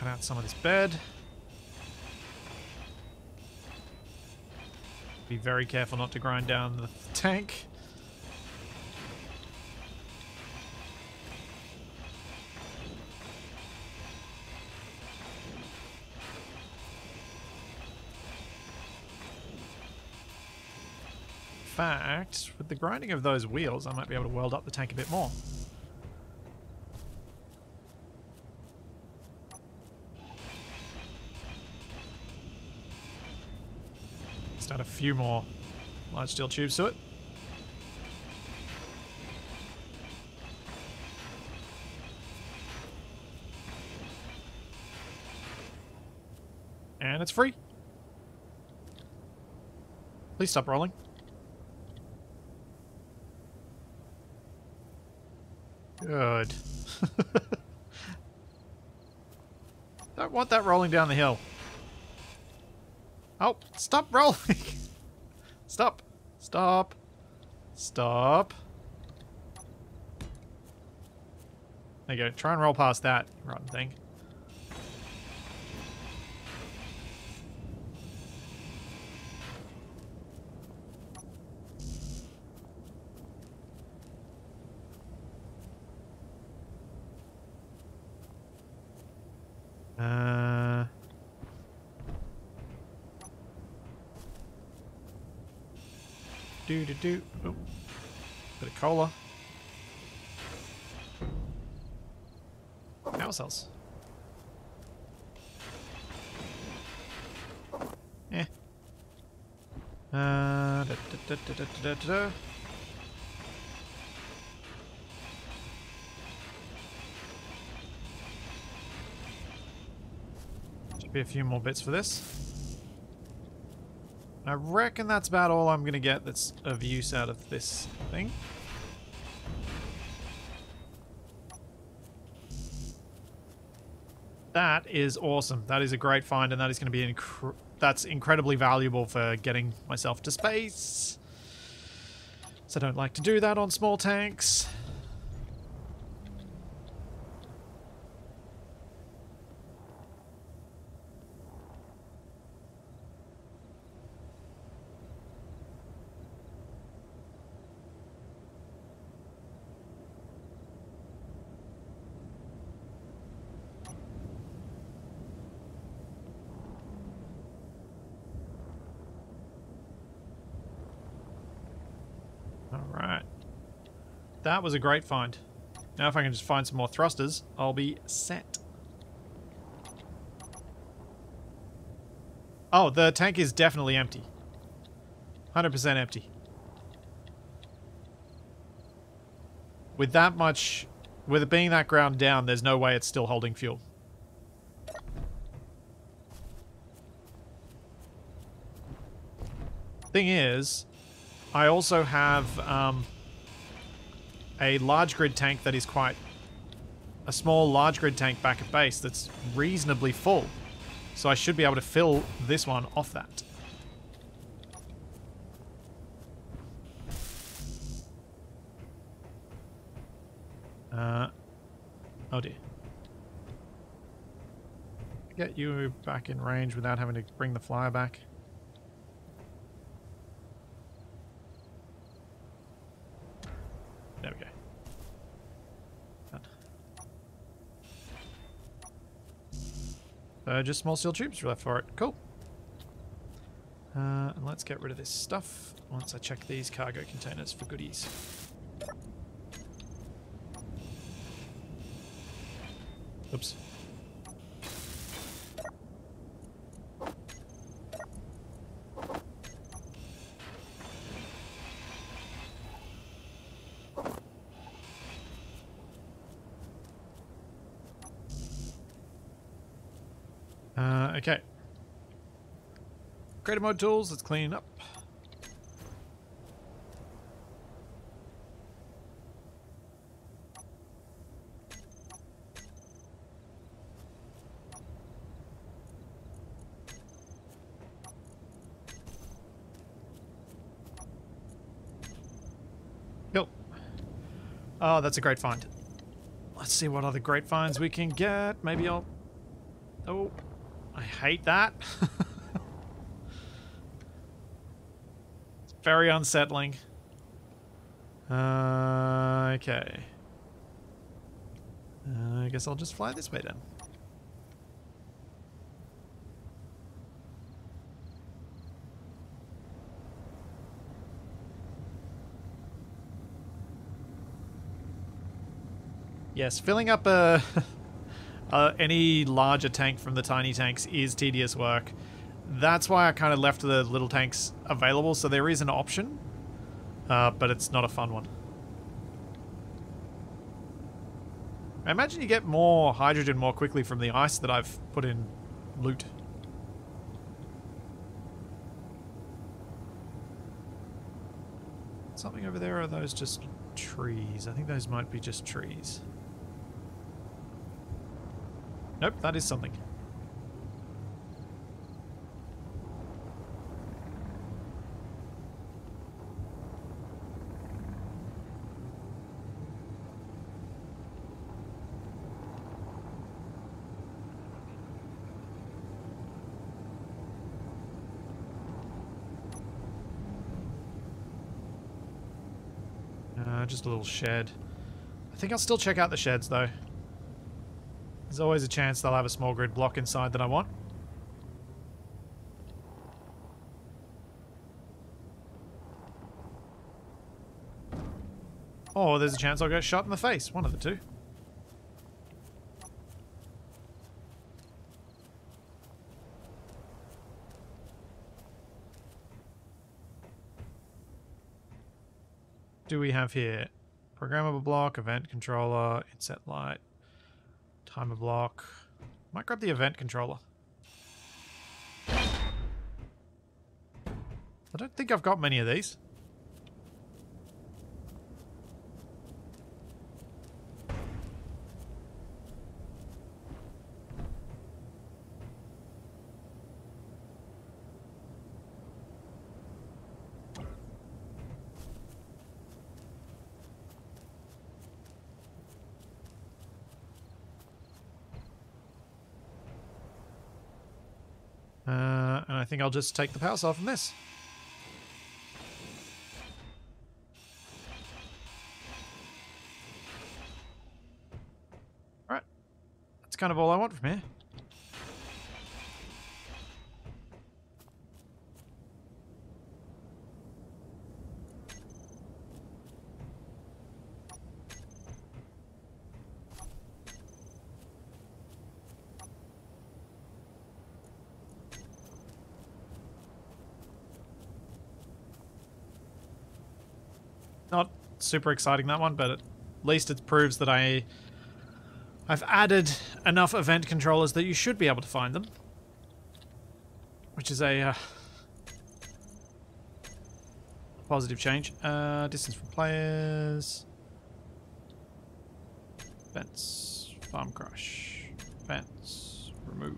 Cut out some of this bed. Be very careful not to grind down the tank. In fact, with the grinding of those wheels, I might be able to weld up the tank a bit more. Just add a few more large steel tubes to it. And it's free. Please stop rolling. Good. Don't want that rolling down the hill. Oh, stop rolling! stop. Stop. There you go. Try and roll past that, rotten thing. Uh, do do. Oh, bit of cola. Power cells. Eh. Uh, da, da, da, da. Be a few more bits for this. I reckon that's about all I'm going to get that's of use out of this thing. That is awesome. That is a great find, and that is going to be inc that's incredibly valuable for getting myself to space. So I don't like to do that on small tanks. Alright. That was a great find. Now if I can just find some more thrusters, I'll be set. Oh, the tank is definitely empty. 100% empty. With that much... With it being that ground down, there's no way it's still holding fuel. Thing is, I also have um, a large grid tank that is quite a small large grid tank back at base that's reasonably full. So I should be able to fill this one off that. Uh, oh dear. Get you back in range without having to bring the flyer back. So just small steel tubes left for it. Cool. Uh, and let's get rid of this stuff once I check these cargo containers for goodies. Oops. Uh, okay. Creative mode tools, let's clean up. Cool. Oh, that's a great find. Let's see what other great finds we can get. Maybe I'll... Oh, I hate that. very unsettling. Uh, okay. Uh, I guess I'll just fly this way then. Yes, filling up a uh, any larger tank from the tiny tanks is tedious work. That's why I kind of left the little tanks available, so there is an option, uh, but it's not a fun one. I imagine you get more hydrogen more quickly from the ice that I've put in loot. Something over there, are those just trees? I think those might be just trees. Nope, that is something. Uh, just a little shed. I think I'll still check out the sheds though. There's always a chance they'll have a small grid block inside that I want. Or there's a chance I'll get shot in the face. One of the two. Do we have here? Programmable block, event controller, inset light, timer block. Might grab the event controller. I don't think I've got many of these. Uh, and I think I'll just take the power cell from this. Alright. That's kind of all I want from here. Not super exciting that one, but at least it proves that I I've added enough event controllers that you should be able to find them. Which is a uh, positive change. Uh, distance from players. Vents. Farm crush. Vents. Remove.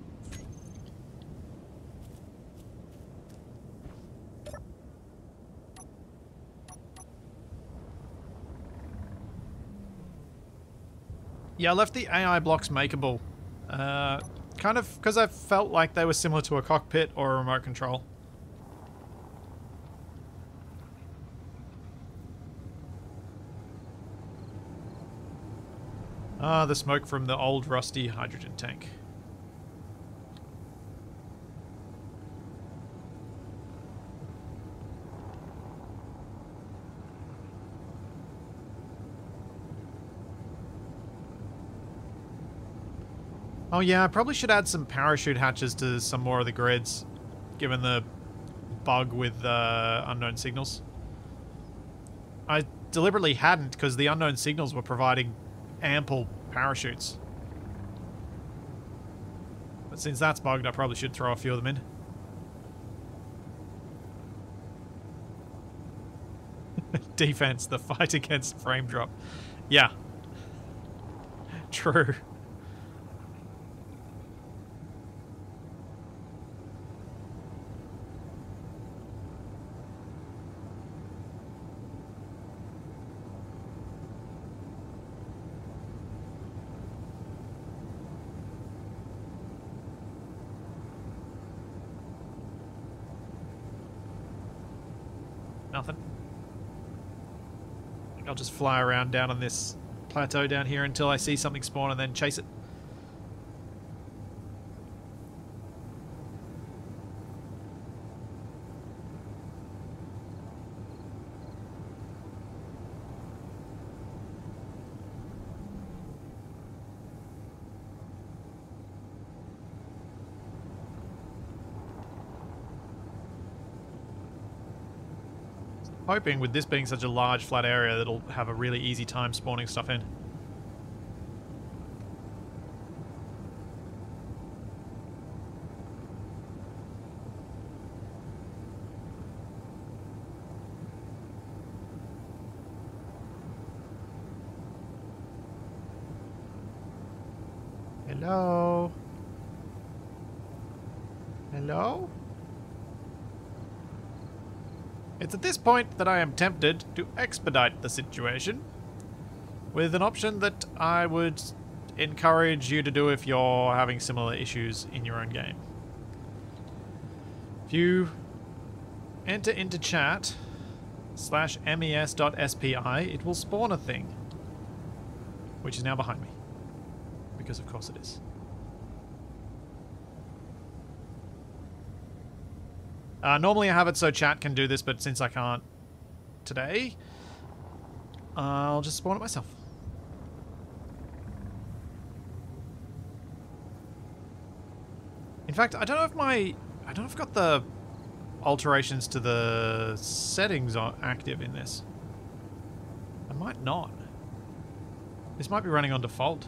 Yeah, I left the AI blocks makeable. Uh, kind of because I felt like they were similar to a cockpit or a remote control. Ah, the smoke from the old rusty hydrogen tank. Oh yeah, I probably should add some parachute hatches to some more of the grids, given the bug with uh, unknown signals. I deliberately hadn't because the unknown signals were providing ample parachutes. But since that's bugged, I probably should throw a few of them in. Defense, the fight against frame drop. Yeah. True. Nothing. I'll just fly around down on this plateau down here until I see something spawn and then chase it. Hoping with this being such a large flat area that it'll have a really easy time spawning stuff in. Hello? Hello? It's at this point that I am tempted to expedite the situation with an option that I would encourage you to do if you're having similar issues in your own game. If you enter into chat slash mes.spi, it will spawn a thing, which is now behind me, because of course it is. Uh, normally I have it so chat can do this, but since I can't today, I'll just spawn it myself. In fact, I don't know if my... I don't know if I've got the alterations to the settings are active in this. I might not. This might be running on default.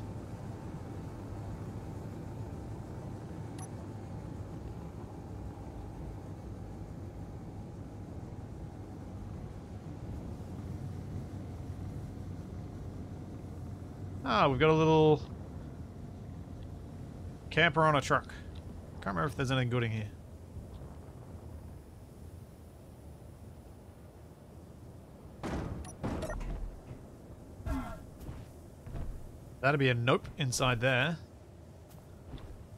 Ah, we've got a little camper on a truck. Can't remember if there's anything good in here. That'd be a nope inside there.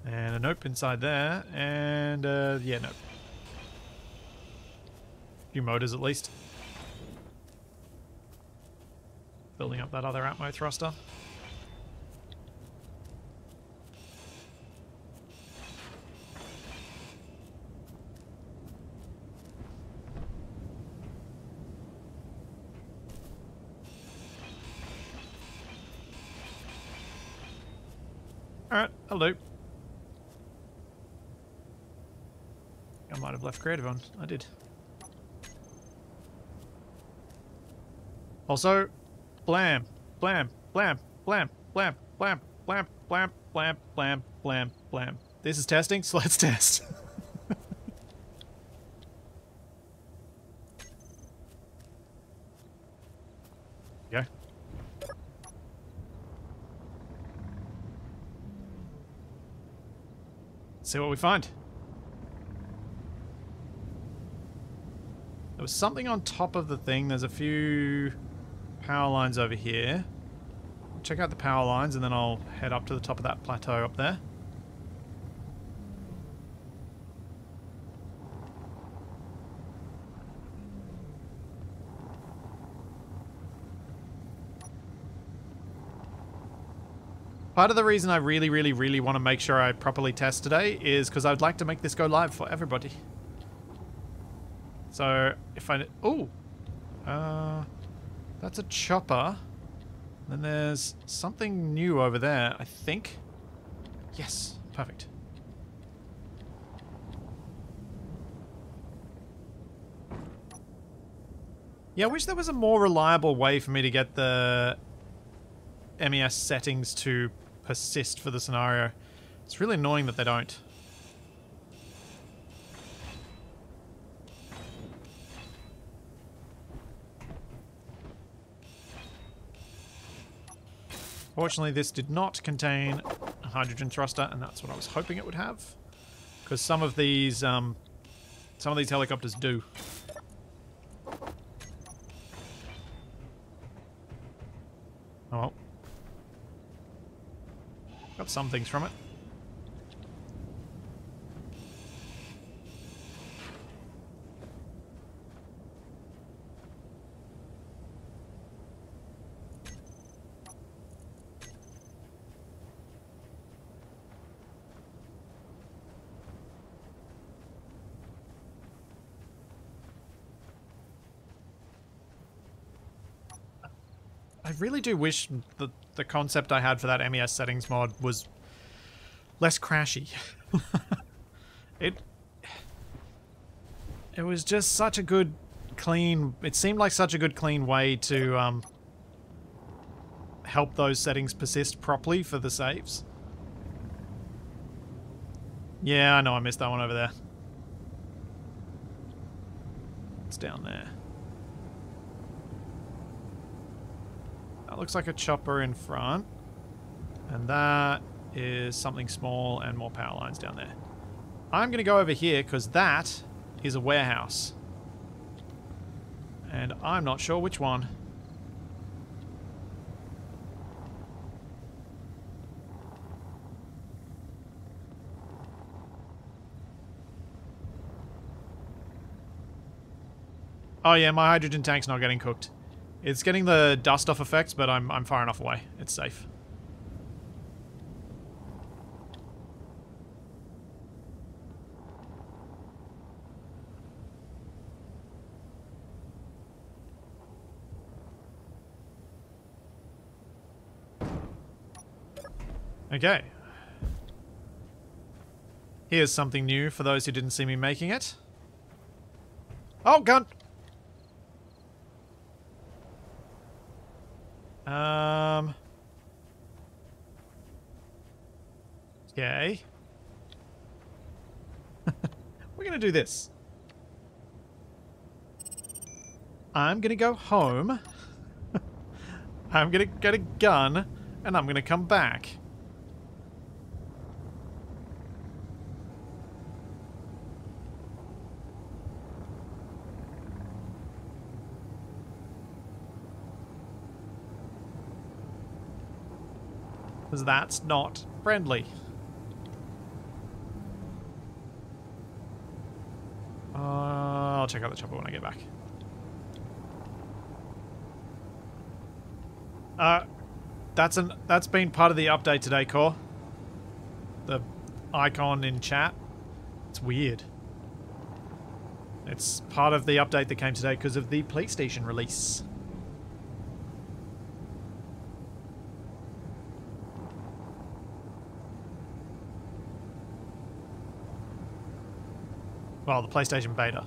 And a nope inside there. And, uh, yeah, nope. A few motors at least. Building up that other Atmo thruster. Hello. I might have left creative on. I did. Also, blam, blam, blam, blam, blam, blam, blam, blam, blam, blam, blam, blam. This is testing, so let's test. Go. See what we find. There was something on top of the thing. There's a few power lines over here. Check out the power lines and then I'll head up to the top of that plateau up there. Part of the reason I really, really, really want to make sure I properly test today is because I'd like to make this go live for everybody. So, if I... Oh! Uh, that's a chopper. Then there's something new over there, I think. Yes, perfect. Yeah, I wish there was a more reliable way for me to get the MES settings to persist for the scenario. It's really annoying that they don't. Fortunately, this did not contain a hydrogen thruster, and that's what I was hoping it would have. Because some of these, um, some of these helicopters do. Oh well. Got some things from it. Really do wish the the concept I had for that MES settings mod was less crashy. it it was just such a good clean it seemed like such a good clean way to um, help those settings persist properly for the saves. Yeah, I know I missed that one over there. It's down there. That looks like a chopper in front. And that is something small and more power lines down there. I'm going to go over here because that is a warehouse. And I'm not sure which one. Oh yeah, my hydrogen tank's not getting cooked. It's getting the dust off effects, but I'm, I'm far enough away. It's safe. Okay. Here's something new for those who didn't see me making it. Oh, gun! Um. Okay. We're gonna do this. I'm gonna go home. I'm gonna get a gun, and I'm gonna come back. Because that's not friendly. Uh, I'll check out the chopper when I get back. Uh, that's an that's been part of the update today, Core. The icon in chat. It's weird. It's part of the update that came today because of the PlayStation release. Well, the PlayStation beta.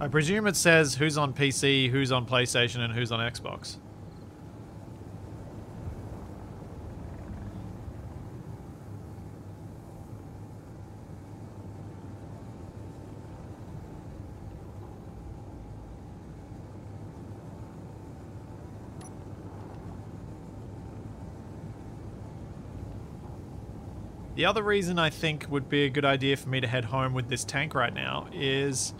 I presume it says who's on PC, who's on PlayStation, and who's on Xbox. The other reason I think would be a good idea for me to head home with this tank right now is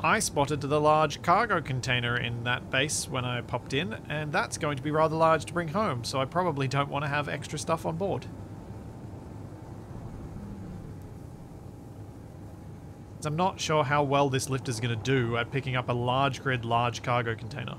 I spotted the large cargo container in that base when I popped in, and that's going to be rather large to bring home, so I probably don't want to have extra stuff on board. I'm not sure how well this lift is going to do at picking up a large grid, large cargo container.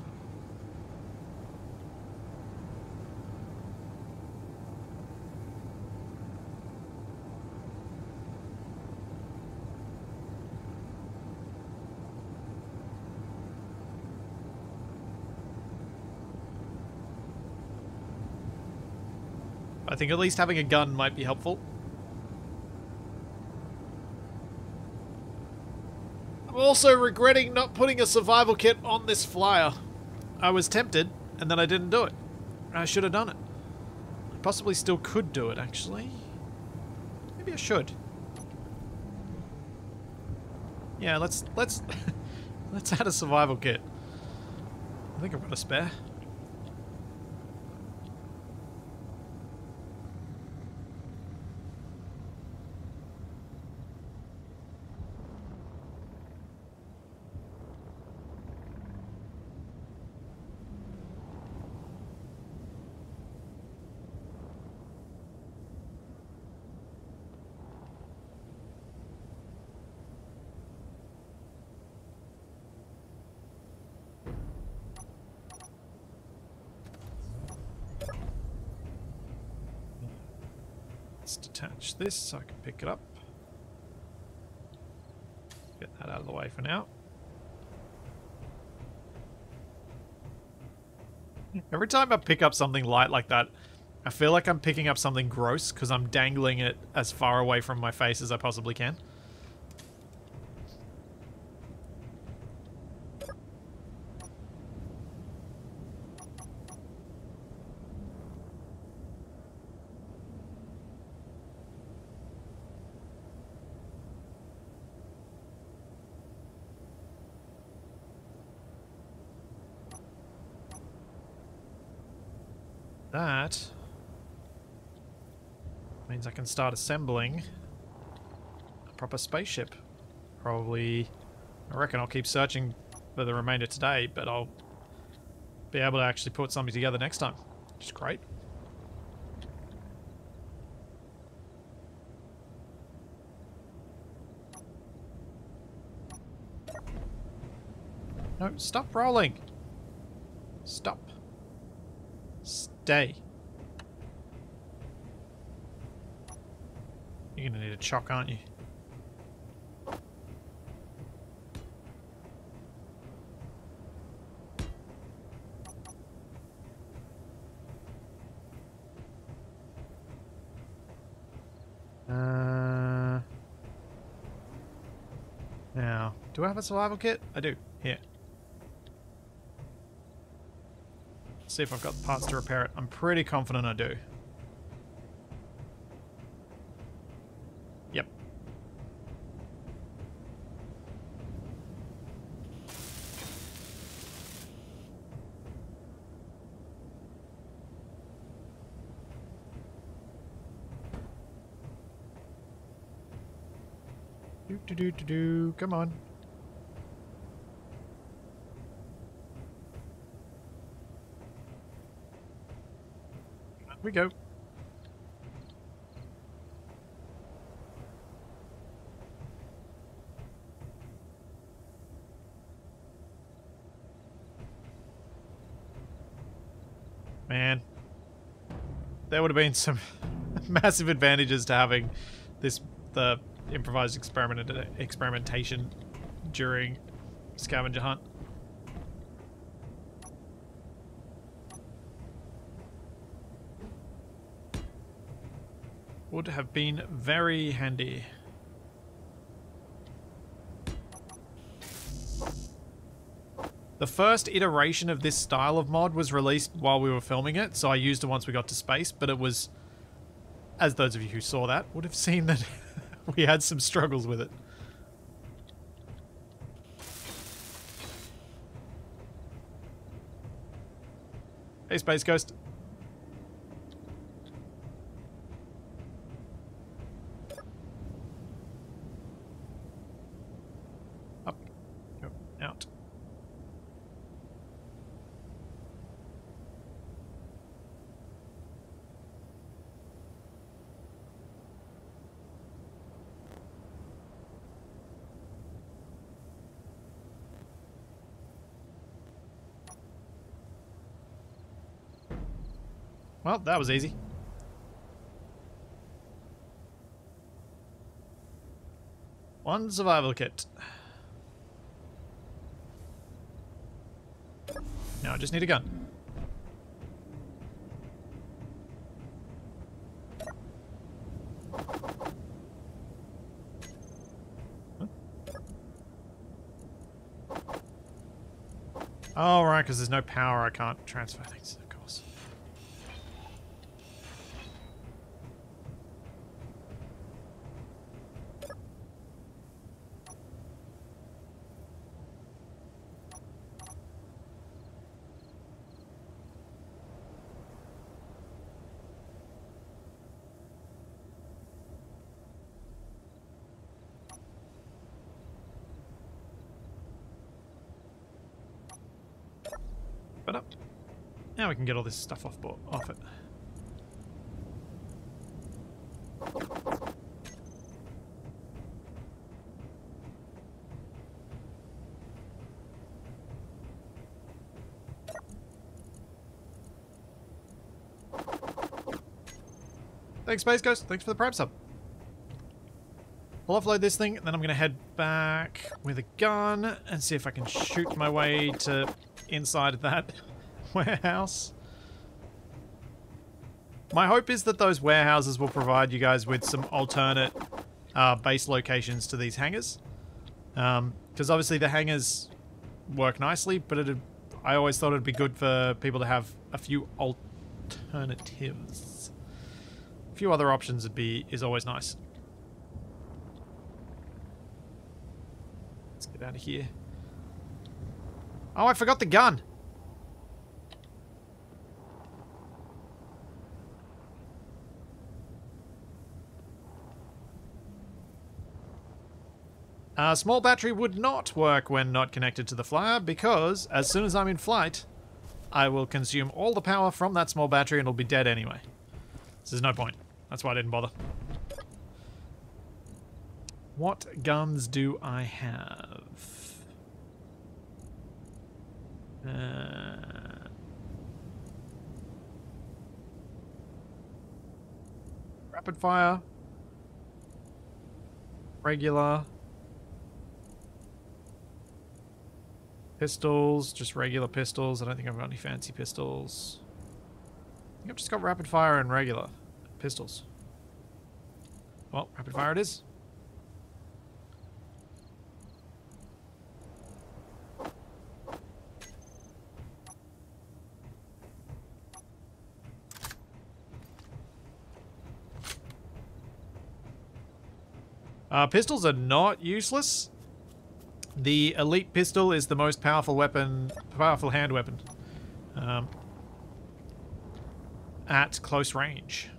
Think at least having a gun might be helpful. I'm also regretting not putting a survival kit on this flyer. I was tempted, and then I didn't do it. I should have done it. I possibly still could do it, actually. Maybe I should. Yeah, let's let's let's add a survival kit. I think I've got a spare. Let's detach this so I can pick it up. Get that out of the way for now. Every time I pick up something light like that, I feel like I'm picking up something gross because I'm dangling it as far away from my face as I possibly can. That means I can start assembling a proper spaceship. Probably, I reckon I'll keep searching for the remainder today, but I'll be able to actually put something together next time, which is great. No, stop rolling. Stop. Stay. You're gonna need a chock, aren't you? Uh, now, do I have a survival kit? I do. Here. see if I've got the parts to repair it. I'm pretty confident I do. Yep. Do do. Come on. we go. Man, there would have been some massive advantages to having this the improvised experiment experimentation during scavenger hunt. Would have been very handy. The first iteration of this style of mod was released while we were filming it, so I used it once we got to space, but it was, as those of you who saw that would have seen that we had some struggles with it. Hey Space Ghost. Well, that was easy. One survival kit. Now I just need a gun. Oh, right, because there's no power, I can't transfer things. We can get all this stuff off off it. Thanks, Space Ghost. Thanks for the Prime sub. I'll offload this thing, and then I'm going to head back with a gun and see if I can shoot my way to inside of that warehouse. My hope is that those warehouses will provide you guys with some alternate uh, base locations to these hangars. Because um, obviously the hangars work nicely, but it'd, I always thought it'd be good for people to have a few alternatives. A few other options would be is always nice. Let's get out of here. Oh, I forgot the gun. A small battery would not work when not connected to the flyer because as soon as I'm in flight, I will consume all the power from that small battery and it'll be dead anyway. So there's no point. That's why I didn't bother. What guns do I have? Uh, rapid fire. Regular. Pistols, just regular pistols. I don't think I've got any fancy pistols. I think I've just got rapid fire and regular pistols. Well, rapid fire it is. Uh, pistols are not useless. The elite pistol is the most powerful weapon, powerful hand weapon. Um, at close range.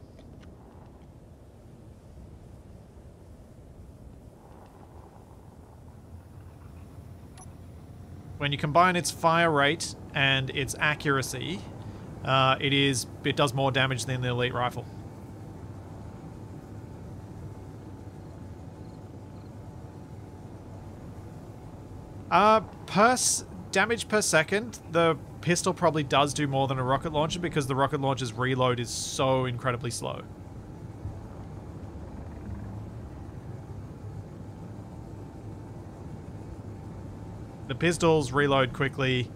When you combine its fire rate and its accuracy, uh, it is it does more damage than the elite rifle. Uh, per damage per second, the pistol probably does do more than a rocket launcher because the rocket launcher's reload is so incredibly slow. The pistols reload quickly.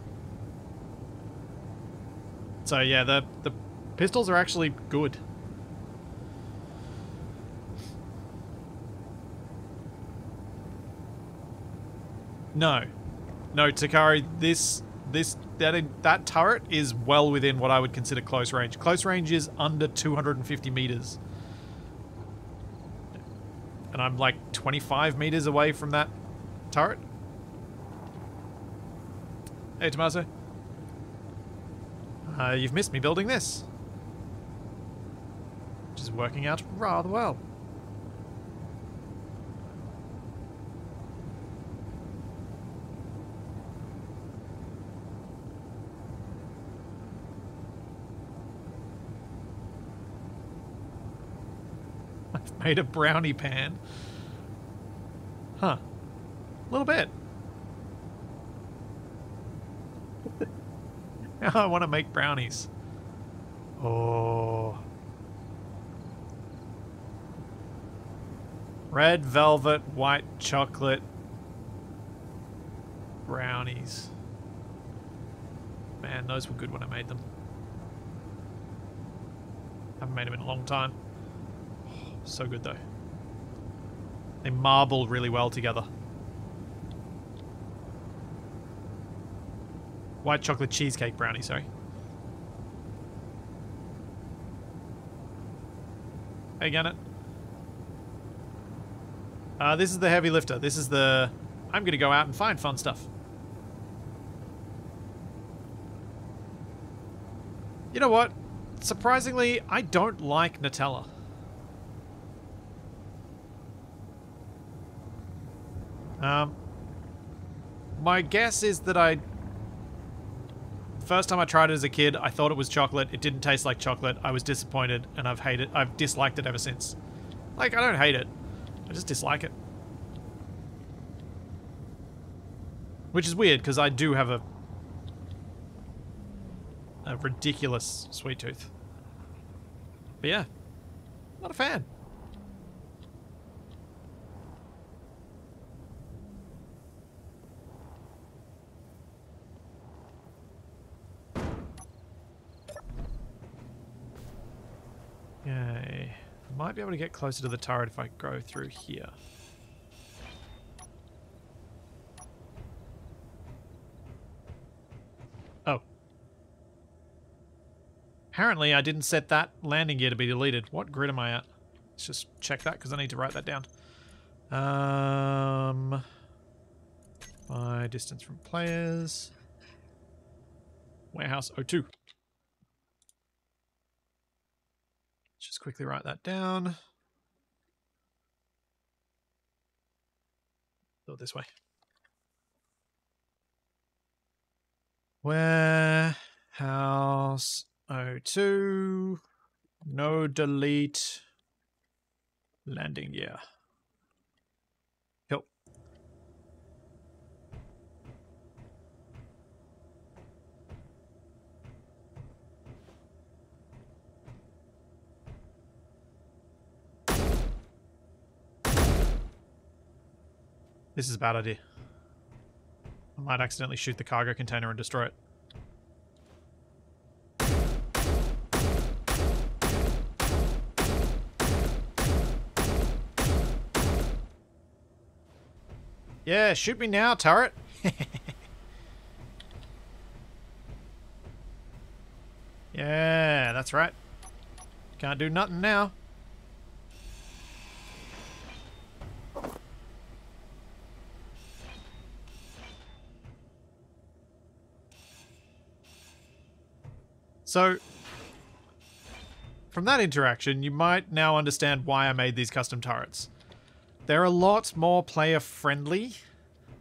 So yeah, the, the pistols are actually good. No. No, Takari, this this that that turret is well within what I would consider close range. Close range is under 250 meters. And I'm like 25 meters away from that turret. Hey, Tommaso. Uh, you've missed me building this. Which is working out rather well. made a brownie pan. Huh. A little bit. now I want to make brownies. Oh. Red velvet, white chocolate brownies. Man, those were good when I made them. Haven't made them in a long time. So good though. They marble really well together. white chocolate cheesecake brownie, sorry. Hey, Gannet. Uh, this is the heavy lifter. This is the... I'm going to go out and find fun stuff. You know what? Surprisingly, I don't like Nutella. Um, my guess is that I... First time I tried it as a kid, I thought it was chocolate. It didn't taste like chocolate. I was disappointed, and I've hated. I've disliked it ever since. Like I don't hate it, I just dislike it. Which is weird because I do have a a ridiculous sweet tooth. But yeah, not a fan. Okay. Might be able to get closer to the turret if I go through here. Oh. Apparently I didn't set that landing gear to be deleted. What grid am I at? Let's just check that because I need to write that down. Um, my distance from players. Warehouse 02. Just quickly write that down. Go this way. Warehouse 02. No delete. Landing gear. This is a bad idea. I might accidentally shoot the cargo container and destroy it. Yeah, shoot me now, turret. yeah, that's right. Can't do nothing now. So, from that interaction, you might now understand why I made these custom turrets. They're a lot more player friendly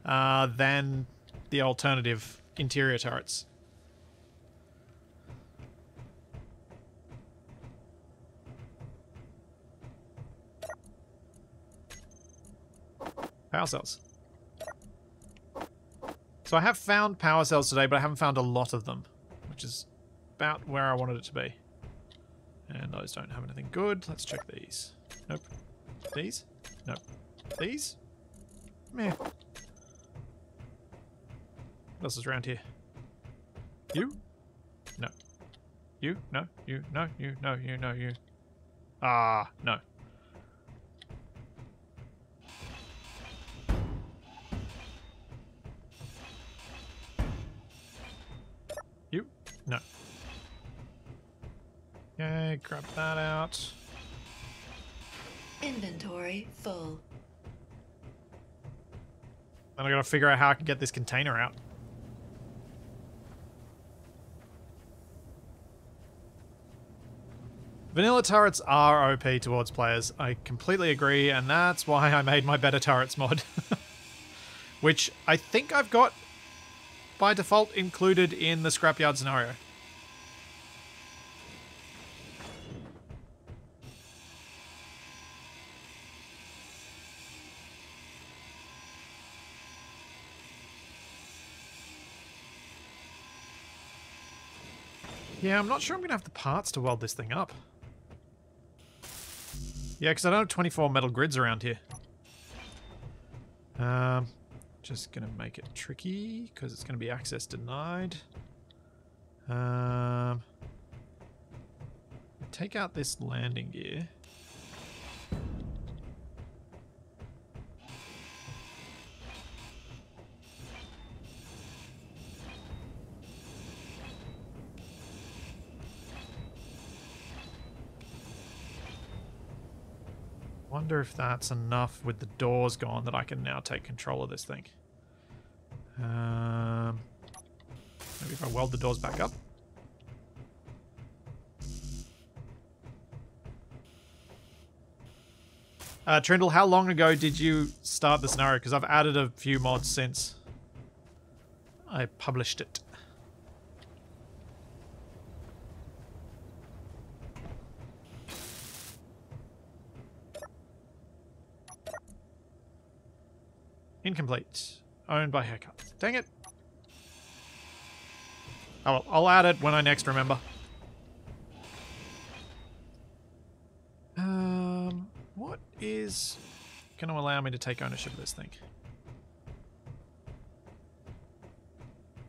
uh, than the alternative interior turrets. Power cells. So I have found power cells today, but I haven't found a lot of them, which is about where I wanted it to be. And those don't have anything good. Let's check these. Nope. These? Nope. These? Meh. What else is around here? You? No. You? No. You? No. You? No. You? No. You? Ah, no. Okay, grab that out. Inventory full. Then I gotta figure out how I can get this container out. Vanilla turrets are OP towards players. I completely agree, and that's why I made my better turrets mod. Which I think I've got by default included in the scrapyard scenario. Yeah, I'm not sure I'm going to have the parts to weld this thing up. Yeah, because I don't have 24 metal grids around here. Um, just going to make it tricky because it's going to be access denied. Um, take out this landing gear. Wonder if that's enough with the doors gone that I can now take control of this thing. Um, maybe if I weld the doors back up. Uh, Trindle, how long ago did you start the scenario? Because I've added a few mods since I published it. Incomplete. Owned by Haircut. Dang it. Oh, well, I'll add it when I next remember. Um, what is going to allow me to take ownership of this thing?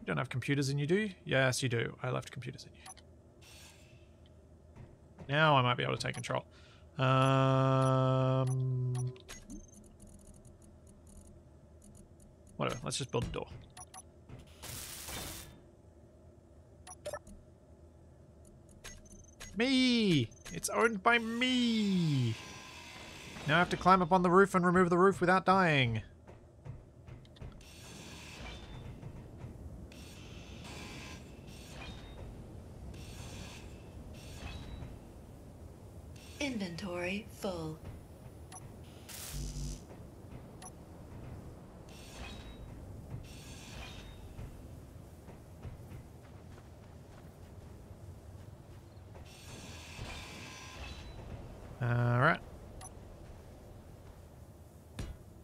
You don't have computers in you, do you? Yes, you do. I left computers in you. Now I might be able to take control. Um, whatever. Let's just build a door. Me! It's owned by me! Now I have to climb up on the roof and remove the roof without dying. Inventory full.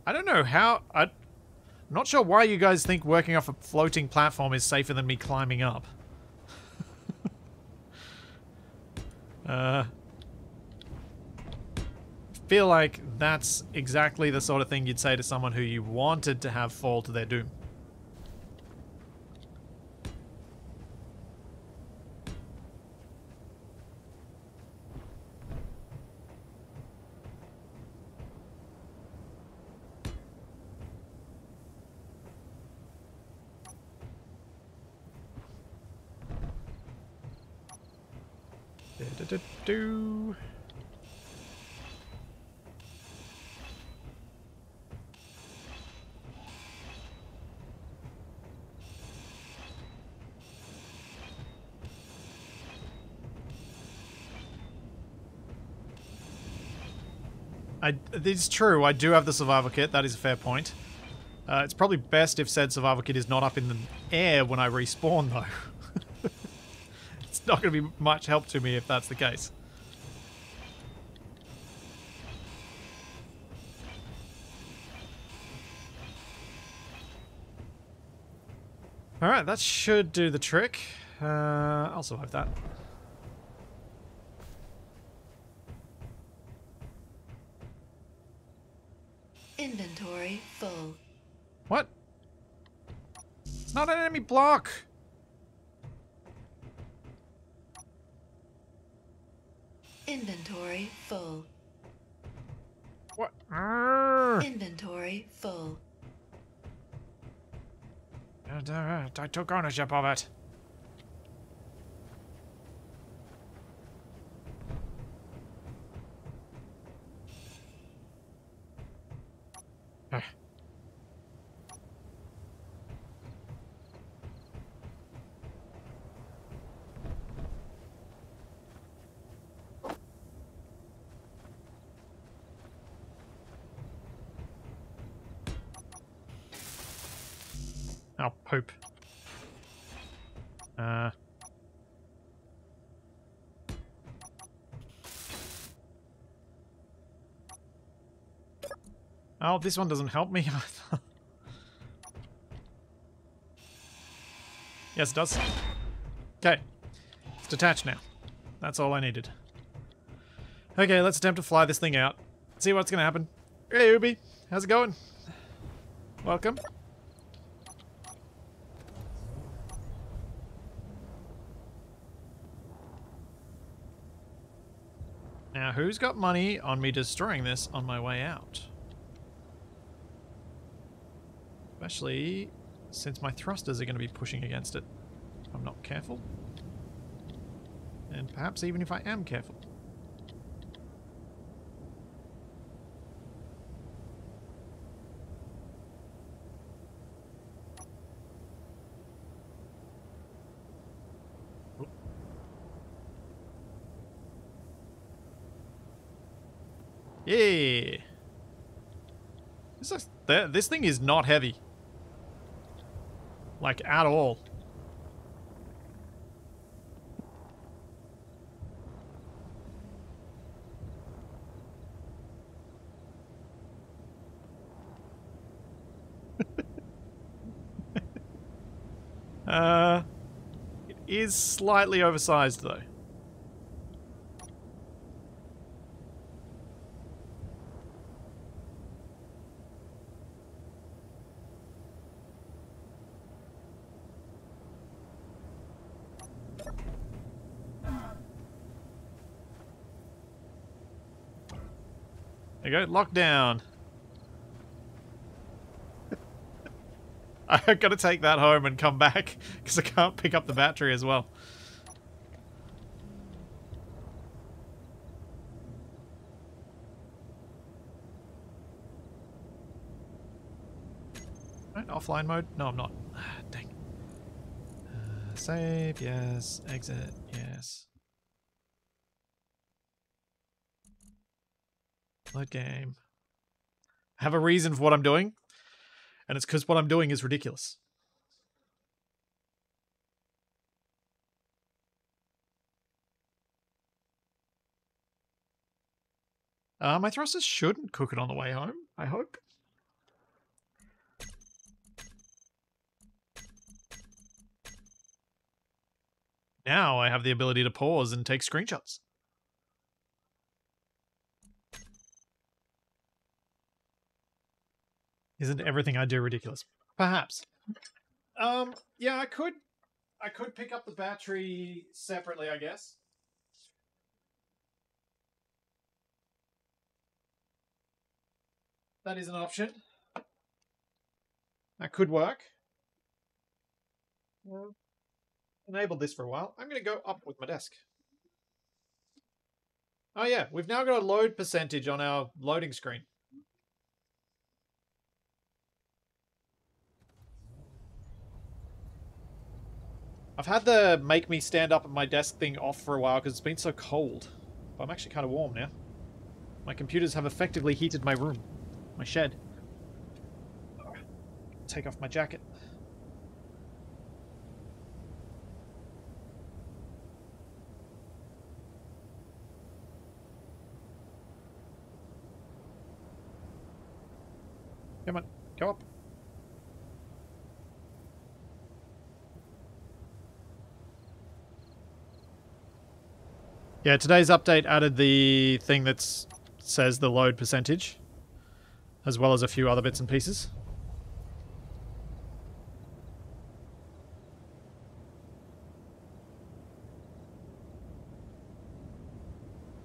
I don't know how... I, I'm not sure why you guys think working off a floating platform is safer than me climbing up. uh, feel like that's exactly the sort of thing you'd say to someone who you wanted to have fall to their doom. I, it's true, I do have the survival kit, that is a fair point. Uh, it's probably best if said survival kit is not up in the air when I respawn, though. it's not going to be much help to me if that's the case. Alright, that should do the trick. Uh, I'll survive that. Inventory full. What? It's not an Inventory full. What? Inventory full. Uh, I took ownership of it. Ah. Oh, poop. Uh. This one doesn't help me yes, it does. Okay. It's detached now. That's all I needed. Okay, let's attempt to fly this thing out. See what's gonna happen. Hey, Ubi. How's it going? Welcome. Now, who's got money on me destroying this on my way out? Especially since my thrusters are going to be pushing against it. I'm not careful. And perhaps even if I am careful. Yeah. This, is, this thing is not heavy. Like, at all. uh, it is slightly oversized, though. Go, lockdown. I've gotta take that home and come back because I can't pick up the battery as well. Offline mode? No, I'm not. Dang. Uh, save, yes. Exit, yes. Load game. I have a reason for what I'm doing, and it's because what I'm doing is ridiculous. Uh, my thrusters shouldn't cook it on the way home, I hope. Now I have the ability to pause and take screenshots. Isn't everything I do ridiculous? Perhaps. Um, yeah, I could I could pick up the battery separately, I guess. That is an option. That could work. Well, enabled this for a while. I'm going to go up with my desk. Oh yeah, we've now got a load percentage on our loading screen. I've had the make me stand up at my desk thing off for a while because it's been so cold. But I'm actually kind of warm now. My computers have effectively heated my room. My shed. Take off my jacket. Come on, go up. Yeah, today's update added the thing that says the load percentage, as well as a few other bits and pieces.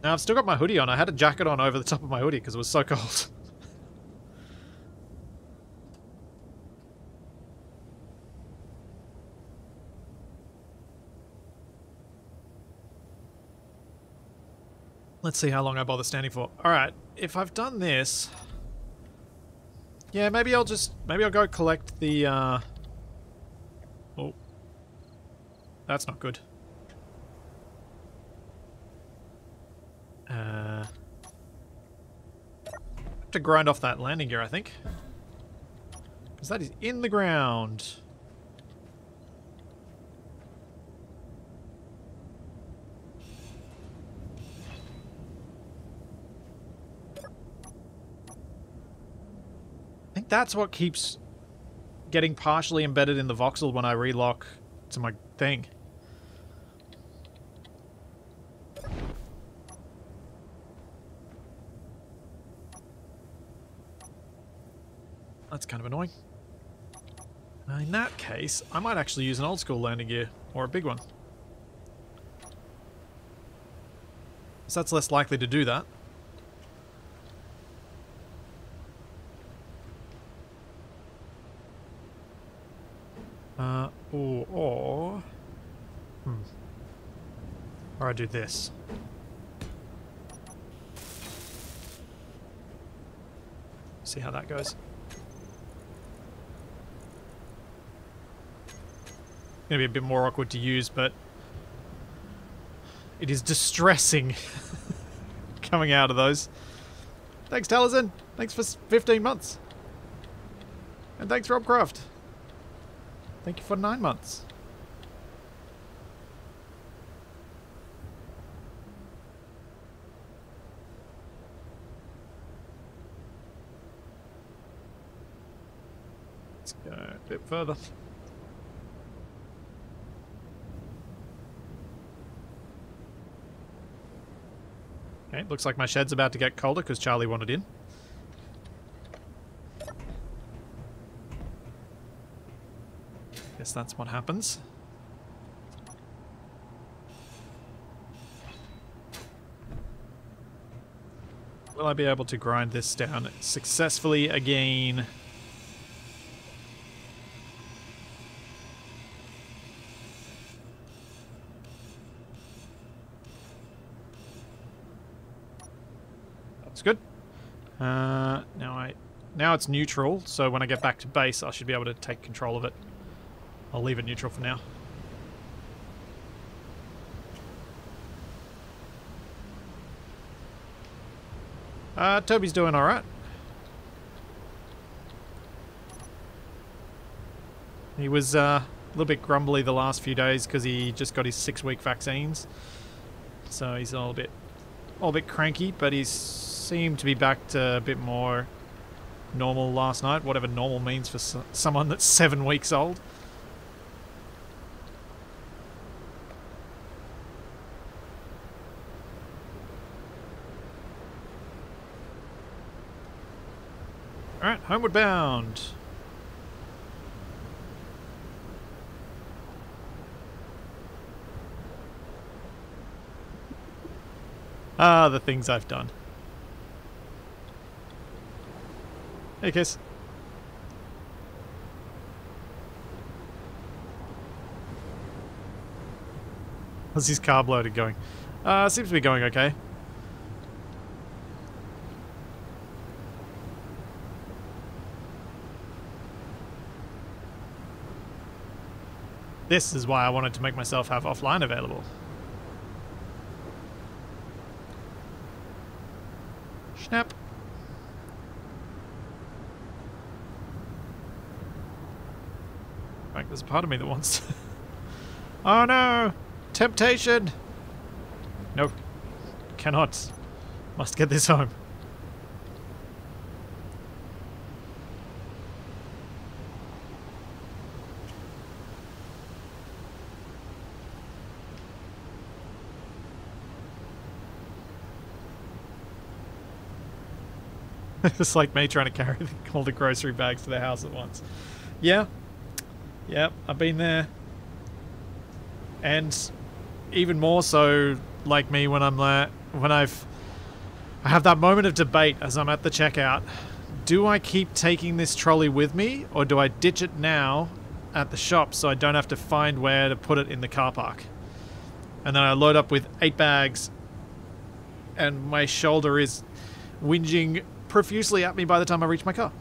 Now, I've still got my hoodie on. I had a jacket on over the top of my hoodie because it was so cold. Let's see how long I bother standing for. Alright, if I've done this... Yeah, maybe I'll just... Maybe I'll go collect the, uh... Oh. That's not good. Uh... Have to grind off that landing gear, I think. Because that is in the ground. That's what keeps getting partially embedded in the voxel when I relock to my thing. That's kind of annoying. Now in that case, I might actually use an old school landing gear, or a big one. So that's less likely to do that. Uh, or, or... Hmm. Or I do this. See how that goes. Gonna be a bit more awkward to use, but it is distressing coming out of those. Thanks, Taliesin. Thanks for 15 months. And thanks, Robcroft. Thank you for nine months. Let's go a bit further. Okay, looks like my shed's about to get colder because Charlie wanted in. Guess that's what happens. Will I be able to grind this down successfully again? That's good. Uh, now I, now it's neutral. So when I get back to base, I should be able to take control of it. I'll leave it neutral for now. Uh, Toby's doing all right. He was uh, a little bit grumbly the last few days because he just got his six-week vaccines, so he's all a bit, all a bit cranky. But he seemed to be back to a bit more normal last night, whatever normal means for someone that's seven weeks old. Alright, homeward bound. Ah, the things I've done. Hey, Kiss. How's his carb loaded going? Uh, seems to be going okay. This is why I wanted to make myself have offline available. Snap. Like, there's a part of me that wants to... oh no! Temptation! Nope. Cannot. Must get this home. it's like me trying to carry all the grocery bags to the house at once. Yeah. Yep, I've been there. And even more so like me when I'm there when I've I have that moment of debate as I'm at the checkout. Do I keep taking this trolley with me or do I ditch it now at the shop so I don't have to find where to put it in the car park? And then I load up with eight bags and my shoulder is whinging profusely at me by the time I reach my car.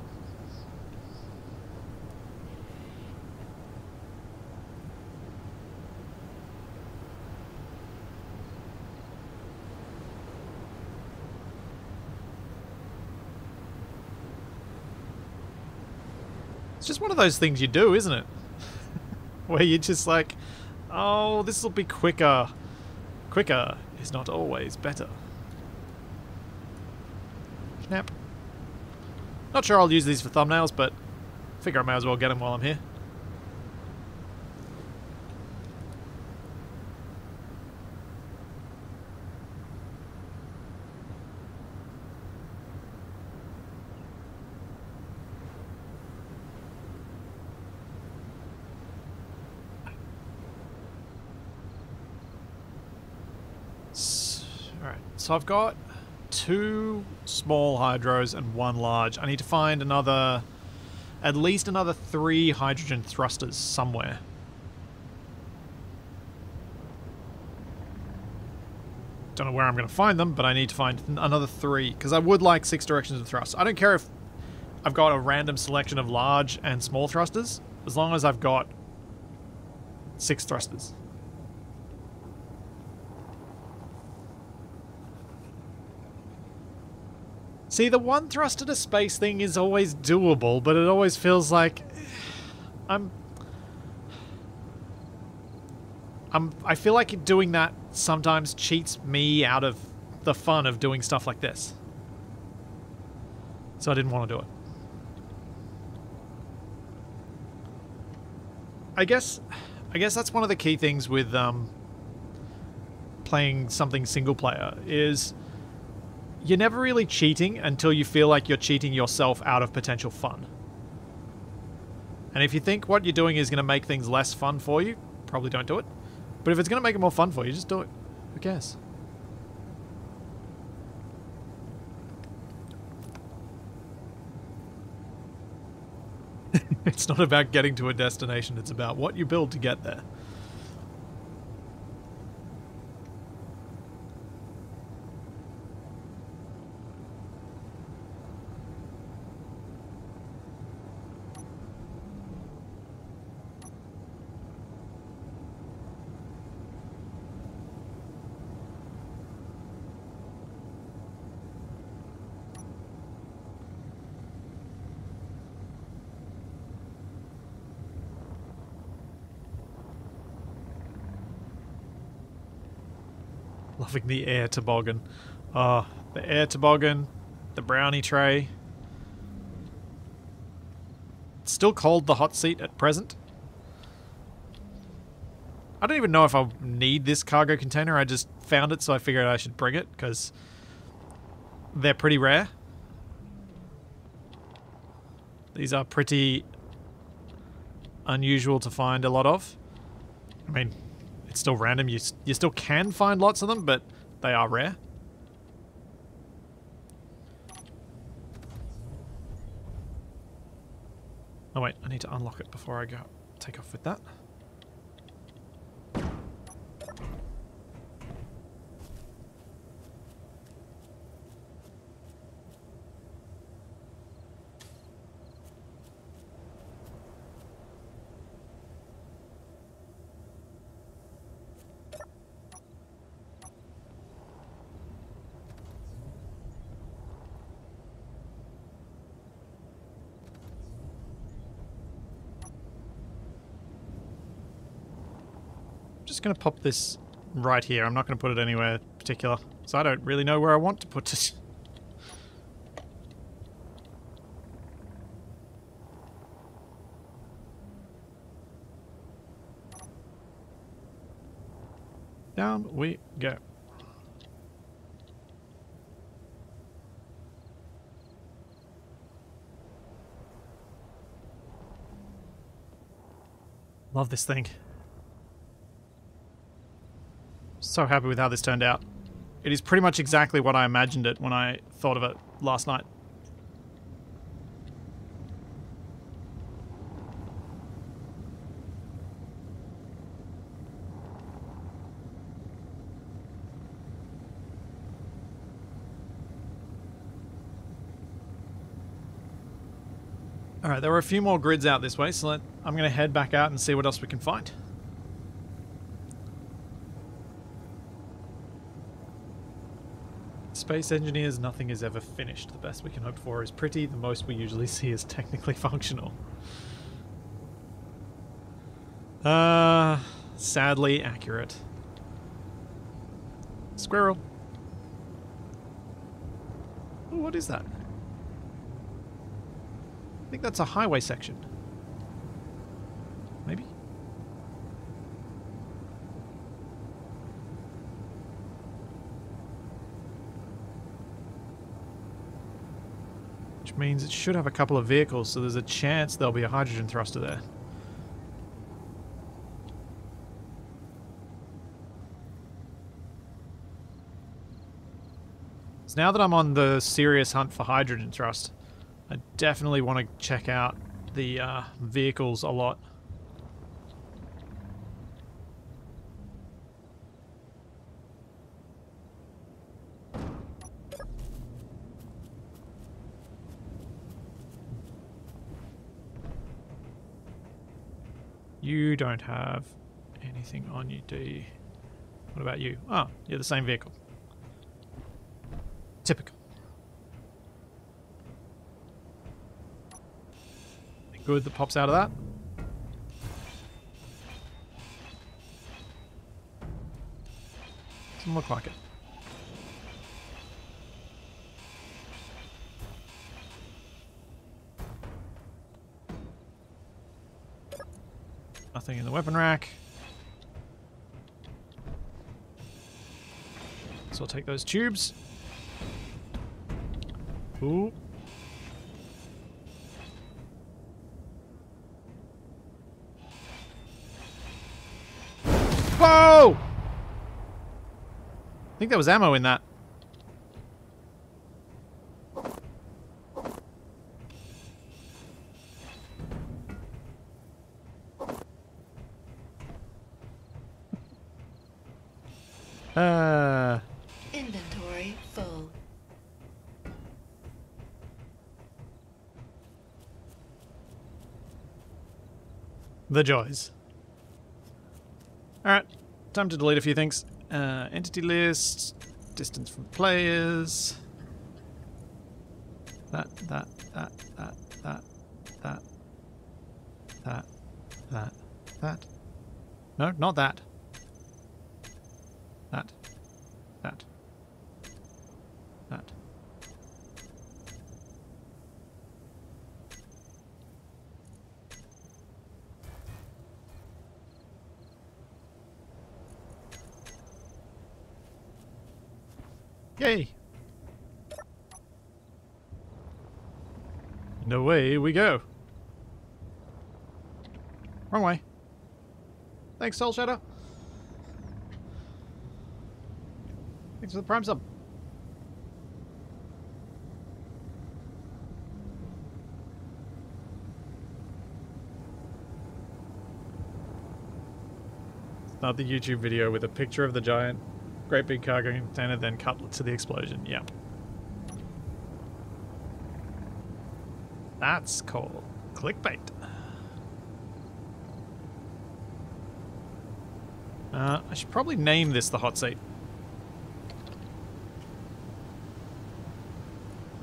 Of those things you do, isn't it? Where you're just like, oh, this will be quicker. Quicker is not always better. Snap. Not sure I'll use these for thumbnails, but figure I may as well get them while I'm here. Alright, so I've got two small hydros and one large. I need to find another, at least another three hydrogen thrusters somewhere. Don't know where I'm going to find them, but I need to find another three because I would like six directions of thrust. I don't care if I've got a random selection of large and small thrusters, as long as I've got six thrusters. See, the one thrust at a space thing is always doable, but it always feels like I'm I'm I feel like doing that sometimes cheats me out of the fun of doing stuff like this. So I didn't want to do it. I guess I guess that's one of the key things with um, playing something single player is you're never really cheating until you feel like you're cheating yourself out of potential fun. And if you think what you're doing is going to make things less fun for you, probably don't do it. But if it's going to make it more fun for you, just do it. Who cares? it's not about getting to a destination, it's about what you build to get there. The air toboggan. Oh, the air toboggan, the brownie tray. It's still called the hot seat at present. I don't even know if I need this cargo container. I just found it, so I figured I should bring it, because they're pretty rare. These are pretty unusual to find a lot of. I mean, it's still random. You, you still can find lots of them, but they are rare. Oh wait, I need to unlock it before I go take off with that. Going to pop this right here. I'm not going to put it anywhere particular. So I don't really know where I want to put it. Down we go. Love this thing. So happy with how this turned out. It is pretty much exactly what I imagined it when I thought of it last night. Alright, there were a few more grids out this way, so let, I'm going to head back out and see what else we can find. Space engineers, nothing is ever finished. The best we can hope for is pretty, the most we usually see is technically functional. Uh, sadly accurate. Squirrel. Ooh, what is that? I think that's a highway section. Maybe? Means it should have a couple of vehicles, so there's a chance there'll be a hydrogen thruster there. So now that I'm on the serious hunt for hydrogen thrust, I definitely want to check out the uh, vehicles a lot. You don't have anything on you, do you? What about you? Ah, oh, you're the same vehicle. Typical. Good that pops out of that? Doesn't look like it. Nothing in the weapon rack. So I'll take those tubes. Ooh. Whoa! I think there was ammo in that. Uh, Inventory full. The joys. Alright, time to delete a few things. Uh, entity list, distance from players. That, that, that, that, that, that, that, that, that. No, not that. That. That. That. Yay! And away we go. Wrong way. Thanks, Soul Shadow. Thanks for the prime sub. Start the YouTube video with a picture of the giant, great big cargo container, then cut to the explosion. Yeah. That's called clickbait. Uh, I should probably name this the hot seat.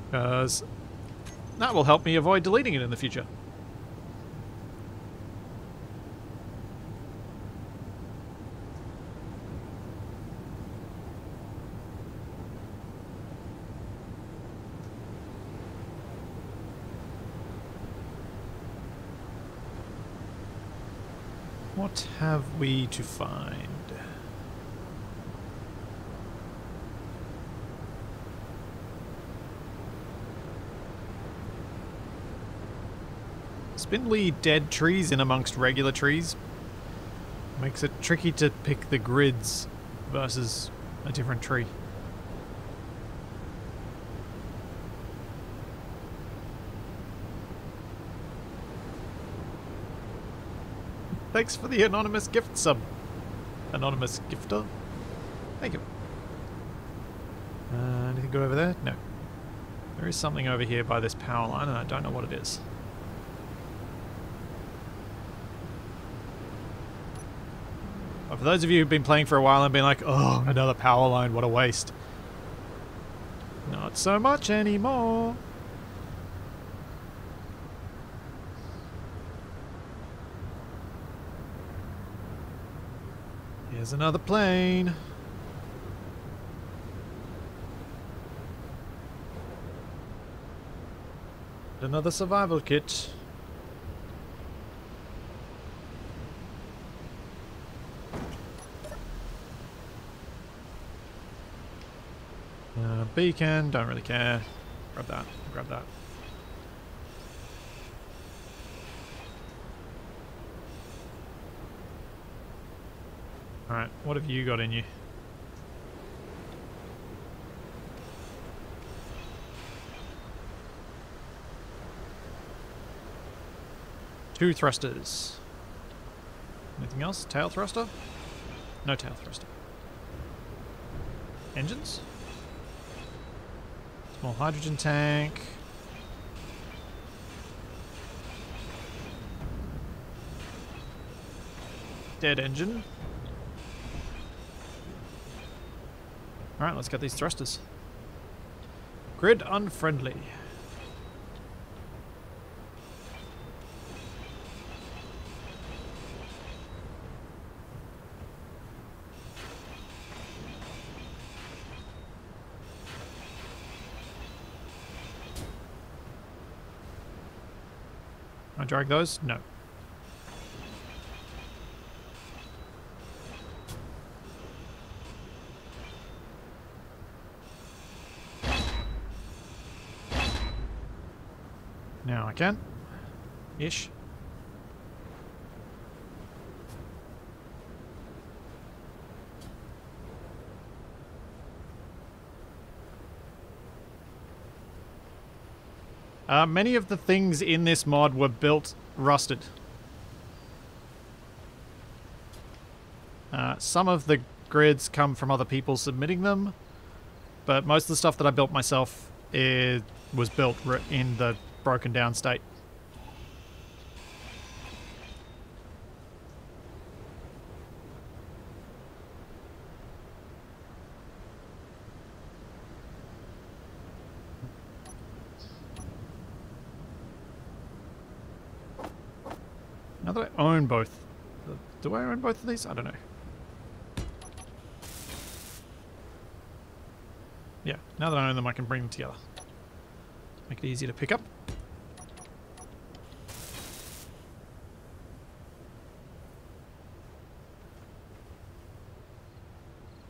Because that will help me avoid deleting it in the future. What have we to find? Spindly dead trees in amongst regular trees makes it tricky to pick the grids versus a different tree. Thanks for the anonymous gift sub. Anonymous gifter. Thank you. Uh, anything good over there? No. There is something over here by this power line and I don't know what it is. But for those of you who've been playing for a while and been like, oh, another power line, what a waste. Not so much anymore. Here's another plane. Another survival kit. Uh, beacon, don't really care. Grab that, grab that. Alright, what have you got in you? Two thrusters. Anything else? Tail thruster? No tail thruster. Engines? Small hydrogen tank. Dead engine. Alright, let's get these thrusters. Grid unfriendly. I drag those? No. Can. Ish. Uh, many of the things in this mod were built rusted. Uh, some of the grids come from other people submitting them, but most of the stuff that I built myself it was built in the broken down state. Now that I own both, do I own both of these? I don't know. Yeah, now that I own them, I can bring them together. Make it easy to pick up.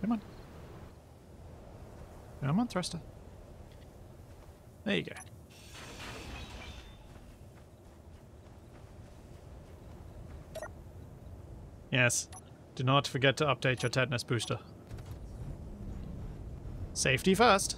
Come on. Come on, thruster. There you go. Yes. Do not forget to update your tetanus booster. Safety first.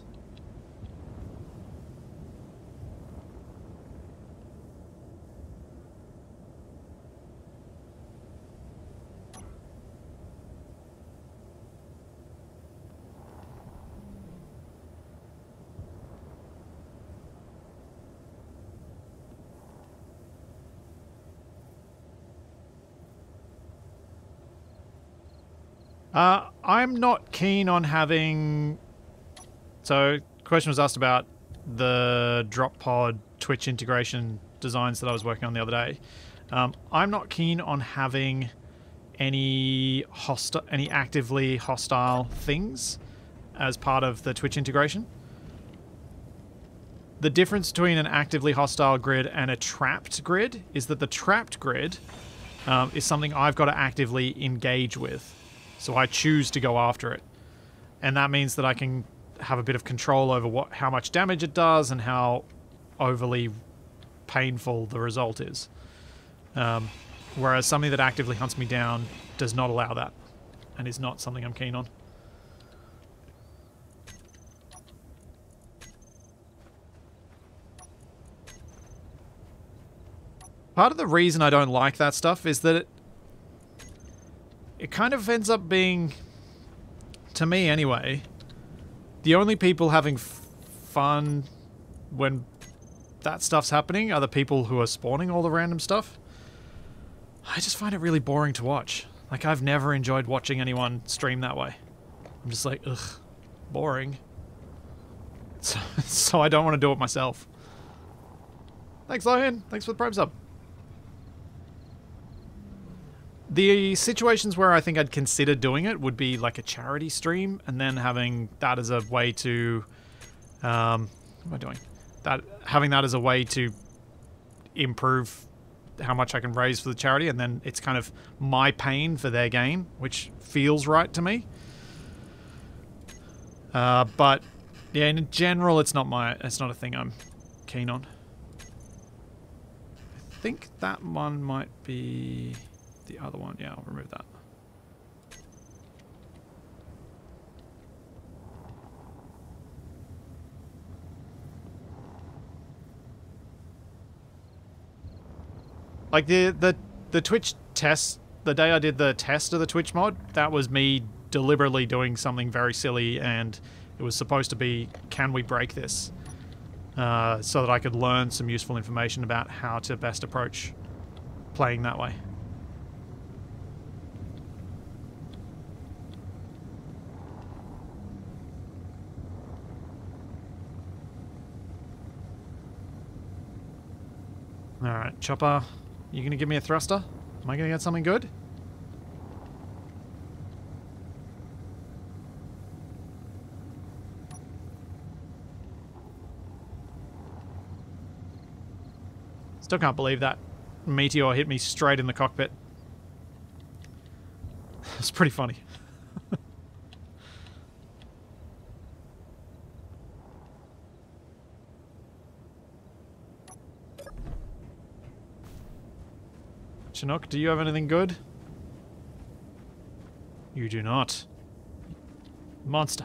Uh, I'm not keen on having. So, question was asked about the drop pod Twitch integration designs that I was working on the other day. Um, I'm not keen on having any hostile, any actively hostile things as part of the Twitch integration. The difference between an actively hostile grid and a trapped grid is that the trapped grid um, is something I've got to actively engage with. So I choose to go after it. And that means that I can have a bit of control over what how much damage it does and how overly painful the result is. Um, whereas something that actively hunts me down does not allow that and is not something I'm keen on. Part of the reason I don't like that stuff is that it, it kind of ends up being, to me anyway, the only people having fun when that stuff's happening are the people who are spawning all the random stuff. I just find it really boring to watch. Like, I've never enjoyed watching anyone stream that way. I'm just like, ugh, boring. So, so I don't want to do it myself. Thanks, Lohan. Thanks for the Prime sub. The situations where I think I'd consider doing it would be like a charity stream and then having that as a way to um what am I doing? That having that as a way to improve how much I can raise for the charity and then it's kind of my pain for their gain, which feels right to me. Uh, but yeah, in general it's not my it's not a thing I'm keen on. I think that one might be the other one. Yeah, I'll remove that. Like the the the Twitch test, the day I did the test of the Twitch mod, that was me deliberately doing something very silly, and it was supposed to be, can we break this? Uh, so that I could learn some useful information about how to best approach playing that way. Alright, Chopper, you gonna give me a thruster? Am I gonna get something good? Still can't believe that meteor hit me straight in the cockpit. It's pretty funny. Chinook, do you have anything good? You do not. Monster.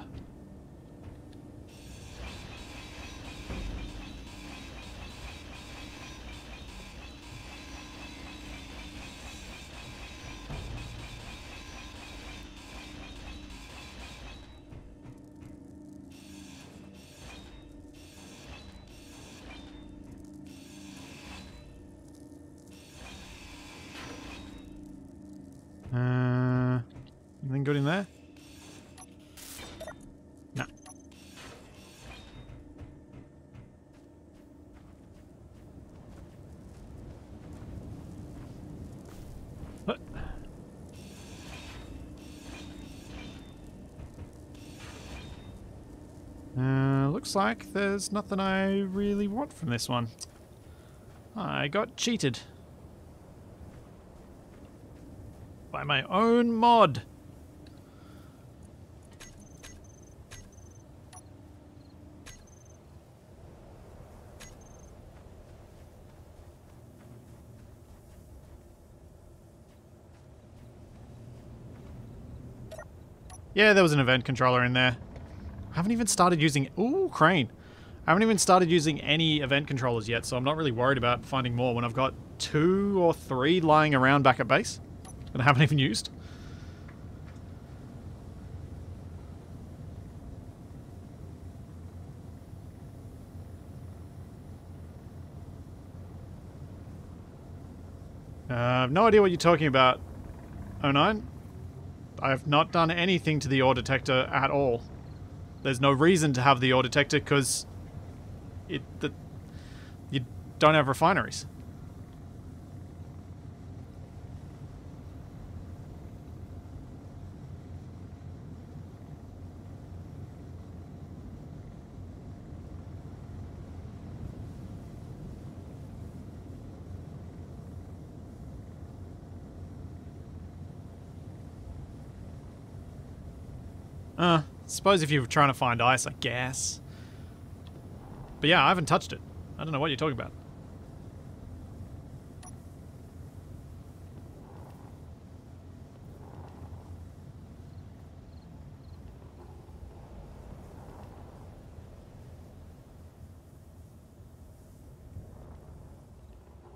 Uh, anything good in there? No. What? Uh, looks like there's nothing I really want from this one. I got cheated. By my own mod. Yeah, there was an event controller in there. I haven't even started using... Ooh, crane. I haven't even started using any event controllers yet, so I'm not really worried about finding more when I've got two or three lying around back at base that I haven't even used. Uh, no idea what you're talking about, 09. I have not done anything to the ore detector at all. There's no reason to have the ore detector because it the, you don't have refineries. Uh, suppose if you're trying to find ice, I guess. But yeah, I haven't touched it. I don't know what you're talking about.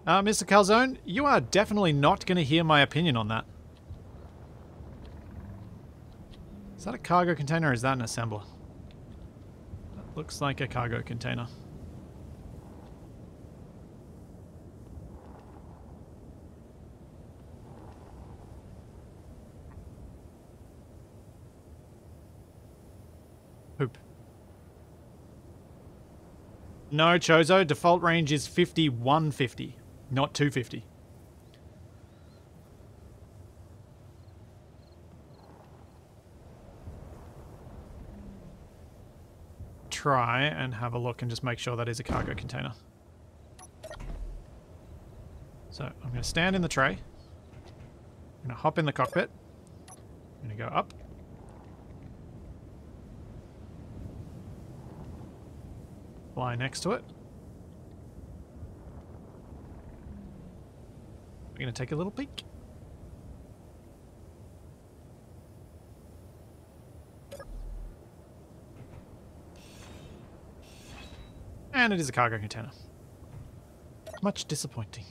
Uh, Mr. Calzone, you are definitely not going to hear my opinion on that. Is that a cargo container or is that an assembler? That looks like a cargo container. Poop. No, Chozo, default range is 50, 150, not 250. Try and have a look and just make sure that is a cargo container. So I'm going to stand in the tray. I'm going to hop in the cockpit. I'm going to go up. Fly next to it. We're going to take a little peek. And it is a cargo container. Much disappointing.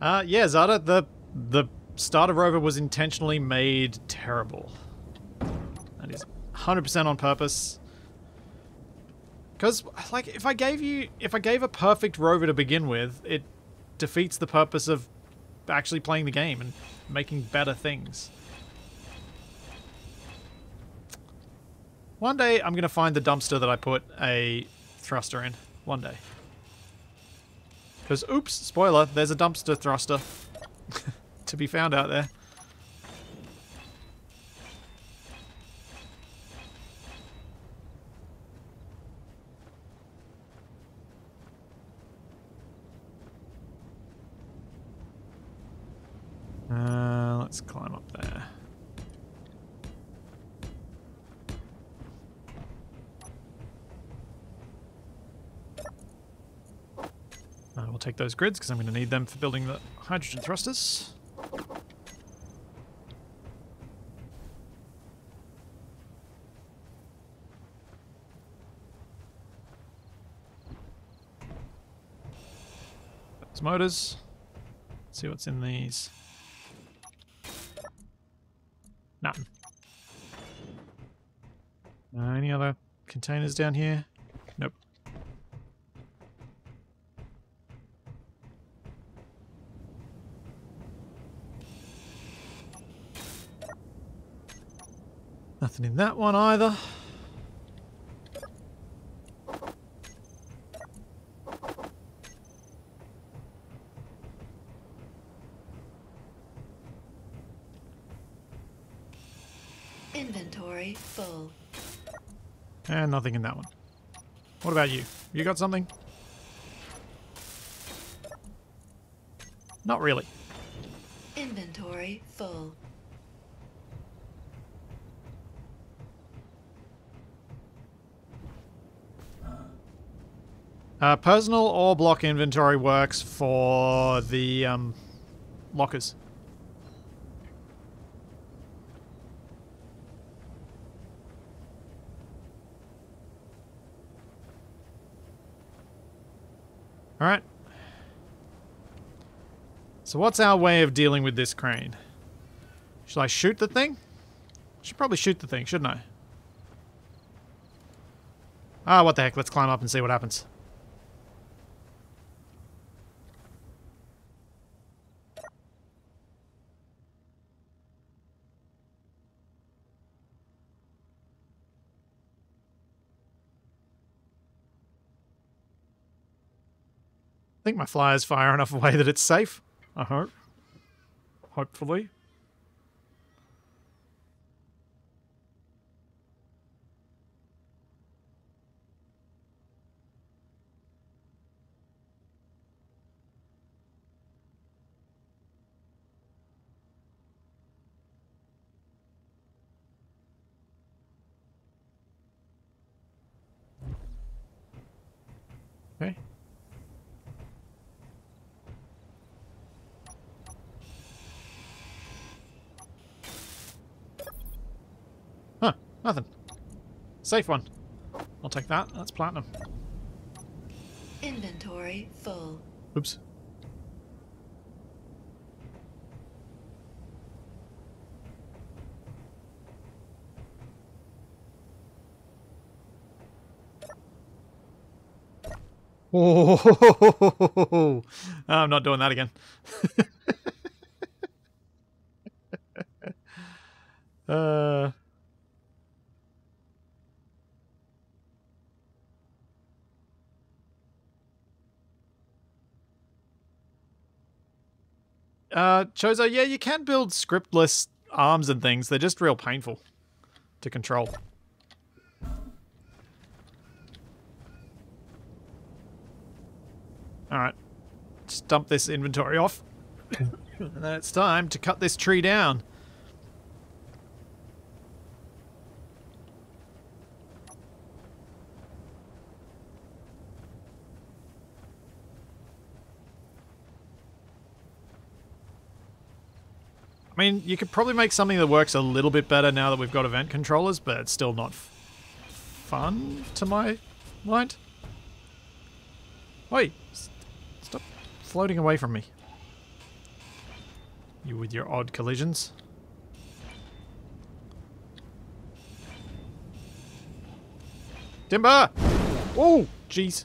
Uh, yeah, Zada, the the starter rover was intentionally made terrible. That is 100% on purpose. Because, like, if I gave you, if I gave a perfect rover to begin with, it defeats the purpose of actually playing the game and making better things. One day, I'm going to find the dumpster that I put a thruster in. One day. Because, oops, spoiler, there's a dumpster thruster to be found out there. Uh, let's climb up there. Uh, we'll take those grids because I'm going to need them for building the hydrogen thrusters. Those motors. Let's see what's in these. Uh, any other containers down here? Nope. Nothing in that one either. Inventory full. And nothing in that one. What about you? You got something? Not really. Inventory full. Uh, personal or block inventory works for the um, lockers. Alright. So what's our way of dealing with this crane? Should I shoot the thing? Should probably shoot the thing, shouldn't I? Ah, what the heck, let's climb up and see what happens. I think my flyers far enough away that it's safe. I hope. Hopefully. Okay. Huh, nothing. Safe one. I'll take that. That's platinum. Inventory full. Oops. Oh, I'm not doing that again. uh, uh, Chozo, yeah, you can build scriptless arms and things. They're just real painful to control. Alright. Just dump this inventory off. and then it's time to cut this tree down. I mean, you could probably make something that works a little bit better now that we've got event controllers, but it's still not fun to my mind. Wait, stop floating away from me. You with your odd collisions. Timber! Oh, jeez.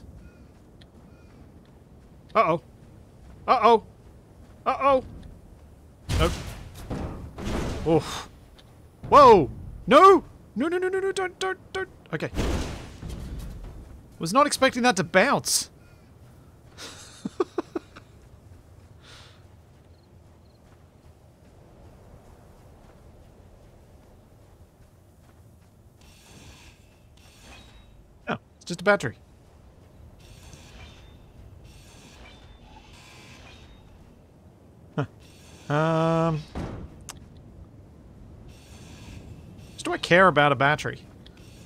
Uh-oh. Uh-oh. Uh-oh. Nope. Oof. Whoa! No! No, no, no, no, no, don't, don't, don't. Okay. Was not expecting that to bounce. oh, it's just a battery. Um... care about a battery?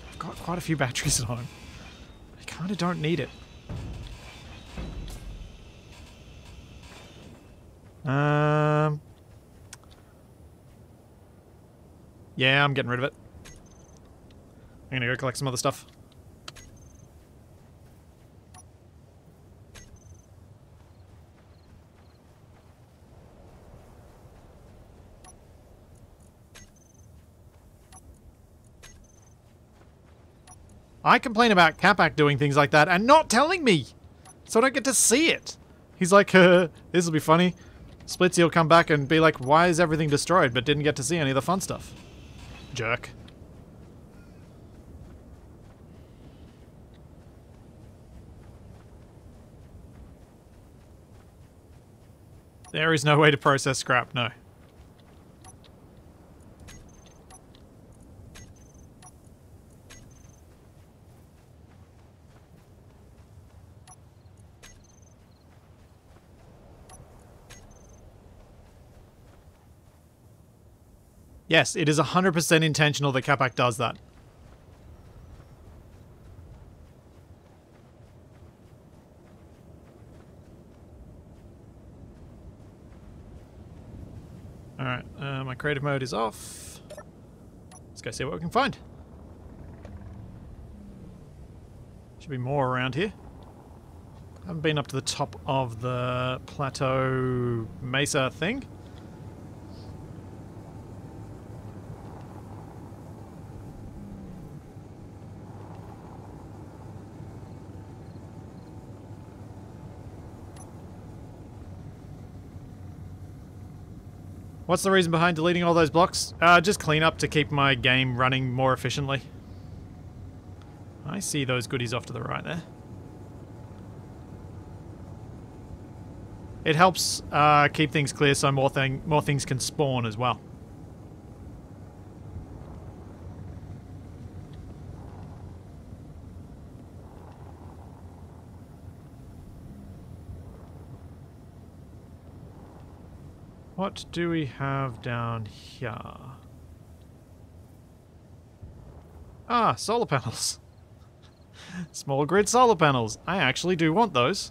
I've got quite a few batteries at home. I kind of don't need it. Um. Yeah, I'm getting rid of it. I'm gonna go collect some other stuff. I complain about Capac doing things like that and not telling me, so I don't get to see it. He's like, uh, this will be funny. Splitsie will come back and be like, why is everything destroyed, but didn't get to see any of the fun stuff. Jerk. There is no way to process scrap, no. Yes, it is 100% intentional that Capac does that. Alright, uh, my creative mode is off. Let's go see what we can find. Should be more around here. Haven't been up to the top of the plateau mesa thing. What's the reason behind deleting all those blocks? Uh, just clean up to keep my game running more efficiently. I see those goodies off to the right there. It helps uh, keep things clear so more thing more things can spawn as well. What do we have down here? Ah, solar panels. Small grid solar panels. I actually do want those.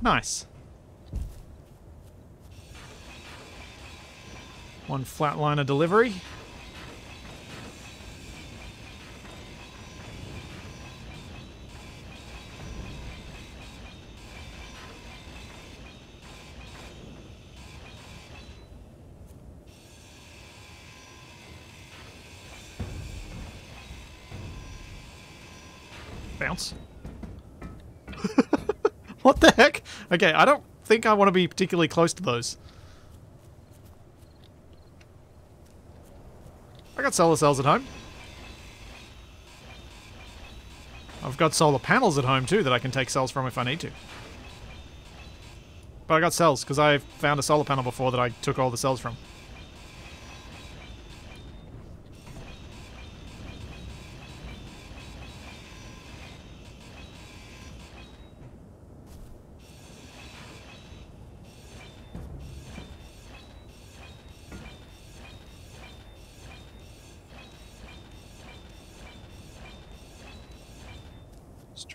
Nice. One flatliner delivery. What the heck? Okay, I don't think I want to be particularly close to those. I got solar cells at home. I've got solar panels at home too that I can take cells from if I need to. But I got cells because I found a solar panel before that I took all the cells from.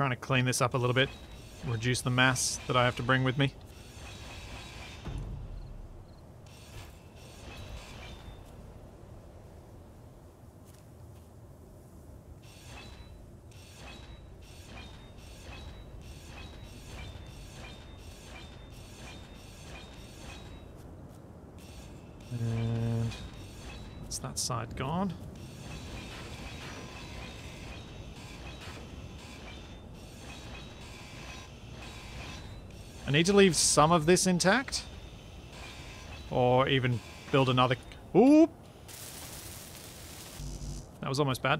Trying to clean this up a little bit, reduce the mass that I have to bring with me. And that's that side gone. I need to leave some of this intact. Or even build another... Oop! That was almost bad.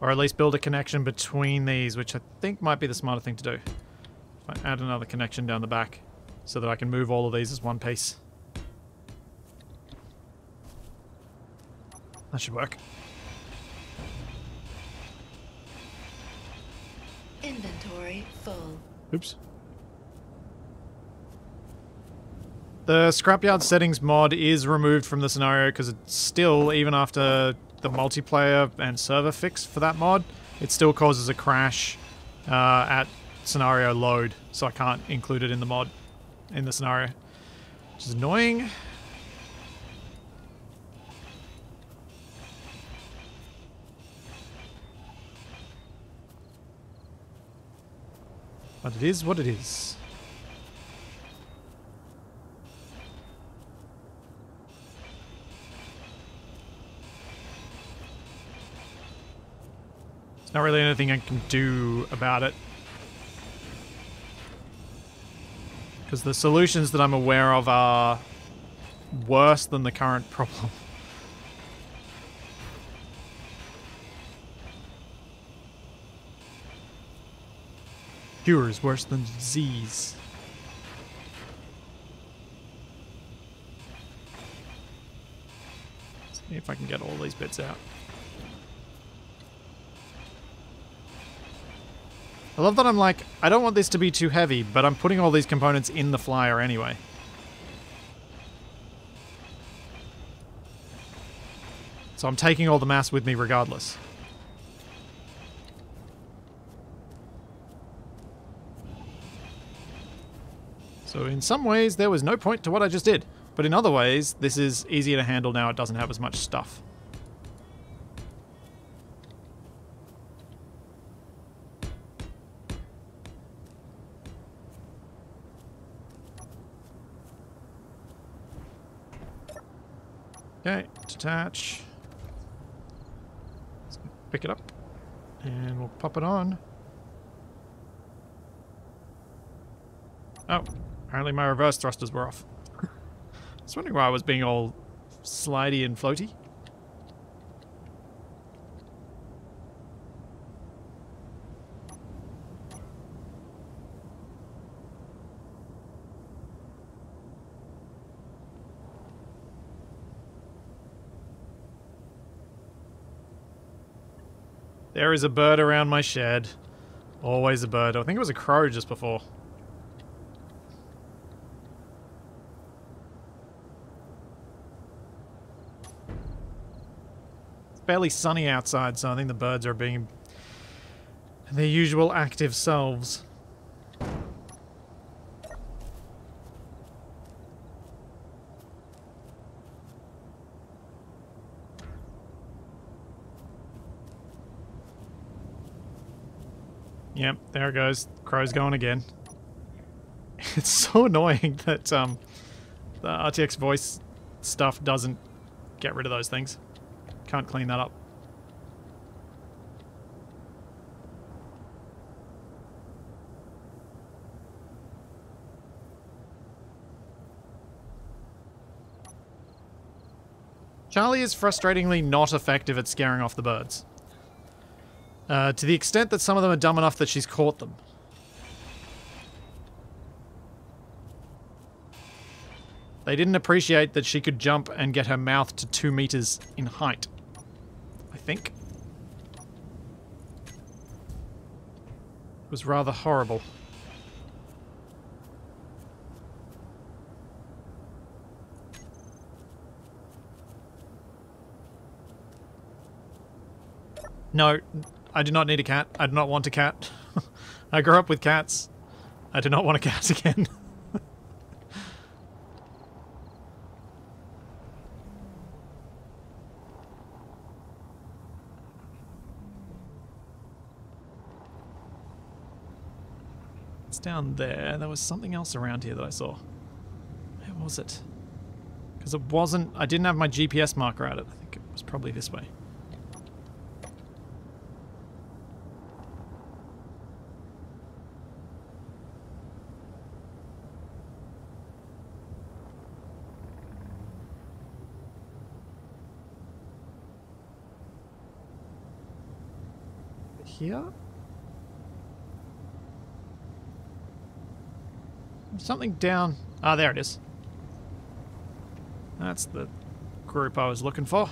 Or at least build a connection between these, which I think might be the smarter thing to do. If I add another connection down the back so that I can move all of these as one piece. That should work. Oops. The Scrapyard settings mod is removed from the scenario because it's still, even after the multiplayer and server fix for that mod, it still causes a crash uh, at scenario load, so I can't include it in the mod, in the scenario. Which is annoying. But it is what it is. There's not really anything I can do about it. Because the solutions that I'm aware of are worse than the current problem. Cure is worse than disease. See if I can get all these bits out. I love that I'm like, I don't want this to be too heavy, but I'm putting all these components in the flyer anyway. So I'm taking all the mass with me regardless. So in some ways, there was no point to what I just did. But in other ways, this is easier to handle now. It doesn't have as much stuff. Okay, detach. Let's pick it up. And we'll pop it on. Oh, apparently my reverse thrusters were off. I was wondering why I was being all slidey and floaty. There is a bird around my shed. Always a bird. I think it was a crow just before. Barely sunny outside, so I think the birds are being their usual active selves. Yep, there it goes. Crow's going again. It's so annoying that um, the RTX voice stuff doesn't get rid of those things. Can't clean that up. Charlie is frustratingly not effective at scaring off the birds. Uh, to the extent that some of them are dumb enough that she's caught them. They didn't appreciate that she could jump and get her mouth to two meters in height. Think. It was rather horrible. No, I do not need a cat. I do not want a cat. I grew up with cats. I do not want a cat again. Down there. There was something else around here that I saw. Where was it? Because it wasn't... I didn't have my GPS marker at it. I think it was probably this way. here? something down. Ah, there it is. That's the group I was looking for.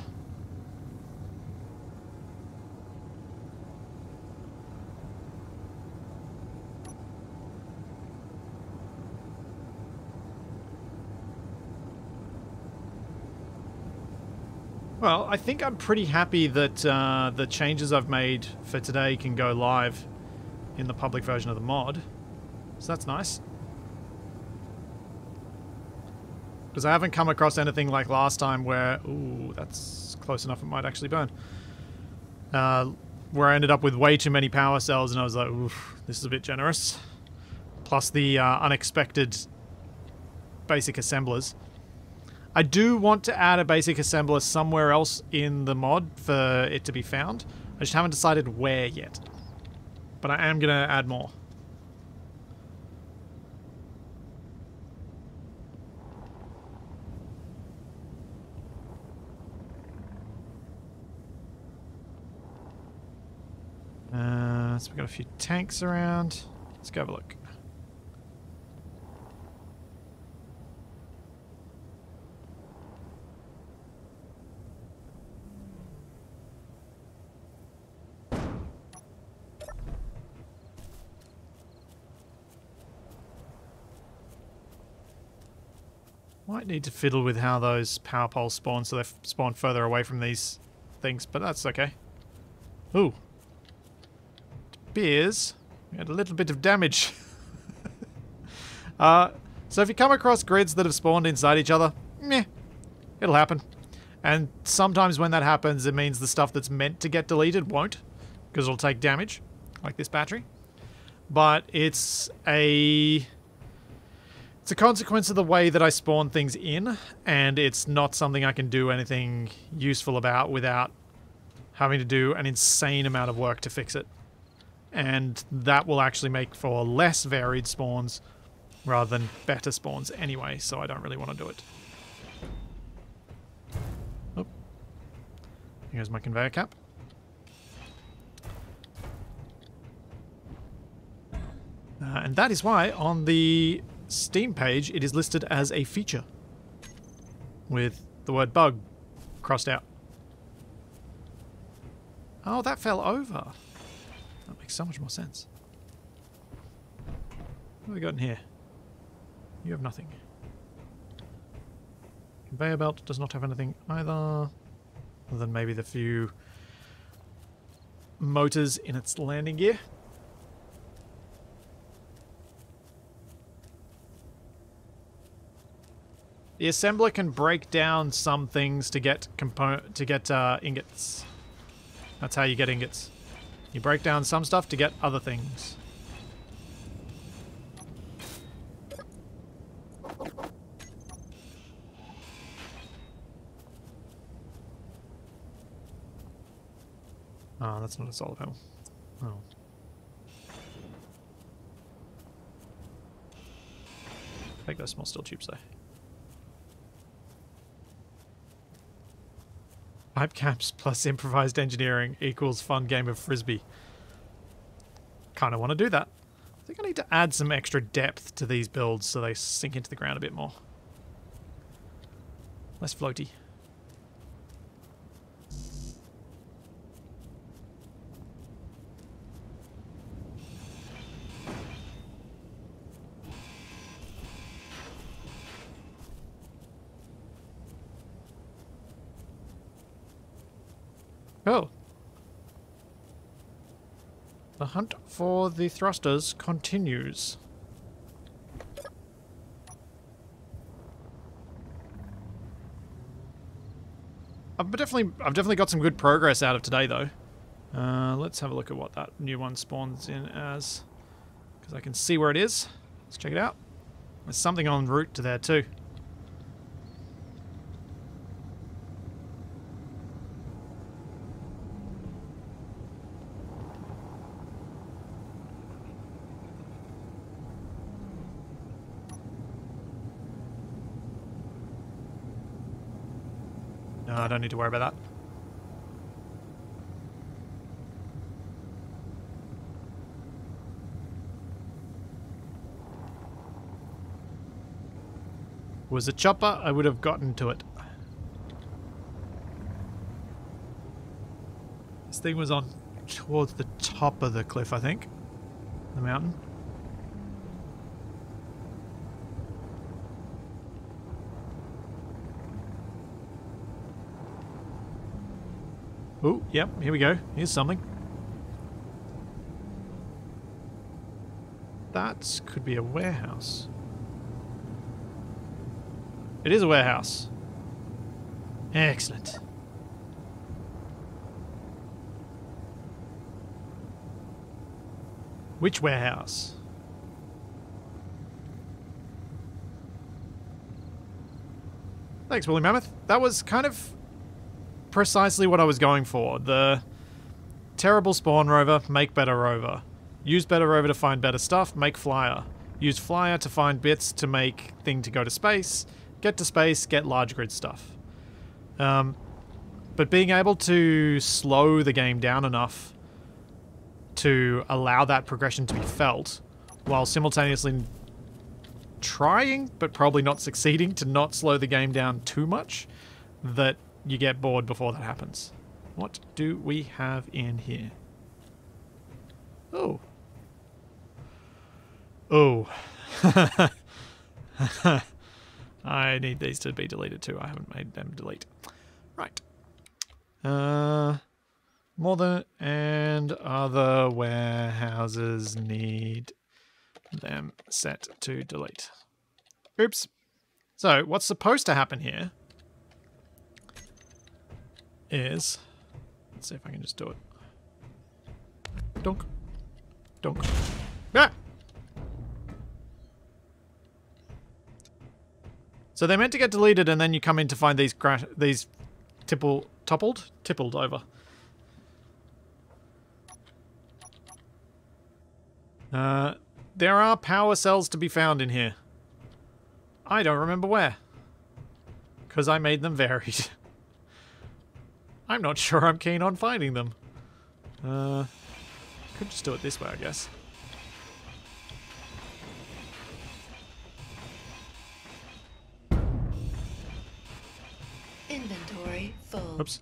Well, I think I'm pretty happy that uh, the changes I've made for today can go live in the public version of the mod. So that's nice. Because I haven't come across anything like last time where... Ooh, that's close enough it might actually burn. Uh, where I ended up with way too many power cells and I was like, oof, this is a bit generous. Plus the uh, unexpected basic assemblers. I do want to add a basic assembler somewhere else in the mod for it to be found. I just haven't decided where yet. But I am going to add more. So we've got a few tanks around. Let's go have a look. Might need to fiddle with how those power poles spawn so they spawn further away from these things, but that's okay. Ooh. Beers. We had a little bit of damage. uh, so if you come across grids that have spawned inside each other, meh, it'll happen. And sometimes when that happens, it means the stuff that's meant to get deleted won't, because it'll take damage, like this battery. But it's a it's a consequence of the way that I spawn things in, and it's not something I can do anything useful about without having to do an insane amount of work to fix it. And that will actually make for less varied spawns rather than better spawns anyway, so I don't really want to do it. Oh. Here's my conveyor cap. Uh, and that is why on the Steam page, it is listed as a feature with the word bug crossed out. Oh, that fell over. Makes so much more sense. What have we got in here? You have nothing. Conveyor belt does not have anything either. Other than maybe the few motors in its landing gear. The assembler can break down some things to get component to get uh, ingots. That's how you get ingots. You break down some stuff to get other things. Oh, that's not a solar panel. Oh. Take those small steel tubes though. Pipe caps plus improvised engineering equals fun game of frisbee. Kind of want to do that. I think I need to add some extra depth to these builds so they sink into the ground a bit more. Less floaty. Hunt for the thrusters continues. I've definitely, I've definitely got some good progress out of today, though. Uh, let's have a look at what that new one spawns in as, because I can see where it is. Let's check it out. There's something en route to there too. No, I don't need to worry about that. Was a chopper, I would have gotten to it. This thing was on towards the top of the cliff, I think. The mountain. Oh, yep, here we go. Here's something. That could be a warehouse. It is a warehouse. Excellent. Which warehouse? Thanks, Willie Mammoth. That was kind of precisely what I was going for. The terrible spawn rover, make better rover. Use better rover to find better stuff, make flyer. Use flyer to find bits to make thing to go to space. Get to space, get large grid stuff. Um, but being able to slow the game down enough to allow that progression to be felt while simultaneously trying, but probably not succeeding, to not slow the game down too much that you get bored before that happens. What do we have in here? Oh. Oh. I need these to be deleted too. I haven't made them delete. Right. Uh, more than and other warehouses need them set to delete. Oops. So what's supposed to happen here is, let's see if I can just do it. Donk. Donk. Ah! So they're meant to get deleted and then you come in to find these crash these tipple toppled? Tippled over. Uh, there are power cells to be found in here. I don't remember where. Because I made them varied. I'm not sure I'm keen on finding them. Uh, could just do it this way, I guess. Inventory full. Oops.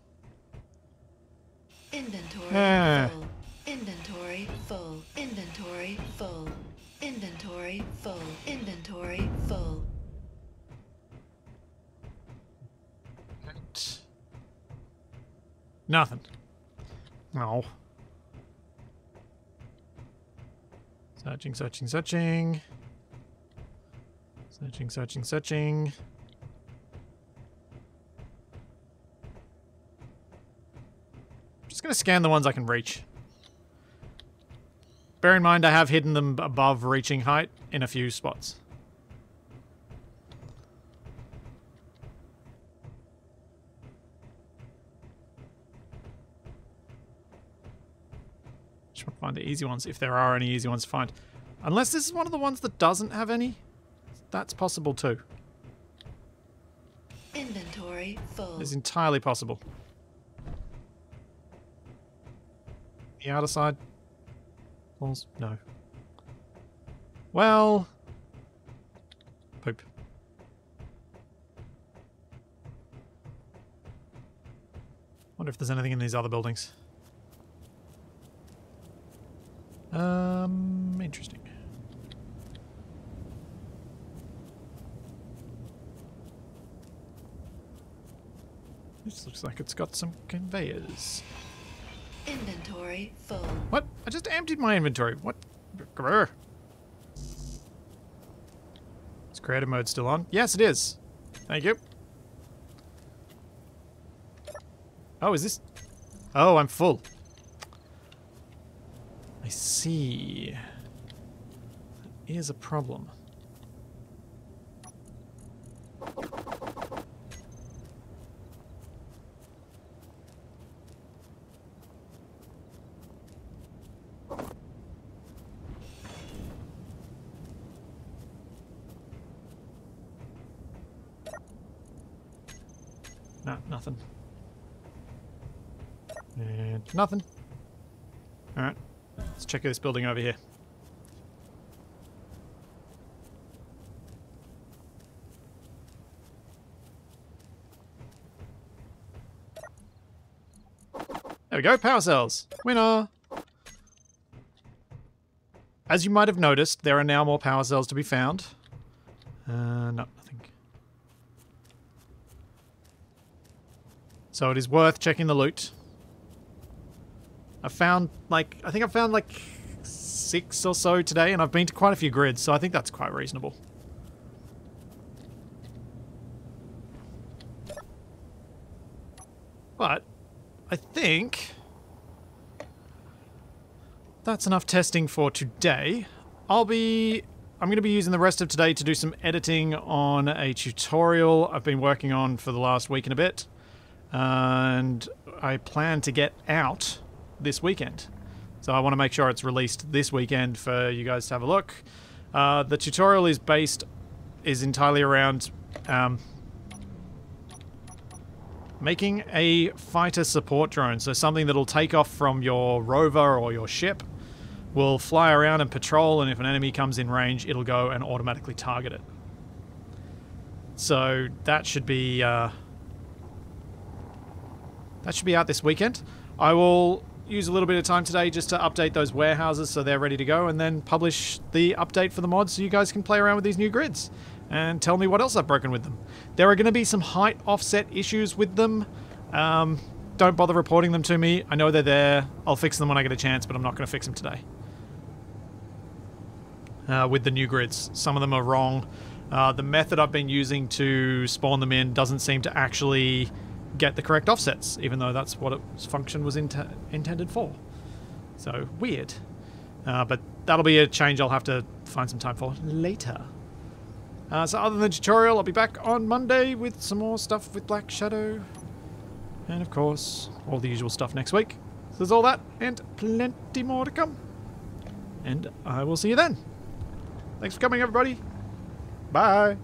Inventory Ah. full. Inventory full. Inventory full. Inventory full. Inventory full. Nothing. No. Searching, searching, searching. Searching, searching, searching. I'm Just gonna scan the ones I can reach. Bear in mind I have hidden them above reaching height in a few spots. Just want to find the easy ones, if there are any easy ones to find. Unless this is one of the ones that doesn't have any. That's possible too. Inventory full. It's entirely possible. The outer side? Falls? No. Well... Poop. Wonder if there's anything in these other buildings. Um, interesting. This looks like it's got some conveyors. Inventory full. What? I just emptied my inventory. What? Grr. Is creative mode still on? Yes, it is. Thank you. Oh, is this... Oh, I'm full. See. That is a problem. No, nothing. And nothing. Check this building over here. There we go, power cells. Winner! As you might have noticed, there are now more power cells to be found. Uh, no, nothing. So it is worth checking the loot. I found like I think I found like six or so today, and I've been to quite a few grids, so I think that's quite reasonable. But I think that's enough testing for today. I'll be I'm going to be using the rest of today to do some editing on a tutorial I've been working on for the last week and a bit. And I plan to get out this weekend. So I want to make sure it's released this weekend for you guys to have a look. Uh, the tutorial is based, is entirely around um, making a fighter support drone. So something that'll take off from your rover or your ship will fly around and patrol, and if an enemy comes in range, it'll go and automatically target it. So that should be uh, that should be out this weekend. I will use a little bit of time today just to update those warehouses so they're ready to go, and then publish the update for the mod so you guys can play around with these new grids and tell me what else I've broken with them. There are going to be some height offset issues with them. Um, don't bother reporting them to me. I know they're there. I'll fix them when I get a chance, but I'm not going to fix them today uh, with the new grids. Some of them are wrong. Uh, the method I've been using to spawn them in doesn't seem to actually get the correct offsets, even though that's what its function was int intended for. So, weird. Uh, but that'll be a change I'll have to find some time for later. Uh, so other than the tutorial, I'll be back on Monday with some more stuff with Black Shadow. And of course, all the usual stuff next week. So there's all that, and plenty more to come. And I will see you then. Thanks for coming, everybody. Bye.